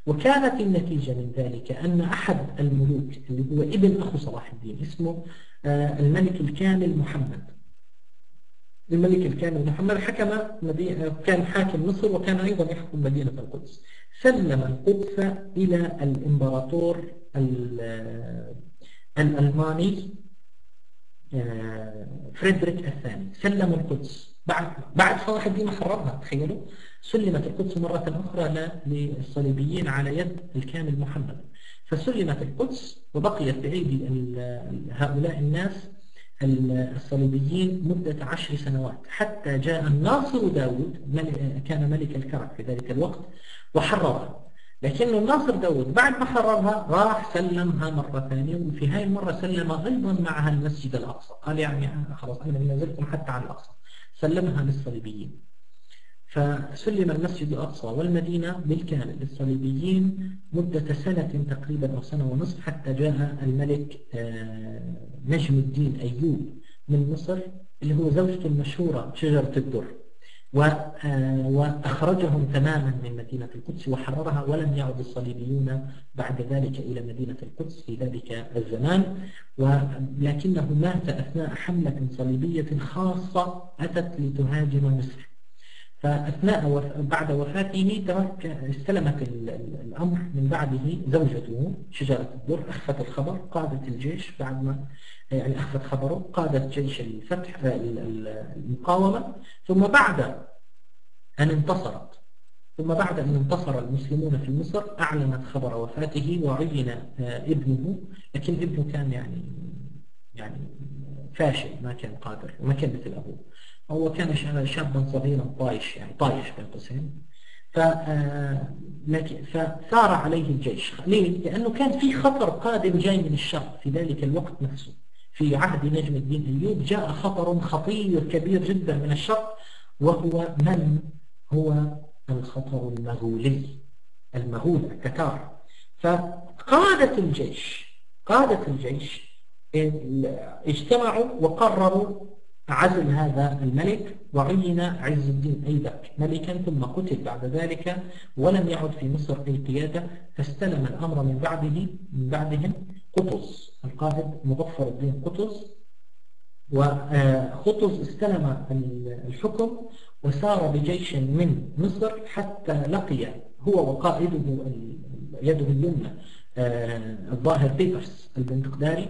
وكانت النتيجة من ذلك أن أحد الملوك اللي هو ابن أخو صلاح الدين اسمه آه، الملك الكامل محمد. الملك الكامل. محمد حكم مدينة كان حاكم مصر وكان أيضا يحكم مدينة القدس. سلم القدس إلى الإمبراطور الألماني آه، فريدريك الثاني. سلم القدس. بعد بعد صلاح الدين حررها تخيلوا. سلمت القدس مرة أخرى للصليبيين على يد الكامل محمد. فسلمت القدس وبقيت بأيدي هؤلاء الناس الصليبيين مدة عشر سنوات. حتى جاء الناصر داود كان ملك الكرك في ذلك الوقت وحررها. لكن الناصر داود بعد ما حررها راح سلمها مرة ثانية وفي هاي المرة سلم أيضا معها المسجد الأقصى. قال يعني خلاص أنا بنزلكم حتى على الأقصى. سلمها للصليبيين. فسلم المسجد الأقصى والمدينة بالكامل للصليبيين مدة سنة تقريبا أو سنة ونصف حتى جاء الملك آه، نجم الدين أيوب من مصر اللي هو زوجته المشهورة شجرة الدر. آه، وأخرجهم تماما من مدينة القدس وحررها ولم يعد الصليبيون بعد ذلك إلى مدينة القدس في ذلك الزمان. ولكنه مات أثناء حملة صليبية خاصة أتت لتهاجم مصر. فأثناء بعد وفاته ترك استلمت الأمر من بعده زوجته شجرة الدر أخفت الخبر قادت الجيش بعد ما يعني أخفت خبره قادت جيش الفتح المقاومة ثم بعد أن انتصرت ثم بعد أن انتصر المسلمون في مصر أعلنت خبر وفاته وعين ابنه لكن ابنه كان يعني يعني فاشل ما كان قادر وما كان مثل أبوه. هو كان شابا صغيرا طايش يعني طايش بين قوسين آه، فثار عليه الجيش. ليه؟ لأنه كان في خطر قادم جاي من الشرق في ذلك الوقت نفسه. في عهد نجم الدين أيوب جاء خطر خطير كبير جدا من الشرق وهو من هو الخطر المغولي المغول التتار. فقادة الجيش قادة الجيش اجتمعوا وقرروا عزل هذا الملك وعين عز الدين. أيبك ملكا ثم قتل بعد ذلك ولم يعد في مصر أي قيادة فاستلم الأمر من بعده من بعدهم قطز. القائد مظفر الدين قطز. وقطز استلم الحكم وسار بجيش من مصر حتى لقي هو وقائده يده اليمنى آه، الظاهر بيبرس البندقداري.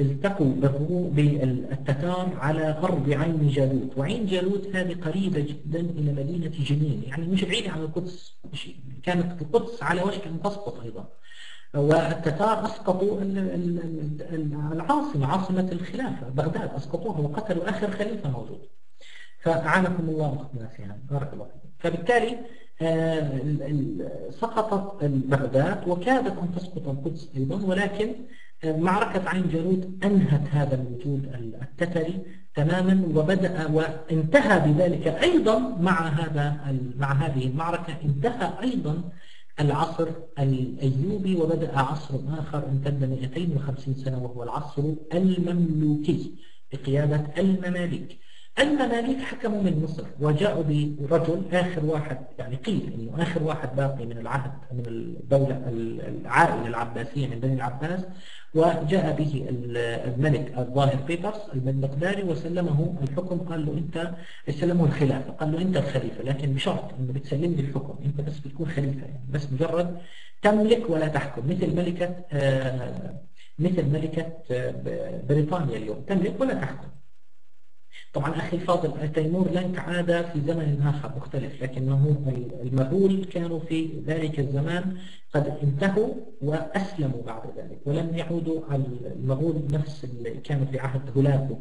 التقوا بالتتار على غرب عين جالوت. وعين جالوت هذه قريبة جدا إلى مدينة جنين. يعني مش بعيدة عن القدس كانت القدس على وشك أن تسقط أيضا. والتتار أسقطوا ال- ال- ال- العاصمة عاصمة الخلافة بغداد. أسقطوها وقتلوا آخر خليفة موجود. فأعانكم الله وأخذنا فيها بارك الله فيكم فبالتالي آه، سقطت بغداد وكادت أن تسقط القدس أيضا. ولكن معركة عين جالوت أنهت هذا الوجود التتري تماما وبدأ وانتهى بذلك أيضا مع هذا مع هذه المعركة انتهى أيضا العصر الأيوبي وبدأ عصر آخر امتد 250 سنة وهو العصر المملوكي بقيادة المماليك. المماليك حكموا من مصر وجاءوا برجل آخر واحد يعني قيل إنه آخر واحد باقي من العهد من الدولة العائلة العباسية من بني العباس وجاء به الملك الظاهر بيبرس المقداري وسلمه الحكم. قال له أنت سلمه الخلافة. قال له أنت الخليفة لكن بشرط أنه بتسلم لي الحكم. أنت بس بتكون خليفة يعني بس مجرد تملك ولا تحكم. مثل ملكة آه، مثل ملكة آه، بريطانيا اليوم تملك ولا تحكم. طبعا أخي الفاضل تيمور لنك عاد في زمن آخر مختلف لكنه المغول كانوا في ذلك الزمان قد انتهوا وأسلموا بعد ذلك ولم يعودوا على المغول نفس اللي كانوا في عهد هولاكو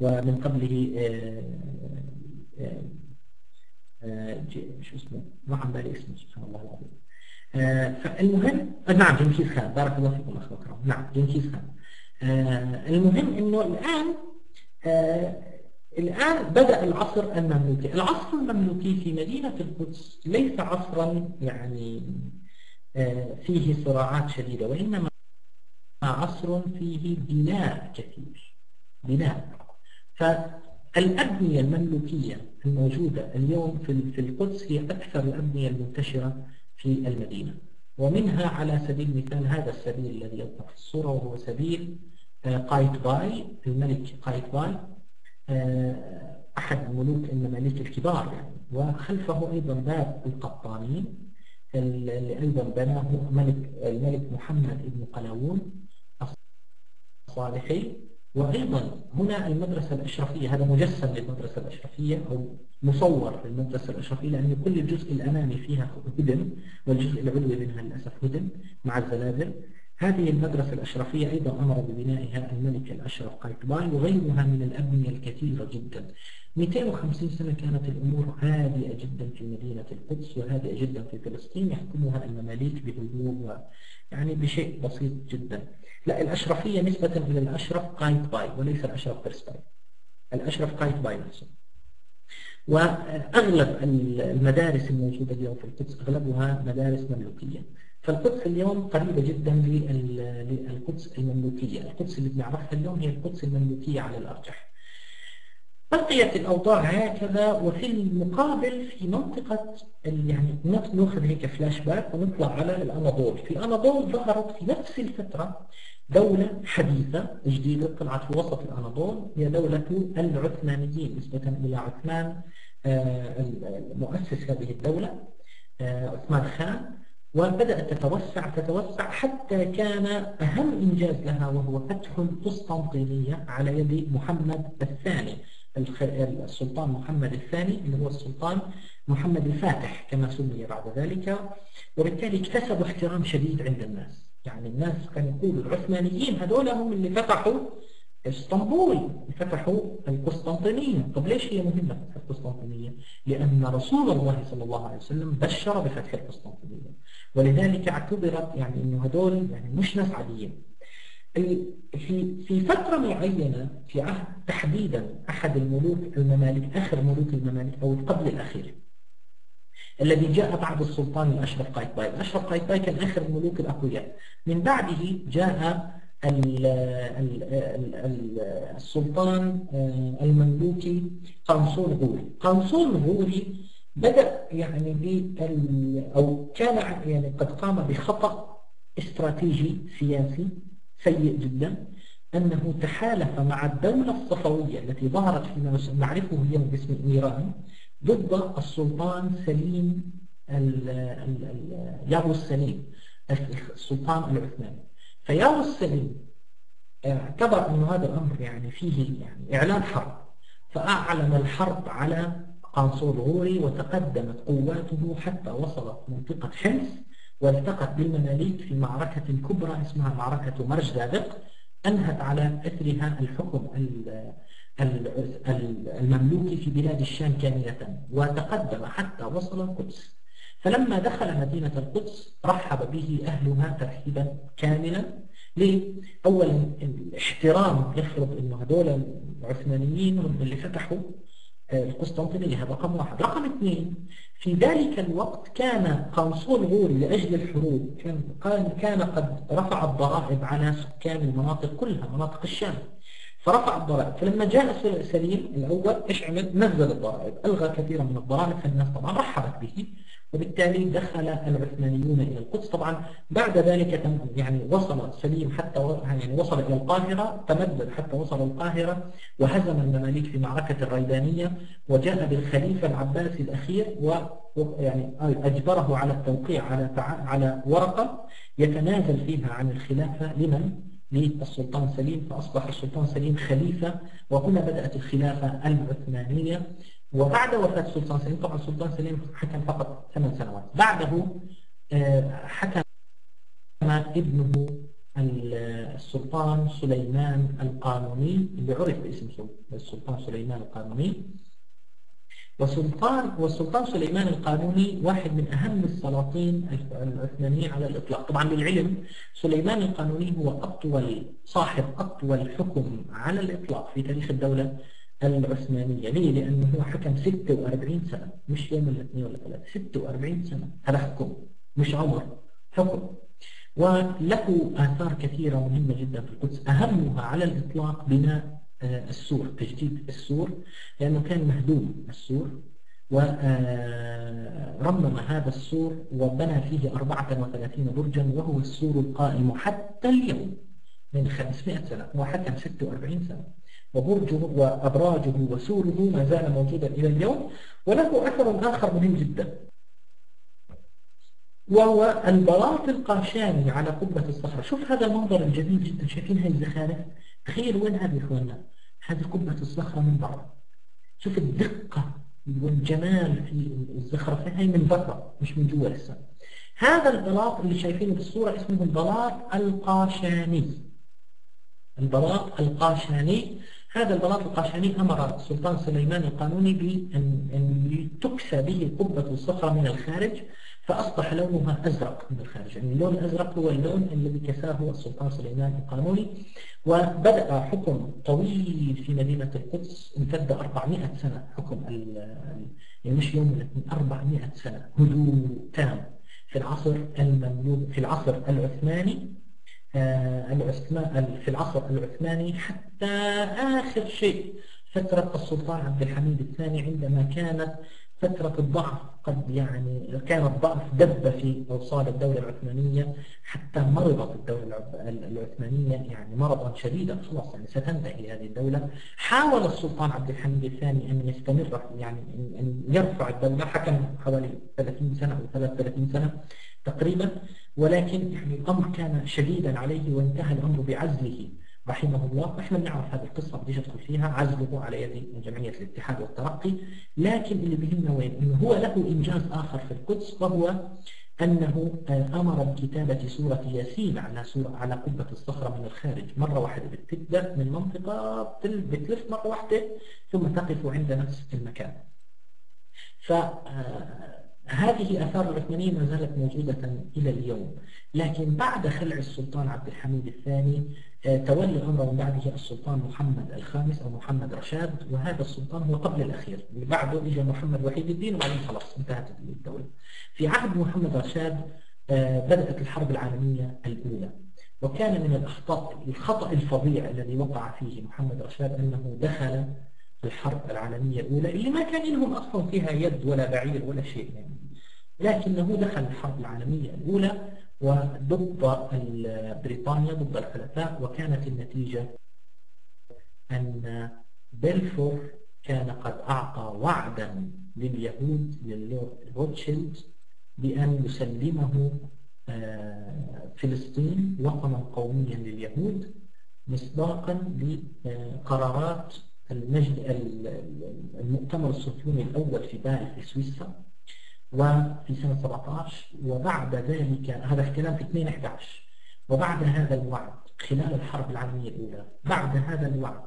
ومن قبله آه، آه، آه، شو اسمه؟ ما عم بالي اسمه سبحان الله العظيم. فالمهم نعم جنكيز خان بارك الله فيكم اخ نعم جنكيز خان المهم إنه الآن الآن بدأ العصر المملوكي. العصر المملوكي في مدينة القدس ليس عصرا يعني آه، فيه صراعات شديدة وإنما عصر فيه بناء كثير بناء. فالأبنية المملوكية الموجودة اليوم في القدس هي أكثر الأبنية المنتشرة في المدينة ومنها على سبيل المثال هذا السبيل الذي يظهر في الصورة وهو سبيل آه، قايتباي الملك قايتباي. آه، أحد ملوك المماليك الكبار يعني وخلفه أيضا باب القطانين اللي أيضا بناه ملك الملك محمد بن قلاوون الصالحي وأيضا هنا المدرسة الأشرفية هذا مجسم للمدرسة الأشرفية أو مصور للمدرسة الأشرفية لأن كل الجزء الأمامي فيها هدم والجزء العلوي منها للأسف هدم مع الزلازل. هذه المدرسة الأشرفية أيضا أمر ببنائها الملك الأشرف قايتباي وغيرها من الأبنية الكثيرة جدا. 250 سنة كانت الأمور هادئة جدا في مدينة القدس وهادئة جدا في فلسطين يحكمها المماليك بهدوء يعني بشيء بسيط جدا. لا الأشرفية نسبة إلى الأشرف قايتباي وليس الأشرف بيرسباي الأشرف قايتباي نفسه. وأغلب المدارس الموجودة اليوم في القدس أغلبها مدارس مملوكية. فالقدس اليوم قريبة جدا لل- للقدس المملوكية. القدس اللي بنعرفها اليوم هي القدس المملوكية على الأرجح. بقيت الأوضاع هكذا وفي المقابل في منطقة يعني ناخ- نأخذ هيك فلاش باك ونطلع على الأناضول. في الأناضول ظهرت في نفس الفترة دولة حديثة جديدة طلعت في وسط الأناضول. هي دولة العثمانيين نسبة إلى عثمان آه، مؤسس هذه الدولة آه، عثمان خان. وبدأت تتوسع تتوسع حتى كان أهم إنجاز لها وهو فتح القسطنطينية على يد محمد الثاني السلطان محمد الثاني اللي هو السلطان محمد الفاتح كما سمي بعد ذلك. وبالتالي اكتسبوا احترام شديد عند الناس. يعني الناس كانوا يقولوا العثمانيين هذول هم اللي فتحوا إسطنبول فتحوا القسطنطينية طب ليش هي مهمة فتح القسطنطينية؟ لأن رسول الله صلى الله عليه وسلم بشر بفتح القسطنطينية. ولذلك اعتبرت يعني إنه هذول يعني مش ناس عاديين في في فترة معينة في عهد تحديدا أحد الملوك الممالك آخر ملوك الممالك أو قبل الأخير الذي جاء بعد السلطان الأشرف قايتباي. الأشرف قايتباي كان آخر الملوك الأقوياء. من بعده جاء ال- ال- ال- ال- السلطان آه، المملوكي قنصون غوري. قنصون غوري بدأ يعني بال أو كان يعني قد قام بخطأ استراتيجي سياسي سيء جدا أنه تحالف مع الدولة الصفوية التي ظهرت فيما نعرفه اليوم باسم إيران ضد السلطان سليم يابو السليم السلطان العثماني. فياو السليم اعتبر أن هذا الأمر يعني فيه يعني إعلان حرب فأعلن الحرب على قنصل غوري وتقدمت قواته حتى وصلت منطقة حمص والتقت بالمماليك في معركة كبرى اسمها معركة مرج زادق أنهت على أثرها الحكم المملوكي في بلاد الشام كاملة وتقدم حتى وصل القدس فلما دخل مدينة القدس رحب به أهلها ترحيبا كاملا ليه؟ أولا الاحترام يفرض أنه هذول العثمانيين هم اللي فتحوا القسطنطينية هذا رقم واحد. رقم اثنين في ذلك الوقت كان قنصل غوري لأجل الحروب كان كان قد رفع الضرائب على سكان المناطق كلها مناطق الشام. فرفع الضرائب. فلما جاء سليم الأول إيش عمل؟ نزل الضرائب. ألغى كثيرا من الضرائب فالناس طبعا رحبت به. وبالتالي دخل العثمانيون إلى القدس. طبعا بعد ذلك يعني وصل سليم حتى يعني وصل إلى القاهرة تمدد حتى وصل القاهرة وهزم المماليك في معركة الريدانية وجاء بالخليفة العباسي الأخير ويعني أجبره على التوقيع على على ورقة يتنازل فيها عن الخلافة. لمن؟ للسلطان سليم. فأصبح السلطان سليم خليفة وهنا بدأت الخلافة العثمانية. وبعد وفاة السلطان سليم طبعا السلطان سليم حكم فقط ثمان سنوات. بعده آه، حكم ابنه السلطان سليمان القانوني اللي عرف باسم السلطان سليمان القانوني. وسلطان والسلطان سليمان القانوني واحد من أهم السلاطين العثمانيين على الإطلاق. طبعا للعلم سليمان القانوني هو أطول صاحب أطول حكم على الإطلاق في تاريخ الدولة. العثمانية. ليه؟ لأنه هو حكم 46 سنة مش يوم ولا اثنين ولا ثلاثة 46 سنة هذا حكم مش عمر حكم. وله آثار كثيرة مهمة جدا في القدس. أهمها على الإطلاق بناء آه، السور تجديد السور لأنه كان مهدوم السور ورمم آه، هذا السور وبنى فيه 34 برجا وهو السور القائم حتى اليوم من 500 سنة وحكم 46 سنة. وبرجه وأبراجه وسوره ما زال موجودا إلى اليوم وله أثر آخر مهم جدا. وهو البلاط القاشاني على قبة الصخرة شوف هذا المنظر الجميل جدا. شايفين هاي الزخارف؟ تخيل وين هذه يا اخواننا هذه قبة الصخرة من برا. شوف الدقة والجمال في الزخرفة هاي من برا مش من جوا لسه. هذا البلاط اللي شايفينه بالصورة اسمه البلاط القاشاني. البلاط القاشاني هذا البلاط القاشاني أمر السلطان سليمان القانوني بأن تكسى به قبة الصخرة من الخارج فأصبح لونها أزرق من الخارج. يعني اللون الأزرق هو اللون الذي كساه السلطان سليمان القانوني وبدأ حكم طويل في مدينة القدس امتد 400 سنة حكم يعني مش يوم لكن 400 سنة هدوء تام في العصر المملوك في العصر العثماني. العثمان في العصر العثماني حتى آخر شيء فترة السلطان عبد الحميد الثاني عندما كانت فترة الضعف قد يعني كان الضعف دب في أوصال الدولة العثمانية حتى مرضت الدولة العثمانية يعني مرضا شديدا خلاص يعني ستنتهي هذه الدولة. حاول السلطان عبد الحميد الثاني أن يستمر يعني أن يرفع الدولة حكم حوالي 30 سنة أو 33 سنة. تقريبا ولكن يعني الأمر كان شديدا عليه وانتهى الأمر بعزله. رحمه الله. إحنا بنعرف هذه القصة بديش ادخل فيها. عزله على يد جمعية الاتحاد والترقي. لكن اللي بهمنا وين إنه هو له إنجاز آخر في القدس وهو أنه آه، أمر بكتابة سورة ياسين على سورة على قبة الصخرة من الخارج. مرة واحدة بتبدأ من منطقة بتلف مرة واحدة ثم تقف عند نفس المكان. ف آه، هذه آثار العثمانية ما زالت موجودة إلى اليوم. لكن بعد خلع السلطان عبد الحميد الثاني آه، تولى الأمر من بعده السلطان محمد الخامس أو محمد رشاد وهذا السلطان هو قبل الأخير. اللي بعده إجا محمد وحيد الدين وبعدين خلاص انتهت الدولة. في عهد محمد رشاد آه، بدأت الحرب العالمية الأولى. وكان من الأخطاء الخطأ الفظيع الذي وقع فيه محمد رشاد أنه دخل الحرب العالمية الأولى اللي ما كان لهم أصلا فيها يد ولا بعير ولا شيء. يعني لكنه دخل الحرب العالمية الأولى وضد بريطانيا ضد الحلفاء وكانت النتيجة أن بلفور كان قد أعطى وعدا لليهود للورد روتشيلد بأن يسلمه آه، فلسطين وطنا قوميا لليهود مصداقا لقرارات المؤتمر الصهيوني الأول في بال في سويسرا وفي سنة 17 وبعد ذلك هذا الكلام في 2 11 وبعد هذا الوعد خلال الحرب العالمية الأولى بعد هذا الوعد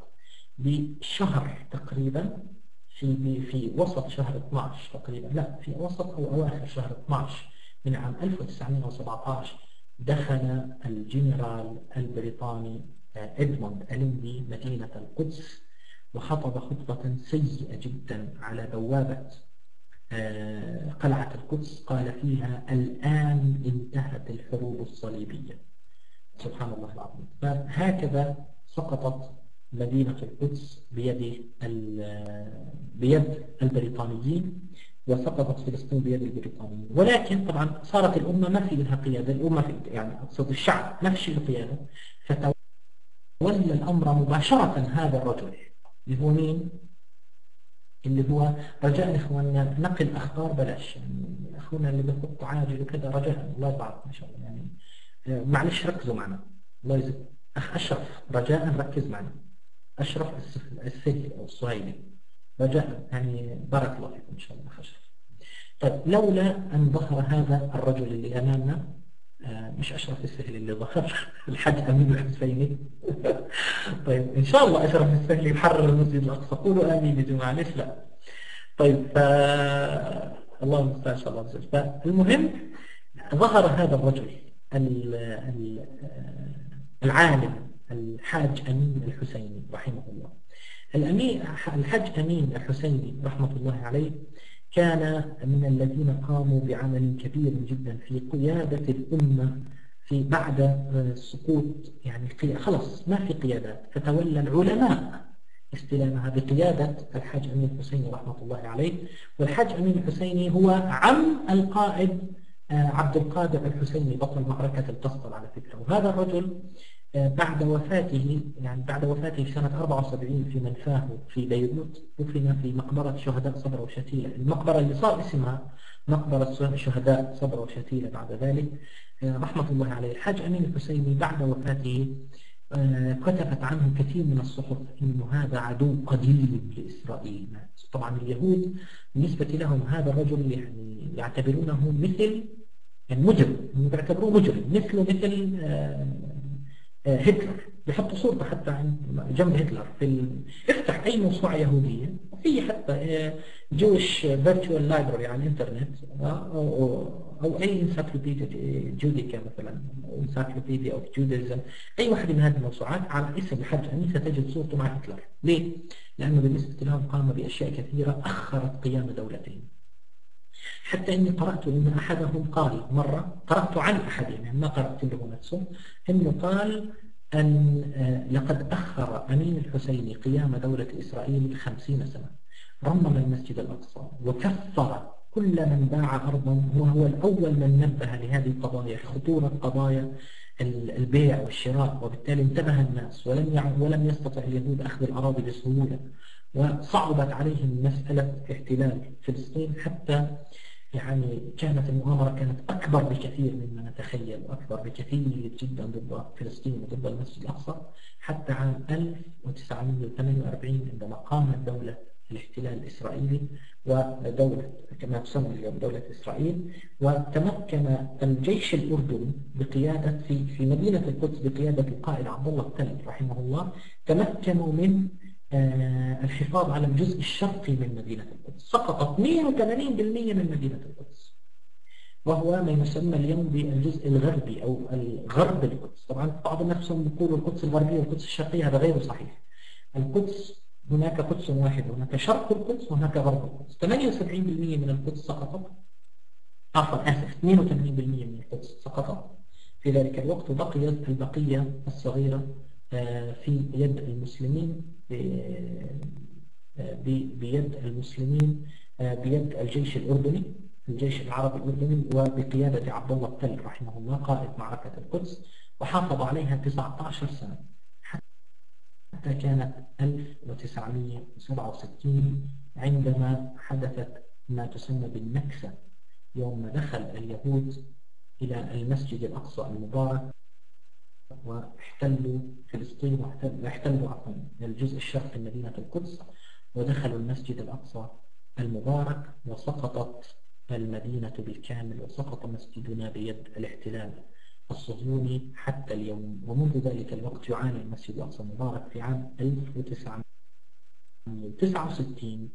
بشهر تقريبا في في وسط شهر 12 تقريبا لا في وسط أو أواخر شهر 12 من عام 1917 دخل الجنرال البريطاني إدموند أليندي مدينة القدس وخطب خطبة سيئة جدا على بوابة آه، قلعة القدس. قال فيها الآن انتهت الحروب الصليبية. سبحان الله العظيم. فهكذا سقطت مدينة القدس بيد بيد البريطانيين وسقطت فلسطين بيد البريطانيين. ولكن طبعا صارت الأمة ما في لها قيادة الأمة في يعني أقصد الشعب ما في قيادة فتولى الأمر مباشرة هذا الرجل. اللي هو مين؟ اللي هو رجاء إخواننا نقل أخبار بلاش. يعني أخونا اللي بيخط عاجل وكذا رجاء. الله يبارك ما شاء الله. يعني آه، معلش ركزوا معنا. الله يجزيك أخ أشرف رجاء ركز معنا. أشرف السهل أو الصهيلي رجاء يعني بارك الله فيكم إن شاء الله أشرف. طيب لولا أن ظهر هذا الرجل اللي أمامنا آه، مش أشرف السهل اللي ظهر الحاج أمين الحسيني. طيب إن شاء الله أشرف السهل يحرر المسجد الأقصى. قولوا آمين يا جماعة ليش لا؟ طيب ف... الله المستعان إن شاء الله عز فالمهم ظهر هذا الرجل العالم الحاج أمين الحسيني رحمه الله. الأمين الحاج أمين الحسيني رحمة الله عليه كان من الذين قاموا بعمل كبير جدا في قيادة الأمة في بعد سقوط يعني خلص ما في قيادات. فتولى العلماء استلامها بقيادة الحاج أمين الحسيني رحمة الله عليه. والحاج أمين الحسيني هو عم القائد آه، عبد القادر الحسيني بطل معركة القسطل على فكرة. وهذا الرجل آه، بعد وفاته يعني بعد وفاته في سنة 74 في منفاه في بيروت دفن في مقبرة شهداء صبر وشتيلة. المقبرة اللي صار اسمها مقبرة شهداء صبر وشتيلة بعد ذلك. آه، رحمة الله عليه. الحاج أمين الحسيني بعد وفاته كتبت عنه كثير من الصحف أنه هذا عدو قديم لإسرائيل. طبعا اليهود بالنسبة لهم هذا الرجل يعني يعتبرونه مثل المجرم بيعتبروه مجرم مثله مثل آه، آه، هتلر. بيحطوا صورته حتى جنب هتلر في ال... افتح أي موسوعة يهودية. في حتى Jewish Virtual Library على الإنترنت آه، أو, أي Encyclopaedia Judaica مثلا Encyclopedia of Judaism أي واحدة من هذه الموسوعات على اسم الحج امين ستجد صورته مع هتلر. ليه؟ لأنه بالنسبة لهم قام بأشياء كثيرة أخرت قيام دولتين. حتى إني قرأت أن أحدهم قال مرة قرأت عن أحدهم يعني ما قرأت له نفسه إنه قال أن آه، لقد أخر أمين الحسيني قيام دولة إسرائيل خمسين سنة رمم المسجد الأقصى وكفر كل من باع أرضا وهو الأول من نبه لهذه القضايا خطورة قضايا البيع والشراء وبالتالي انتبه الناس ولم ولم يستطع اليهود أخذ الأراضي بسهولة. وصعبت عليهم مسألة احتلال فلسطين حتى يعني كانت المؤامرة كانت أكبر بكثير مما نتخيل وأكبر بكثير جدا ضد فلسطين وضد المسجد الأقصى حتى عام 1948 عندما قامت دولة الاحتلال الإسرائيلي ودولة كما تسمى اليوم دولة إسرائيل وتمكن الجيش الأردني بقيادة في في مدينة القدس بقيادة القائد عبد الله التل رحمه الله تمكنوا من الحفاظ على الجزء الشرقي من مدينة القدس. سقطت 82% من مدينة القدس. وهو ما يسمى اليوم بالجزء الغربي أو الغرب القدس. طبعا بعض الناس يقولوا القدس الغربية والقدس الشرقية هذا غير صحيح. القدس هناك قدس واحد هناك شرق القدس وهناك غرب القدس. 78% من القدس سقطت عفوا آسف 82% من القدس سقطت في ذلك الوقت وبقيت البقية الصغيرة آه، في يد المسلمين بيد المسلمين آه، بيد الجيش الأردني الجيش العربي الأردني وبقيادة عبد الله التل رحمه الله قائد معركة القدس وحافظ عليها 19 سنة حتى كانت 1967 عندما حدثت ما تسمى بالنكسة يوم دخل اليهود إلى المسجد الأقصى المبارك واحتلوا فلسطين واحتلوا عفوا الجزء الشرقي من مدينة القدس ودخلوا المسجد الأقصى المبارك وسقطت المدينة بالكامل وسقط مسجدنا بيد الاحتلال الصهيوني حتى اليوم. ومنذ ذلك الوقت يعاني المسجد الأقصى المبارك في عام 1969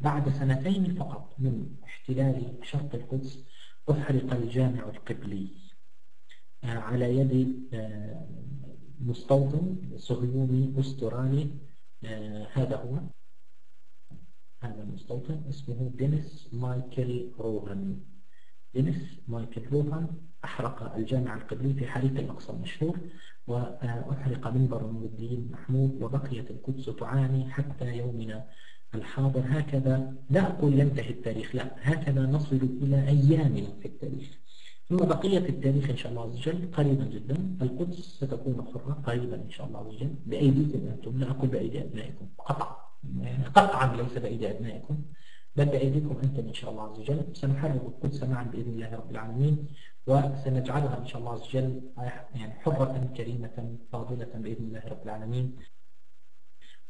بعد سنتين فقط من احتلال شرق القدس أحرق الجامع القبلي. على يد آه، مستوطن صهيوني أسترالي. آه، هذا هو. هذا المستوطن اسمه دينيس مايكل روهان. دينيس مايكل روهان أحرق الجامع القبلي في حريق الأقصى المشهور وأحرق منبر نور الدين محمود وبقيت القدس تعاني حتى يومنا الحاضر. هكذا لا أقول ينتهي التاريخ لا هكذا نصل إلى أيامنا في التاريخ. ثم بقية التاريخ إن شاء الله عز وجل قريبا جدا. القدس ستكون حرة قريبا إن شاء الله عز وجل. بأيديكم أنتم. لا أقول بأيدي أبنائكم. قطعا. قطعا ليس بأيدي أبنائكم. بل بأيديكم أنتم إن شاء الله عز وجل. سنحرر القدس معا بإذن الله رب العالمين. وسنجعلها إن شاء الله عز وجل يعني حرة كريمة فاضلة بإذن الله رب العالمين.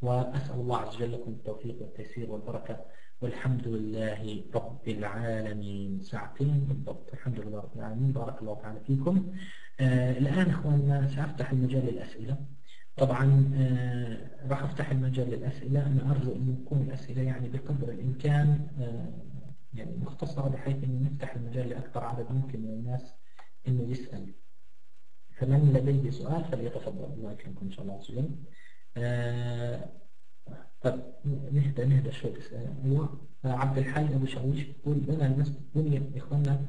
وأسأل الله عز وجل لكم التوفيق والتيسير والبركة. والحمد لله رب العالمين. ساعتين بالضبط. الحمد لله رب العالمين. بارك الله تعالى فيكم. آه الآن إخواننا سأفتح المجال للأسئلة. طبعا آه راح أفتح المجال للأسئلة. أنا أرجو أن تكون الأسئلة يعني بقدر الإمكان آه يعني مختصرة بحيث أن نفتح المجال لأكثر عدد ممكن من الناس أنه يسأل. فمن لديه سؤال فليتفضل. الله يكرمكم إن شاء الله. وجل آه، طب نهدى نهدى شوي أيوه عبد الحي أبو شاويش بيقول بنا الناس بني اخواننا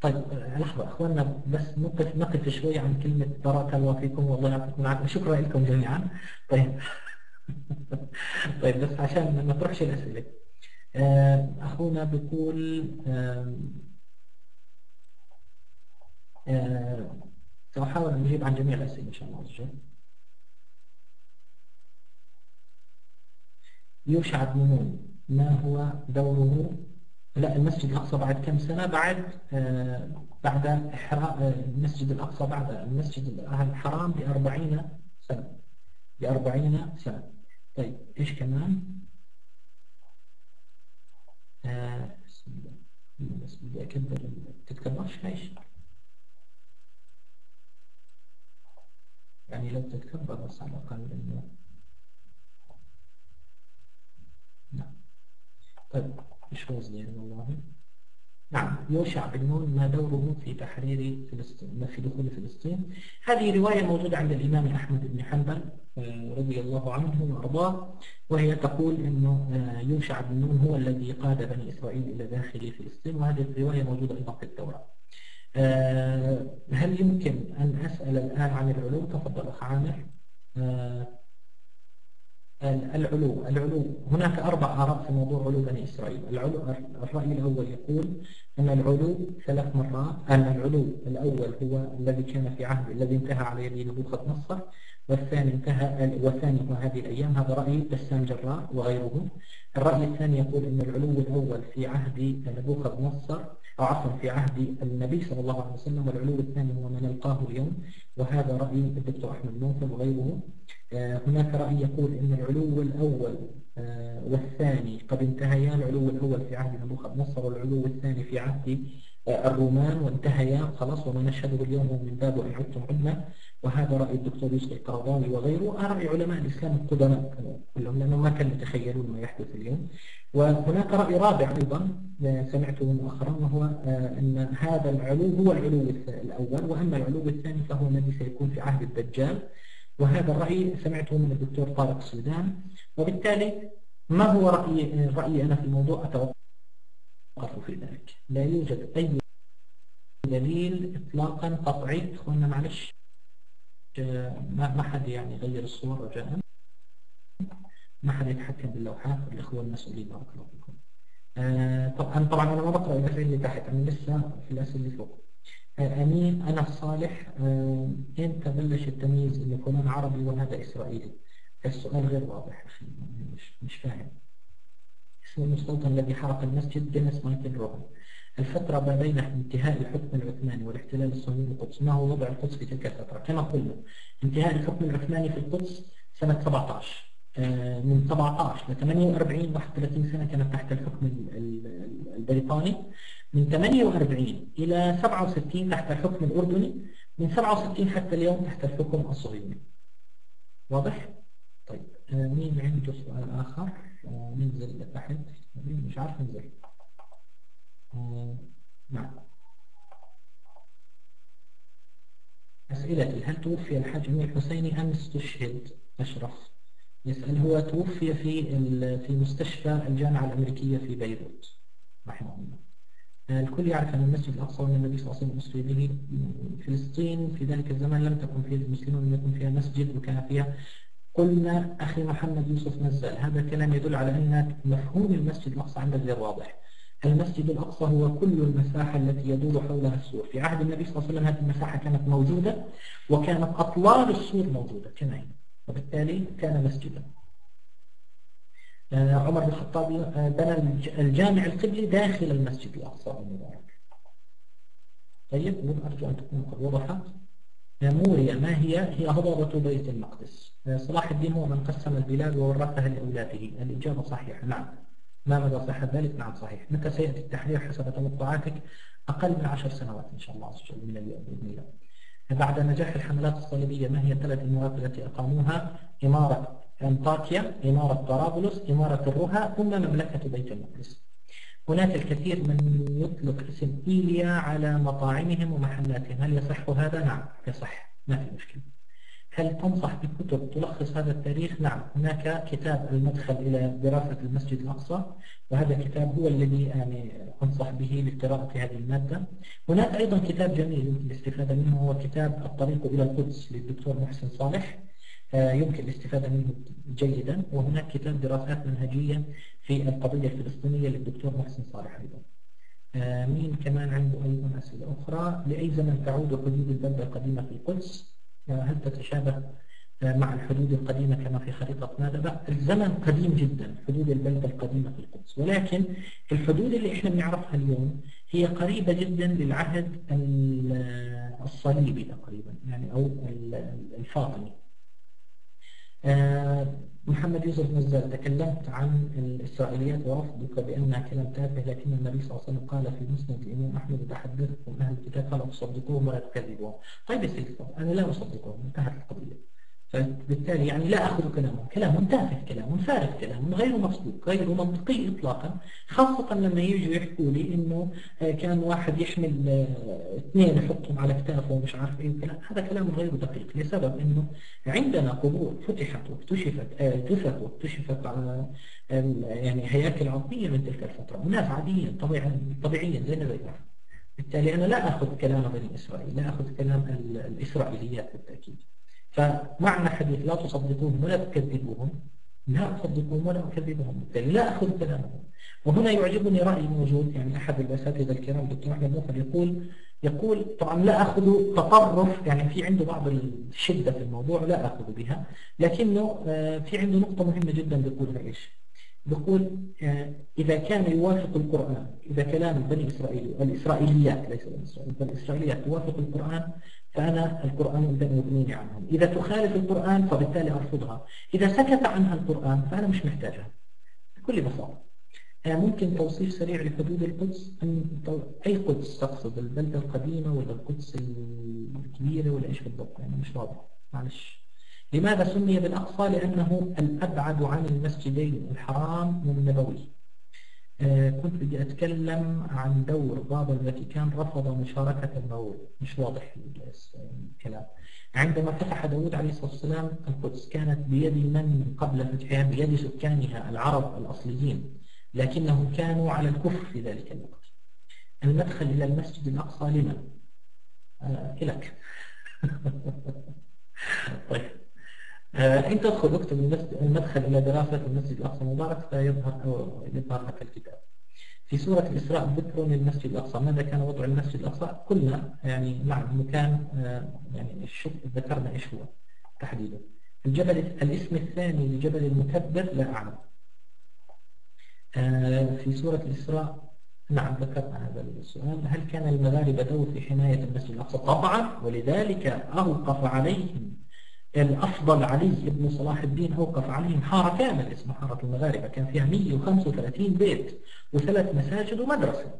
طيب آه، لحظة إخواننا بس نقف نقف شوي عن كلمة بارك الله فيكم والله يعطيكم العافية. شكرا لكم جميعا. طيب. طيب بس عشان ما تروحش الأسئلة. آه، أخونا بيقول سأحاول أن أجيب عن جميع الأسئلة إن شاء الله. عز وجل يوشع بن نون ما هو دوره؟ لا المسجد الأقصى بعد كم سنة؟ بعد آه بعد آه، المسجد الأقصى بعد المسجد الحرام بأربعين سنة. بأربعين سنة. طيب إيش كمان؟ آه بس بدي أكبر تتكبرش ليش يعني لو تتكبر بس على الأقل إنه نعم. طيب مش قصدي يعني والله؟ نعم يوشع بن نون ما دوره في تحرير فلسطين في دخول فلسطين. هذه رواية موجودة عند الإمام أحمد بن حنبل آه، رضي الله عنه وأرضاه وهي تقول أنه آه، يوشع بن نون هو الذي قاد بني إسرائيل إلى داخل فلسطين وهذه الرواية موجودة أيضا في التوراة. آه، هل يمكن أن أسأل الآن عن العلوم؟ تفضل أخ عامر. العلو العلو. هناك أربع آراء في موضوع علو بني إسرائيل. العلو الرأي الأول يقول أن العلو ثلاث مرات أن العلو الأول هو الذي كان في عهد الذي انتهى على يد نبوخذ نصر والثاني انتهى والثاني هو هذه الأيام. هذا رأي بسام جراء وغيره. الرأي الثاني يقول أن العلو الأول في عهد نبوخذ نصر عفوا في عهد النبي صلى الله عليه وسلم والعلو الثاني هو ما نلقاه اليوم وهذا رأي الدكتور أحمد نوفل وغيره. آه، هناك رأي يقول أن العلو الأول آه، والثاني قد انتهيا العلو الأول في عهد نبوخذ نصر والعلو الثاني في عهد الرومان وانتهيا خلاص وما نشهده اليوم من باب وإن عدتم عدنا وهذا رأي الدكتور يوسف القرضاوي وغيره. رأي علماء الإسلام القدماء كلهم لأنهم ما كانوا يتخيلون ما يحدث اليوم. وهناك رأي رابع أيضا سمعته مؤخرا وهو أن هذا العلو هو العلو الأول. وأما العلو الثاني فهو الذي سيكون في عهد الدجال. وهذا الرأي سمعته من الدكتور طارق السودان. وبالتالي ما هو رأيي رأيي أنا في الموضوع؟ أتوقف في ذلك. لا يوجد أي دليل إطلاقا قطعي. إخواننا معلش. ما حد يعني يغير الصور رجاء ما حد يتحكم باللوحات الإخوة المسؤولين. بارك الله فيكم. آه طبعا طبعا أنا ما بقرأ الأسئلة اللي تحت. أنا لسه في الأسئلة اللي فوق. أمين أنا صالح. آه، إمتى بلش التمييز إن فلان عربي وهذا إسرائيلي. السؤال غير واضح مش, مش فاهم. اسم المستوطن الذي حرق المسجد دينيس مايكل روبن الفترة ما بين انتهاء الحكم العثماني والاحتلال الصهيوني للقدس ما هو وضع القدس في تلك الفترة؟ كما قلنا انتهاء الحكم العثماني في القدس سنة 17 آه، من 17 ل 48 31 سنة كانت تحت الحكم ال- ال- البريطاني. من 48 إلى 67 تحت الحكم الأردني. من 67 حتى اليوم تحت الحكم الصهيوني. واضح؟ طيب آه، مين عنده سؤال آخر؟ آه، ننزل لتحت مش عارف ننزل آه، نعم. أسئلتي هل توفي الحاج الحسيني أم استشهد؟ أشرف. يسأل هو توفي في في مستشفى الجامعة الأمريكية في بيروت. رحمه الله. آه، الكل يعرف أن المسجد الأقصى وأن النبي صلى الله عليه وسلم به فلسطين. في ذلك الزمان لم تكن فيها المسلمون لم يكن فيها مسجد وكان فيها قلنا أخي محمد يوسف نزال هذا الكلام يدل على أن مفهوم المسجد الأقصى عندك غير واضح. المسجد الأقصى هو كل المساحة التي يدور حولها السور. في عهد النبي صلى الله عليه وسلم هذه المساحة كانت موجودة وكانت أطوال السور موجودة كما هي وبالتالي كان مسجدا. آه، عمر بن الخطاب آه، بنى الج- الجامع القبلي داخل المسجد الأقصى. المبارك طيب أرجو أن تكون قد وضحت. موريا ما هي؟ هي هضبة بيت المقدس صلاح الدين هو من قسم البلاد وورثها لأولاده الإجابة صحيحة نعم ما مدى صحة ذلك؟ نعم صحيح متى سيأتي التحرير حسب توقعاتك؟ أقل من عشر سنوات إن شاء الله عز وجل من اليوم بإذن الله بعد نجاح الحملات الصليبية ما هي الثلاث إمارات التي أقاموها؟ إمارة أنطاكيا، إمارة طرابلس، إمارة الرها، ثم مملكة بيت المقدس. هناك الكثير من يطلق اسم إيليا على مطاعمهم ومحلاتهم، هل يصح هذا؟ نعم يصح، ما في مشكلة. هل تنصح بكتب تلخص هذا التاريخ؟ نعم، هناك كتاب المدخل إلى دراسة المسجد الأقصى، وهذا الكتاب هو الذي يعني أنصح به لقراءة هذه المادة. هناك أيضا كتاب جميل يمكن الاستفادة منه هو كتاب الطريق إلى القدس للدكتور محسن صالح يمكن الاستفادة منه جيدا. وهناك كتاب دراسات منهجية في القضية الفلسطينية للدكتور محسن صالح أيضا. آه، مين كمان عنده أيضا أسئلة أخرى؟ لأي زمن تعود حدود البلدة القديمة في القدس آه، هل تتشابه آه، مع الحدود القديمة كما في خريطة نادبة الزمن قديم جدا حدود البلدة القديمة في القدس. ولكن الحدود اللي إحنا بنعرفها اليوم هي قريبة جدا للعهد ال- الصليبي تقريبا يعني أو ال- الفاطمي. محمد يوسف نزال تكلمت عن الإسرائيليات ورفضك بأنها كلام تافه لكن النبي صلى الله عليه وسلم قال في مسند الإمام أحمد تحدثكم أهل الكتاب فلا تصدقوهم ولا تكذبوهم. طيب يا سيدي أنا لا أصدقهم انتهت القضية. فبالتالي يعني لا أخذ كلامهم كلام تافه كلام فارغ كلام غير مصدوق غير منطقي إطلاقا. خاصة لما يجوا يحكوا لي إنه آه، كان واحد يحمل آه، اثنين يحطهم على كتافه ومش عارف إيه وكلام. هذا كلام غير دقيق لسبب إنه عندنا قبور فتحت واكتشفت آه، جثث واكتشفت على ال- يعني هياكل عظمية من تلك الفترة. وناس عاديين طبيعيا طبيعيا زينا زينا بالتالي أنا لا أخذ كلام بني إسرائيل لا أخذ كلام ال- الإسرائيليات بالتأكيد. فمعنى حديث لا تصدقوهم ولا تكذبوهم لا أصدقهم ولا أكذبهم بالتالي لا أخذ كلامهم. وهنا يعجبني رأي موجود يعني أحد الأساتذة الكرام الدكتور أحمد موفر يقول يقول طبعا لا أخذ تطرف يعني في عنده بعض الشدة في الموضوع لا أخذ بها لكنه آه، في عنده نقطة مهمة جدا بيقولها إيش بيقول آه، إذا كان يوافق القرآن إذا كلام بني إسرائيل الإسرائيليات ليس بني إسرائيل الإسرائيليات توافق القرآن فأنا القرآن يمكن يغنيني عنهم. إذا تخالف القرآن فبالتالي أرفضها. إذا سكت عنها القرآن فأنا مش محتاجها. بكل بساطة. آه، ممكن توصيف سريع لحدود القدس. تو- أي قدس تقصد؟ البلدة القديمة ولا القدس الكبيرة ولا إيش بالضبط؟ يعني مش واضح. معلش. لماذا سمي بالأقصى؟ لأنه الأبعد عن المسجدين الحرام والنبوي كنت بدي أتكلم عن دور بابا الفاتيكان رفض مشاركة الموت مش واضح الكلام. عندما فتح داود عليه الصلاة والسلام القدس كانت بيد من قبل فتحها بيد سكانها العرب الأصليين لكنهم كانوا على الكفر في ذلك الوقت. المدخل إلى المسجد الأقصى لمن؟ آه، إلك طيب. آه، تدخل اكتب المسجد- المدخل إلى دراسة المسجد الأقصى المبارك فيظهر أو يظهر لك الكتاب. في سورة الإسراء ذكر للمسجد الأقصى، ماذا كان وضع المسجد الأقصى؟ قلنا يعني نعم مكان آه، يعني ذكرنا إيش هو تحديدا. الجبل الاسم الثاني لجبل المكبر لا أعلم. آه، في سورة الإسراء نعم ذكرنا هذا السؤال هل كان المغاربة دور في حماية المسجد الأقصى طبعا ولذلك أوقف عليهم الأفضل علي بن صلاح الدين أوقف عليهم حارة كامل اسمها حارة المغاربة كان فيها 135 بيت وثلاث مساجد ومدرسة.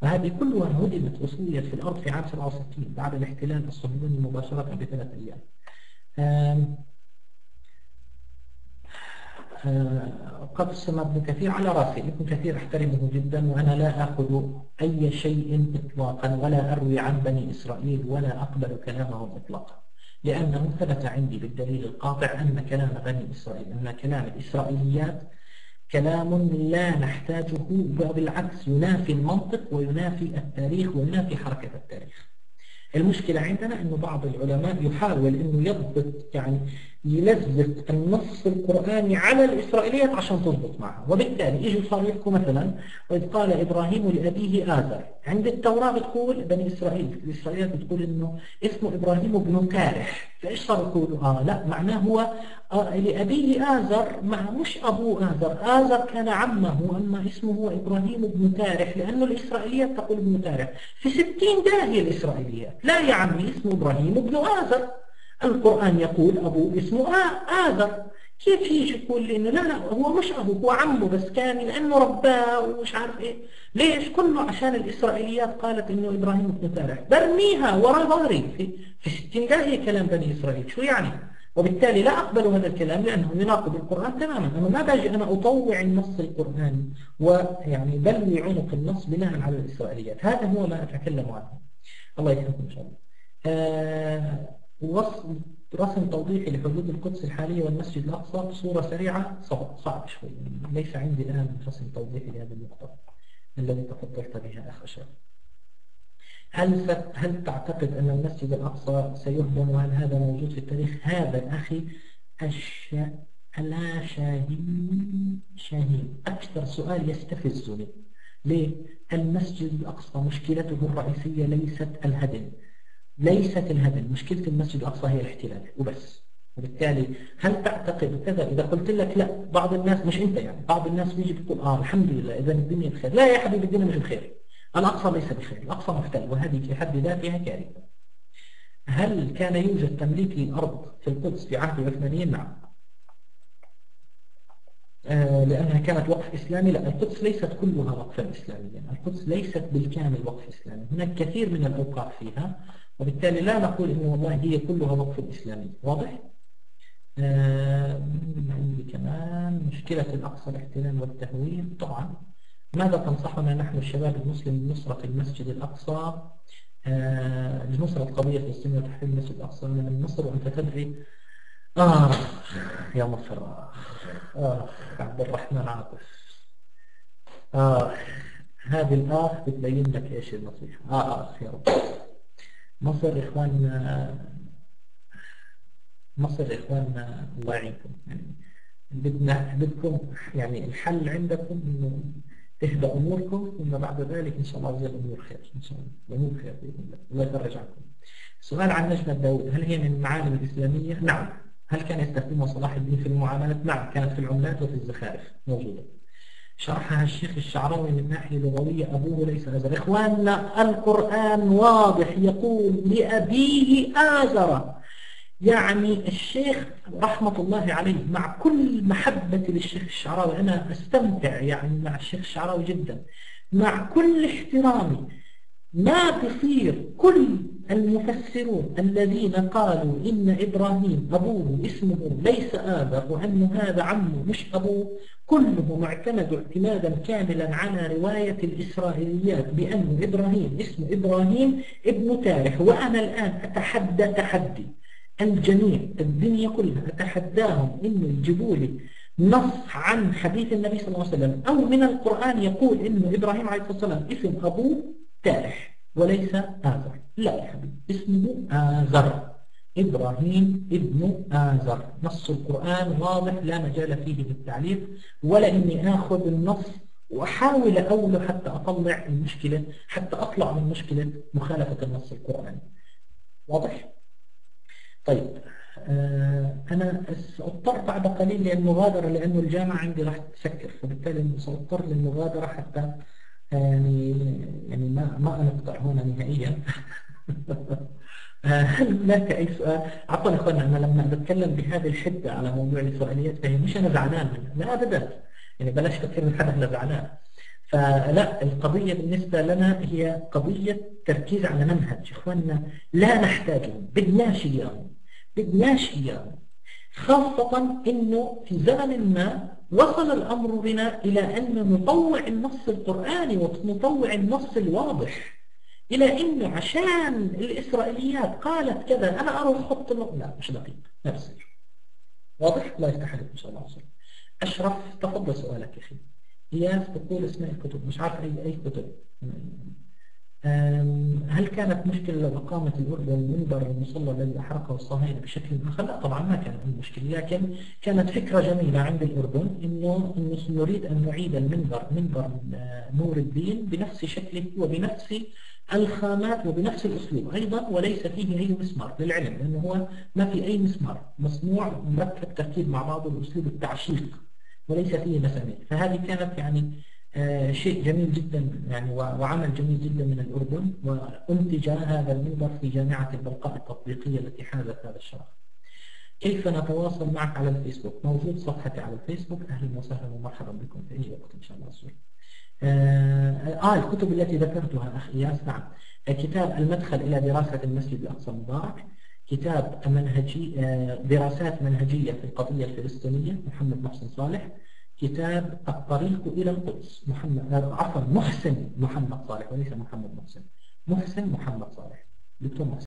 فهذه كلها هدمت وصويت في الأرض في عام 67 بعد الاحتلال الصهيوني مباشرة بثلاث أيام. قد سمى ابن كثير على رأسي. ابن كثير أحترمه جدا وأنا لا أخذ أي شيء إطلاقا ولا أروي عن بني إسرائيل ولا أقبل كلامهم إطلاقا. لأنه ثبت عندي بالدليل القاطع أن كلام بني إسرائيل أن كلام الإسرائيليات كلام لا نحتاجه وبالعكس ينافي المنطق وينافي التاريخ وينافي حركة التاريخ. المشكلة عندنا أنه بعض العلماء يحاول أنه يضبط يعني يلزق النص القرآني على الإسرائيليات عشان تضبط معها وبالتالي يجوا صاروا يحكوا مثلا وإذ قال إبراهيم لأبيه آذر عند التوراة بتقول بني إسرائيل الإسرائيليات بتقول إنه اسمه إبراهيم بن كارح. فإيش صاروا يقولوا آه لا معناه هو آه لأبيه آذر مع مش أبوه آذر آذر كان عمه أما اسمه هو إبراهيم بن تارح لأنه الإسرائيليات تقول ابن تارح في ستين داهية الإسرائيليات لا يا عمي اسمه إبراهيم بن آذر. القرآن يقول أبوه اسمه آذر. كيف يجي يقول لي إنه لا لا هو مش أبوه هو عمه بس كان لأنه رباه ومش عارف إيه. ليش؟ كله عشان الإسرائيليات قالت إنه إبراهيم بن تارح برميها ورا ظهري. في, في داهية كلام بني إسرائيل. شو يعني؟ وبالتالي لا أقبل هذا الكلام لأنه يناقض القرآن تماما. أنا ما باجي أنا أطوع النص القرآني ويعني بلوي عنق النص بناء على الإسرائيليات. هذا هو ما أتكلم عنه. الله يكرمكم إن شاء الله. آه رسم توضيحي لحدود القدس الحالية والمسجد الأقصى بصورة سريعة. صعب, صعب شوي. ليس عندي الآن رسم توضيحي لهذه النقطة الذي تفضلت بها أخ أشرف. هل هل تعتقد أن المسجد الأقصى سيهدم؟ وهل هذا موجود في التاريخ؟ هذا أخي الش... لا شاهين شاهين. أكثر سؤال يستفزني. ليه؟ المسجد الأقصى مشكلته الرئيسية ليست الهدم. ليست الهدم مشكلة المسجد الأقصى هي الاحتلال وبس. وبالتالي هل تعتقد كذا؟ إذا قلت لك لا بعض الناس مش أنت يعني بعض الناس بيجي بيقول آه الحمد لله إذا الدنيا بخير. لا يا حبيبي الدنيا مش بخير. الأقصى ليس بخير الأقصى محتل وهذه في حد ذاتها كارثة. هل كان يوجد تمليك للأرض في القدس في عهد العثمانيين؟ نعم. لأنها كانت وقف إسلامي. لا القدس ليست كلها وقفا إسلاميا. القدس ليست بالكامل وقف إسلامي. هناك كثير من الأوقاف فيها وبالتالي لا نقول إنه والله هي كلها وقف إسلامي. واضح؟ آه عندي كمان مشكلة الأقصى الاحتلال والتهويل. طبعا ماذا تنصحنا نحن الشباب المسلم بنصرة المسجد الأقصى؟ آه لنصرة قضية فلسطين وتحرير المسجد الأقصى. من النصر وأنت تدري آه يا مصر آه عبد الرحمن عاطف. آه هذه الآخ بتبين لك إيش النصيحة. آه آه يا رب. مصر إخواننا مصر إخواننا الله يعينكم. يعني بدنا بدكم يعني الحل عندكم إنه تهدى أموركم ثم بعد ذلك إن شاء الله وجل الأمور خير إن شاء الله الأمور خير بإذن الله. الله يفرج عنكم. سؤال عن نجمة داود هل هي من المعالم الإسلامية؟ نعم. هل كان يستخدمها صلاح الدين في المعاملات؟ نعم كانت في العملات وفي الزخارف. موجودة. شرحها الشيخ الشعراوي من ناحية لغوية أبوه ليس آزر إخواننا القرآن واضح يقول لأبيه آزر. يعني الشيخ رحمة الله عليه مع كل محبتي للشيخ الشعراوي أنا أستمتع يعني مع الشيخ الشعراوي جدا مع كل احترامي. ما بصير كل المفسرون الذين قالوا إن إبراهيم أبوه اسمه ليس آذر وأن هذا عمه مش أبوه كلهم اعتمدوا اعتمادا كاملا على رواية الإسرائيليات بأن إبراهيم اسمه إبراهيم ابن تارح وأنا الآن أتحدى تحدي الجميع الدنيا كلها أتحداهم إنه يجيبوا لي نص عن حديث النبي صلى الله عليه وسلم أو من القرآن يقول إنه إبراهيم عليه الصلاة والسلام اسم أبوه تارح وليس آذر. لا يا حبيبي. اسمه آذر. إبراهيم ابن آذر. نص القرآن واضح لا مجال فيه للتعليق. ولا إني آخذ النص وأحاول أوله حتى أطلع المشكلة حتى أطلع من مشكلة مخالفة النص القرآني واضح؟ طيب آه أنا سأضطر بعد قليل للمغادرة لأنه الجامعة عندي راح تسكر فبالتالي سأضطر للمغادرة حتى يعني يعني ما ما نقطع هنا نهائيا. هل هناك أي سؤال؟ عفوا إخوانا أنا لما بتكلم بهذه الحدة على موضوع السؤاليات فهي مش أنا زعلان منها. لا أبدا. يعني بلاش تفكر من حدا أنا زعلان. فلا القضية بالنسبة لنا هي قضية تركيز على منهج. إخواننا لا نحتاجهم بدناش إياهم بدناش إياهم خاصة إنه في زمن ما وصل الأمر بنا إلى أن نطوع النص القرآني ونطوع النص الواضح إلى أنه عشان الإسرائيليات قالت كذا أنا أروح أحط لا مش دقيق بصير واضح؟ لا يفتح إن شاء الله عصر أشرف تفضل سؤالك يا أخي. إياس تقول اسماء الكتب. مش عارف أي أي كتب. هل كانت مشكلة لو أقامت الأردن منبر المصلى الذي أحرقه الصهاينة بشكل آخر؟ لا طبعا ما كانت مشكلة لكن كانت فكرة جميلة عند الأردن إنه إنه نريد أن نعيد المنبر منبر نور الدين بنفس شكله وبنفس الخامات وبنفس الأسلوب أيضا وليس فيه أي مسمار للعلم لأنه هو ما في أي مسمار مصنوع مركب تركيب مع بعضه بأسلوب التعشيق وليس فيه مسامير فهذه كانت يعني آه شيء جميل جدا يعني وعمل جميل جدا من الأردن وأنتج هذا المنبر في جامعة البلقاء التطبيقية التي حازت هذا الشرف كيف نتواصل معك على الفيسبوك؟ موجود صفحتي على الفيسبوك. أهلا وسهلا ومرحبا بكم في أي وقت إن شاء الله أسول. آه, آه الكتب التي ذكرتها أخي ياس نعم. كتاب المدخل إلى دراسة المسجد الأقصى المبارك. كتاب منهجي آه دراسات منهجية في القضية الفلسطينية محمد محسن صالح. كتاب الطريق إلى القدس. محمد آه، عفوا محسن محمد صالح وليس محمد محسن. محسن محمد صالح. دكتور محسن.